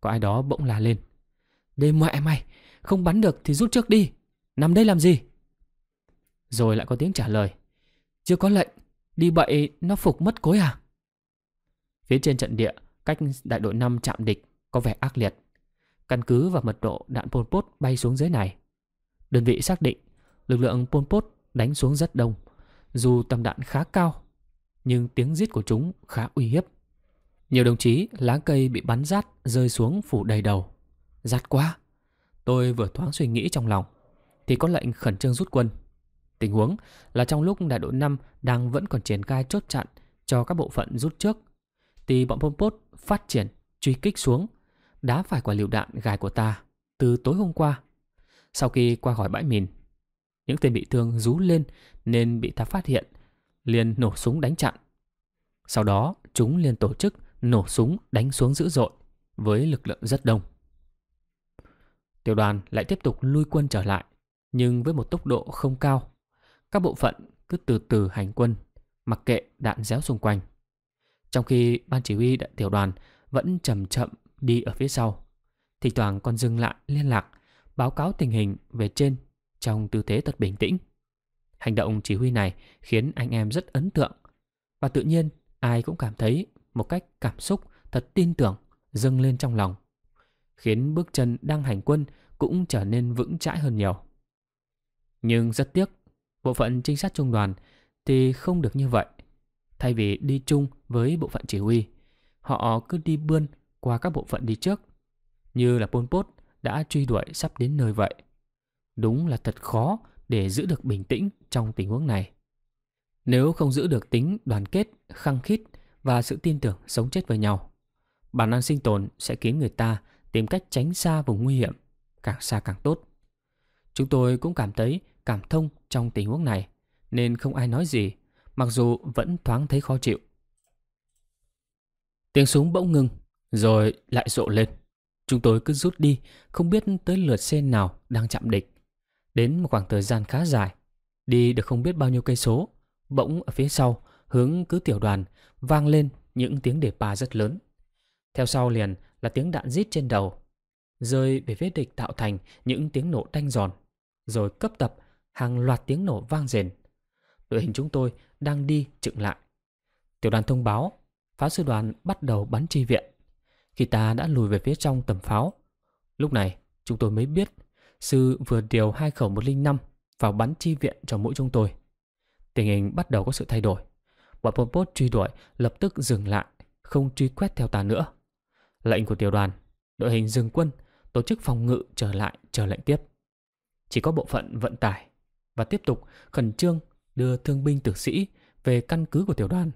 Có ai đó bỗng la lên. Đêm mẹ mày, không bắn được thì rút trước đi, nằm đây làm gì? Rồi lại có tiếng trả lời. Chưa có lệnh, đi bậy nó phục mất cối à? Phía trên trận địa, cách đại đội 5 chạm địch có vẻ ác liệt. Căn cứ vào mật độ đạn Pol Pot bay xuống dưới này. Đơn vị xác định lực lượng Pol Pot đánh xuống rất đông. Dù tầm đạn khá cao, nhưng tiếng rít của chúng khá uy hiếp. Nhiều đồng chí lá cây bị bắn rát rơi xuống phủ đầy đầu. Rát quá! Tôi vừa thoáng suy nghĩ trong lòng, thì có lệnh khẩn trương rút quân. Tình huống là trong lúc đại đội 5 đang vẫn còn triển khai chốt chặn cho các bộ phận rút trước, thì bọn Pol Pot phát triển, truy kích xuống, đá phải quả liều đạn gài của ta từ tối hôm qua. Sau khi qua khỏi bãi mìn, những tên bị thương rú lên nên bị ta phát hiện, liền nổ súng đánh chặn. Sau đó, chúng liền tổ chức nổ súng đánh xuống dữ dội với lực lượng rất đông. Tiểu đoàn lại tiếp tục lui quân trở lại, nhưng với một tốc độ không cao. Các bộ phận cứ từ từ hành quân, mặc kệ đạn réo xung quanh. Trong khi ban chỉ huy đại tiểu đoàn vẫn chậm chậm đi ở phía sau. Thỉnh thoảng còn dừng lại liên lạc, báo cáo tình hình về trên trong tư thế thật bình tĩnh. Hành động chỉ huy này khiến anh em rất ấn tượng và tự nhiên ai cũng cảm thấy một cách cảm xúc thật tin tưởng dâng lên trong lòng, khiến bước chân đang hành quân cũng trở nên vững chãi hơn nhiều. Nhưng rất tiếc, bộ phận trinh sát trung đoàn thì không được như vậy. Thay vì đi chung với bộ phận chỉ huy, họ cứ đi bươn qua các bộ phận đi trước, như là Pol Pot đã truy đuổi sắp đến nơi vậy. Đúng là thật khó để giữ được bình tĩnh trong tình huống này. Nếu không giữ được tính đoàn kết, khăng khít và sự tin tưởng sống chết với nhau, bản năng sinh tồn sẽ khiến người ta tìm cách tránh xa vùng nguy hiểm, càng xa càng tốt. Chúng tôi cũng cảm thấy cảm thông trong tình huống này, nên không ai nói gì, mặc dù vẫn thoáng thấy khó chịu. Tiếng súng bỗng ngừng, rồi lại rộ lên. Chúng tôi cứ rút đi, không biết tới lượt xe nào đang chạm địch. Đến một khoảng thời gian khá dài, đi được không biết bao nhiêu cây số, bỗng ở phía sau, hướng cứ tiểu đoàn, vang lên những tiếng đề pa rất lớn. Theo sau liền là tiếng đạn rít trên đầu, rơi về phía địch tạo thành những tiếng nổ đanh giòn, rồi cấp tập hàng loạt tiếng nổ vang rền. Đội hình chúng tôi đang đi chựng lại. Tiểu đoàn thông báo, pháo sư đoàn bắt đầu bắn chi viện. Khi ta đã lùi về phía trong tầm pháo, lúc này chúng tôi mới biết sư vừa điều hai khẩu 105 vào bắn chi viện cho mũi chúng tôi. Tình hình bắt đầu có sự thay đổi. Bọn Pol Pot truy đuổi lập tức dừng lại, không truy quét theo ta nữa. Lệnh của tiểu đoàn, đội hình dừng quân, tổ chức phòng ngự trở lại chờ lệnh tiếp. Chỉ có bộ phận vận tải và tiếp tục khẩn trương đưa thương binh tử sĩ về căn cứ của tiểu đoàn.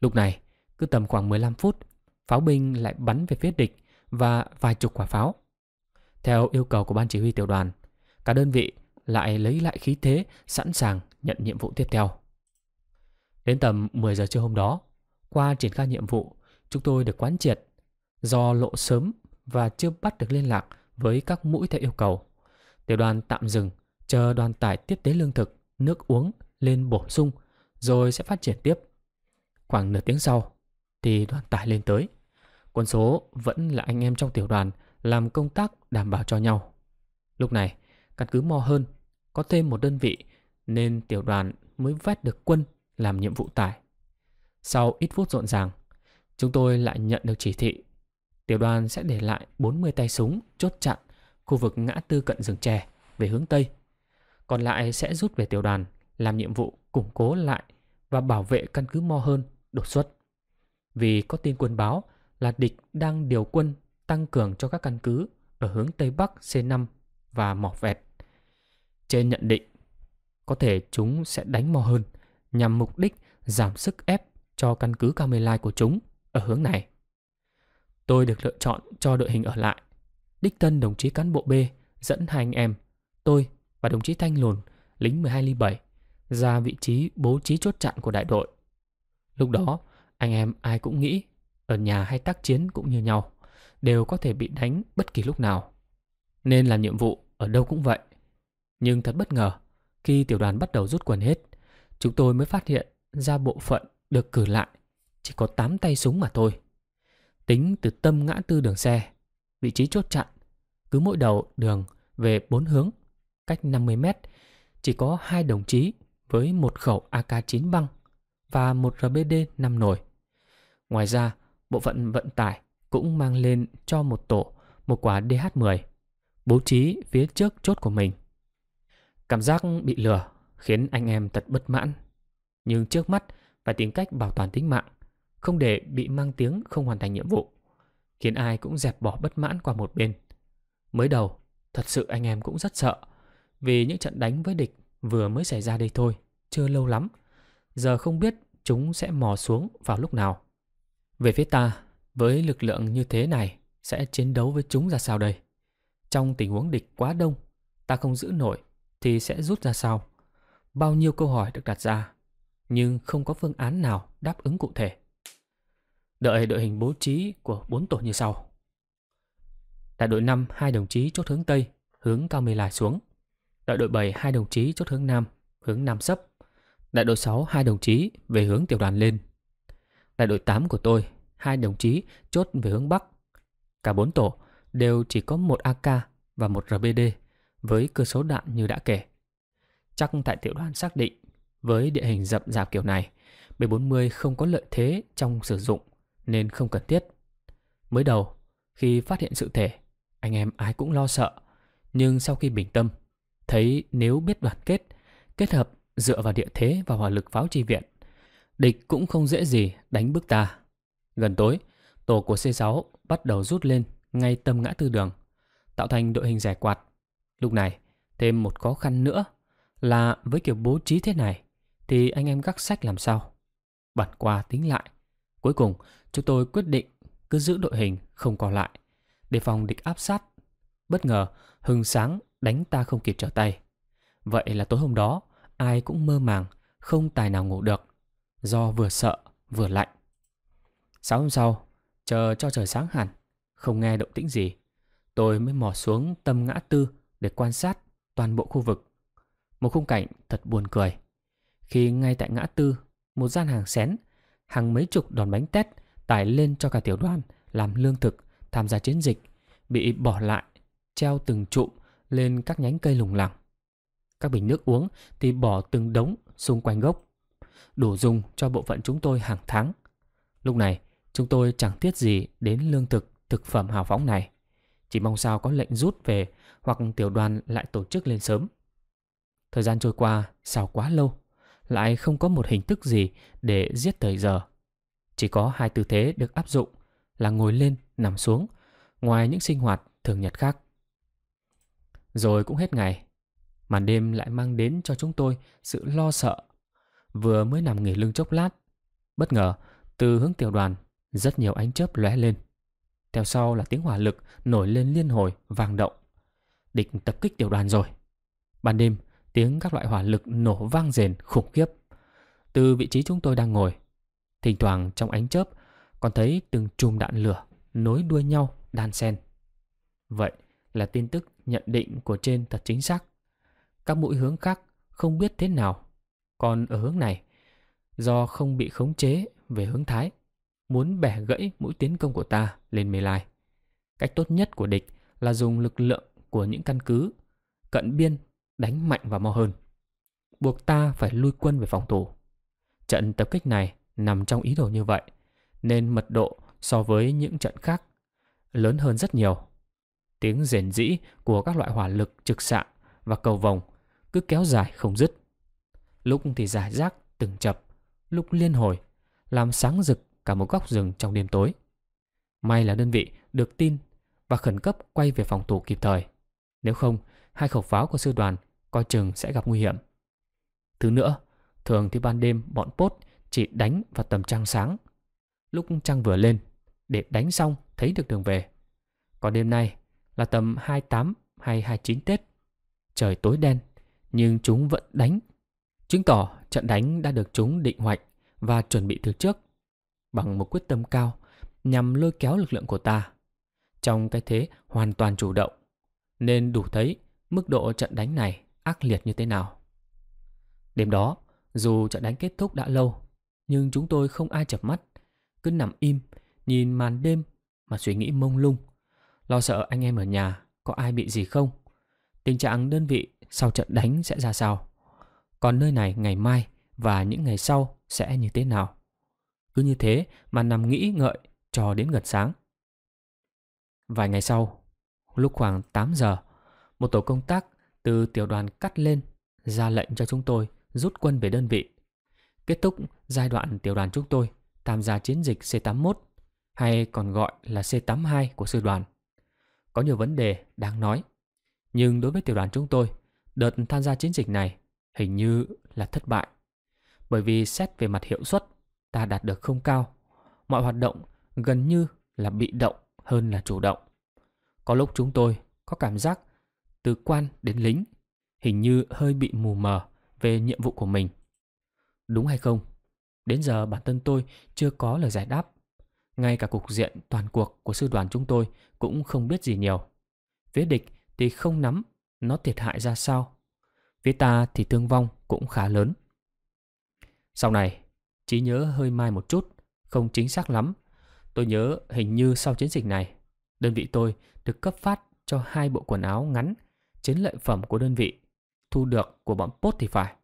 Lúc này, cứ tầm khoảng 15 phút, pháo binh lại bắn về phía địch và vài chục quả pháo. Theo yêu cầu của ban chỉ huy tiểu đoàn, cả đơn vị lại lấy lại khí thế sẵn sàng nhận nhiệm vụ tiếp theo. Đến tầm 10 giờ trưa hôm đó, qua triển khai nhiệm vụ, chúng tôi được quán triệt do lộ sớm và chưa bắt được liên lạc với các mũi theo yêu cầu. Tiểu đoàn tạm dừng, chờ đoàn tải tiếp tế lương thực, nước uống lên bổ sung, rồi sẽ phát triển tiếp. Khoảng nửa tiếng sau, thì đoàn tải lên tới. Quân số vẫn là anh em trong tiểu đoàn làm công tác đảm bảo cho nhau. Lúc này, căn cứ Mo hơn, có thêm một đơn vị nên tiểu đoàn mới vét được quân làm nhiệm vụ tải. Sau ít phút rộn ràng, chúng tôi lại nhận được chỉ thị. Tiểu đoàn sẽ để lại 40 tay súng chốt chặn khu vực ngã tư cận rừng tre về hướng Tây. Còn lại sẽ rút về tiểu đoàn làm nhiệm vụ củng cố lại và bảo vệ căn cứ Mo hơn đột xuất. Vì có tin quân báo là địch đang điều quân tăng cường cho các căn cứ ở hướng Tây Bắc C5 và Mỏ Vẹt. Trên nhận định, có thể chúng sẽ đánh mò hơn nhằm mục đích giảm sức ép cho căn cứ Camelai của chúng ở hướng này. Tôi được lựa chọn cho đội hình ở lại. Đích thân đồng chí cán bộ B dẫn hai anh em, tôi và đồng chí Thanh Lùn, lính 12 ly 7, ra vị trí bố trí chốt chặn của đại đội. Lúc đó, anh em ai cũng nghĩ ở nhà hay tác chiến cũng như nhau, đều có thể bị đánh bất kỳ lúc nào. Nên làm nhiệm vụ ở đâu cũng vậy. Nhưng thật bất ngờ, khi tiểu đoàn bắt đầu rút quần hết, chúng tôi mới phát hiện ra bộ phận được cử lại chỉ có 8 tay súng mà thôi. Tính từ tâm ngã tư đường xe, vị trí chốt chặn, cứ mỗi đầu đường về bốn hướng, cách 50 mét, chỉ có hai đồng chí với một khẩu AK-9 băng và một RBD 5 nồi. Ngoài ra, bộ phận vận tải cũng mang lên cho một tổ một quả DH-10, bố trí phía trước chốt của mình. Cảm giác bị lừa khiến anh em thật bất mãn. Nhưng trước mắt phải tìm cách bảo toàn tính mạng, không để bị mang tiếng không hoàn thành nhiệm vụ, khiến ai cũng dẹp bỏ bất mãn qua một bên. Mới đầu, thật sự anh em cũng rất sợ, vì những trận đánh với địch vừa mới xảy ra đây thôi, chưa lâu lắm. Giờ không biết chúng sẽ mò xuống vào lúc nào. Về phía ta, với lực lượng như thế này, sẽ chiến đấu với chúng ra sao đây? Trong tình huống địch quá đông, ta không giữ nổi, thì sẽ rút ra sao? Bao nhiêu câu hỏi được đặt ra, nhưng không có phương án nào đáp ứng cụ thể. Đợi đội hình bố trí của bốn tổ như sau. Đại đội 5, hai đồng chí chốt hướng Tây, hướng Cao Mê Lai xuống. Đại đội 7, hai đồng chí chốt hướng Nam, hướng Nam Sấp. Đại đội 6, hai đồng chí về hướng tiểu đoàn lên. Đại đội 8 của tôi, hai đồng chí chốt về hướng Bắc. Cả bốn tổ đều chỉ có một AK và một RBD với cơ số đạn như đã kể. Chắc tại tiểu đoàn xác định với địa hình rậm rạp kiểu này, B40 không có lợi thế trong sử dụng nên không cần thiết. Mới đầu, khi phát hiện sự thể, anh em ai cũng lo sợ. Nhưng sau khi bình tâm, thấy nếu biết đoàn kết, kết hợp dựa vào địa thế và hỏa lực pháo chi viện, địch cũng không dễ gì đánh bước ta. Gần tối, tổ của C6 bắt đầu rút lên ngay tâm ngã tư đường, tạo thành đội hình rẻ quạt. Lúc này, thêm một khó khăn nữa là với kiểu bố trí thế này thì anh em gác sách làm sao? bản qua tính lại. Cuối cùng, chúng tôi quyết định cứ giữ đội hình không còn lại để phòng địch áp sát. Bất ngờ, hừng sáng đánh ta không kịp trở tay. Vậy là tối hôm đó, ai cũng mơ màng, không tài nào ngủ được, do vừa sợ vừa lạnh. Sáng hôm sau, chờ cho trời sáng hẳn, không nghe động tĩnh gì, tôi mới mò xuống tâm ngã tư để quan sát toàn bộ khu vực. Một khung cảnh thật buồn cười. Khi ngay tại ngã tư, một gian hàng xén, hàng mấy chục đòn bánh tét tải lên cho cả tiểu đoàn làm lương thực tham gia chiến dịch, bị bỏ lại, treo từng trụ lên các nhánh cây lủng lẳng. Các bình nước uống thì bỏ từng đống xung quanh gốc, đủ dùng cho bộ phận chúng tôi hàng tháng. Lúc này, chúng tôi chẳng tiếc gì đến lương thực, thực phẩm hào phóng này. Chỉ mong sao có lệnh rút về hoặc tiểu đoàn lại tổ chức lên sớm. Thời gian trôi qua sao quá lâu, lại không có một hình thức gì để giết thời giờ. Chỉ có hai tư thế được áp dụng là ngồi lên, nằm xuống, ngoài những sinh hoạt thường nhật khác. Rồi cũng hết ngày, màn đêm lại mang đến cho chúng tôi sự lo sợ. Vừa mới nằm nghỉ lưng chốc lát, bất ngờ từ hướng tiểu đoàn rất nhiều ánh chớp lóe lên. Theo sau là tiếng hỏa lực nổi lên liên hồi vang động. Địch tập kích tiểu đoàn rồi. Ban đêm, tiếng các loại hỏa lực nổ vang rền khủng khiếp. Từ vị trí chúng tôi đang ngồi, thỉnh thoảng trong ánh chớp còn thấy từng chùm đạn lửa nối đuôi nhau đan xen. Vậy là tin tức nhận định của trên thật chính xác. Các mũi hướng khác không biết thế nào. Còn ở hướng này, do không bị khống chế về hướng Thái, muốn bẻ gãy mũi tiến công của ta lên Mê Lai. Cách tốt nhất của địch là dùng lực lượng của những căn cứ cận biên đánh mạnh và mau hơn. Buộc ta phải lui quân về phòng thủ. Trận tập kích này nằm trong ý đồ như vậy, nên mật độ so với những trận khác lớn hơn rất nhiều. Tiếng rền rĩ của các loại hỏa lực trực xạ và cầu vòng cứ kéo dài không dứt. Lúc thì giải rác từng chập, lúc liên hồi, làm sáng rực cả một góc rừng trong đêm tối. May là đơn vị được tin và khẩn cấp quay về phòng thủ kịp thời. Nếu không, hai khẩu pháo của sư đoàn coi chừng sẽ gặp nguy hiểm. Thứ nữa, thường thì ban đêm bọn pốt chỉ đánh vào tầm trăng sáng. Lúc trăng vừa lên, để đánh xong thấy được đường về. Còn đêm nay là tầm 28 hay 29 Tết. Trời tối đen, nhưng chúng vẫn đánh. Chứng tỏ trận đánh đã được chúng định hoạch và chuẩn bị từ trước bằng một quyết tâm cao nhằm lôi kéo lực lượng của ta. trong cái thế hoàn toàn chủ động, nên đủ thấy mức độ trận đánh này ác liệt như thế nào. Đêm đó, dù trận đánh kết thúc đã lâu, nhưng chúng tôi không ai chập mắt, cứ nằm im, nhìn màn đêm mà suy nghĩ mông lung, lo sợ anh em ở nhà có ai bị gì không. Tình trạng đơn vị sau trận đánh sẽ ra sao? Còn nơi này ngày mai và những ngày sau sẽ như thế nào? Cứ như thế mà nằm nghĩ ngợi cho đến gần sáng. Vài ngày sau, lúc khoảng 8 giờ, một tổ công tác từ tiểu đoàn cắt lên ra lệnh cho chúng tôi rút quân về đơn vị. Kết thúc giai đoạn tiểu đoàn chúng tôi tham gia chiến dịch C81 hay còn gọi là C82 của sư đoàn. Có nhiều vấn đề đáng nói. Nhưng đối với tiểu đoàn chúng tôi, đợt tham gia chiến dịch này hình như là thất bại. Bởi vì xét về mặt hiệu suất, ta đạt được không cao. Mọi hoạt động gần như là bị động hơn là chủ động. Có lúc chúng tôi có cảm giác từ quan đến lính hình như hơi bị mù mờ về nhiệm vụ của mình. Đúng hay không? Đến giờ bản thân tôi chưa có lời giải đáp. Ngay cả cục diện toàn cuộc của sư đoàn chúng tôi cũng không biết gì nhiều. Phía địch thì không nắm nó thiệt hại ra sao. Phía ta thì thương vong cũng khá lớn. Sau này, trí nhớ hơi mai một chút, không chính xác lắm. Tôi nhớ hình như sau chiến dịch này, đơn vị tôi được cấp phát cho hai bộ quần áo ngắn, chiến lợi phẩm của đơn vị, thu được của bọn Pốt thì phải.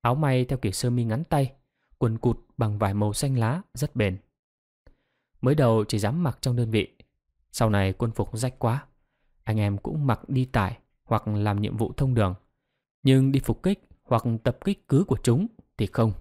Áo may theo kiểu sơ mi ngắn tay, quần cụt bằng vải màu xanh lá rất bền. Mới đầu chỉ dám mặc trong đơn vị, sau này quân phục rách quá. Anh em cũng mặc đi tải hoặc làm nhiệm vụ thông đường. Nhưng đi phục kích hoặc tập kích cứ của chúng thì không.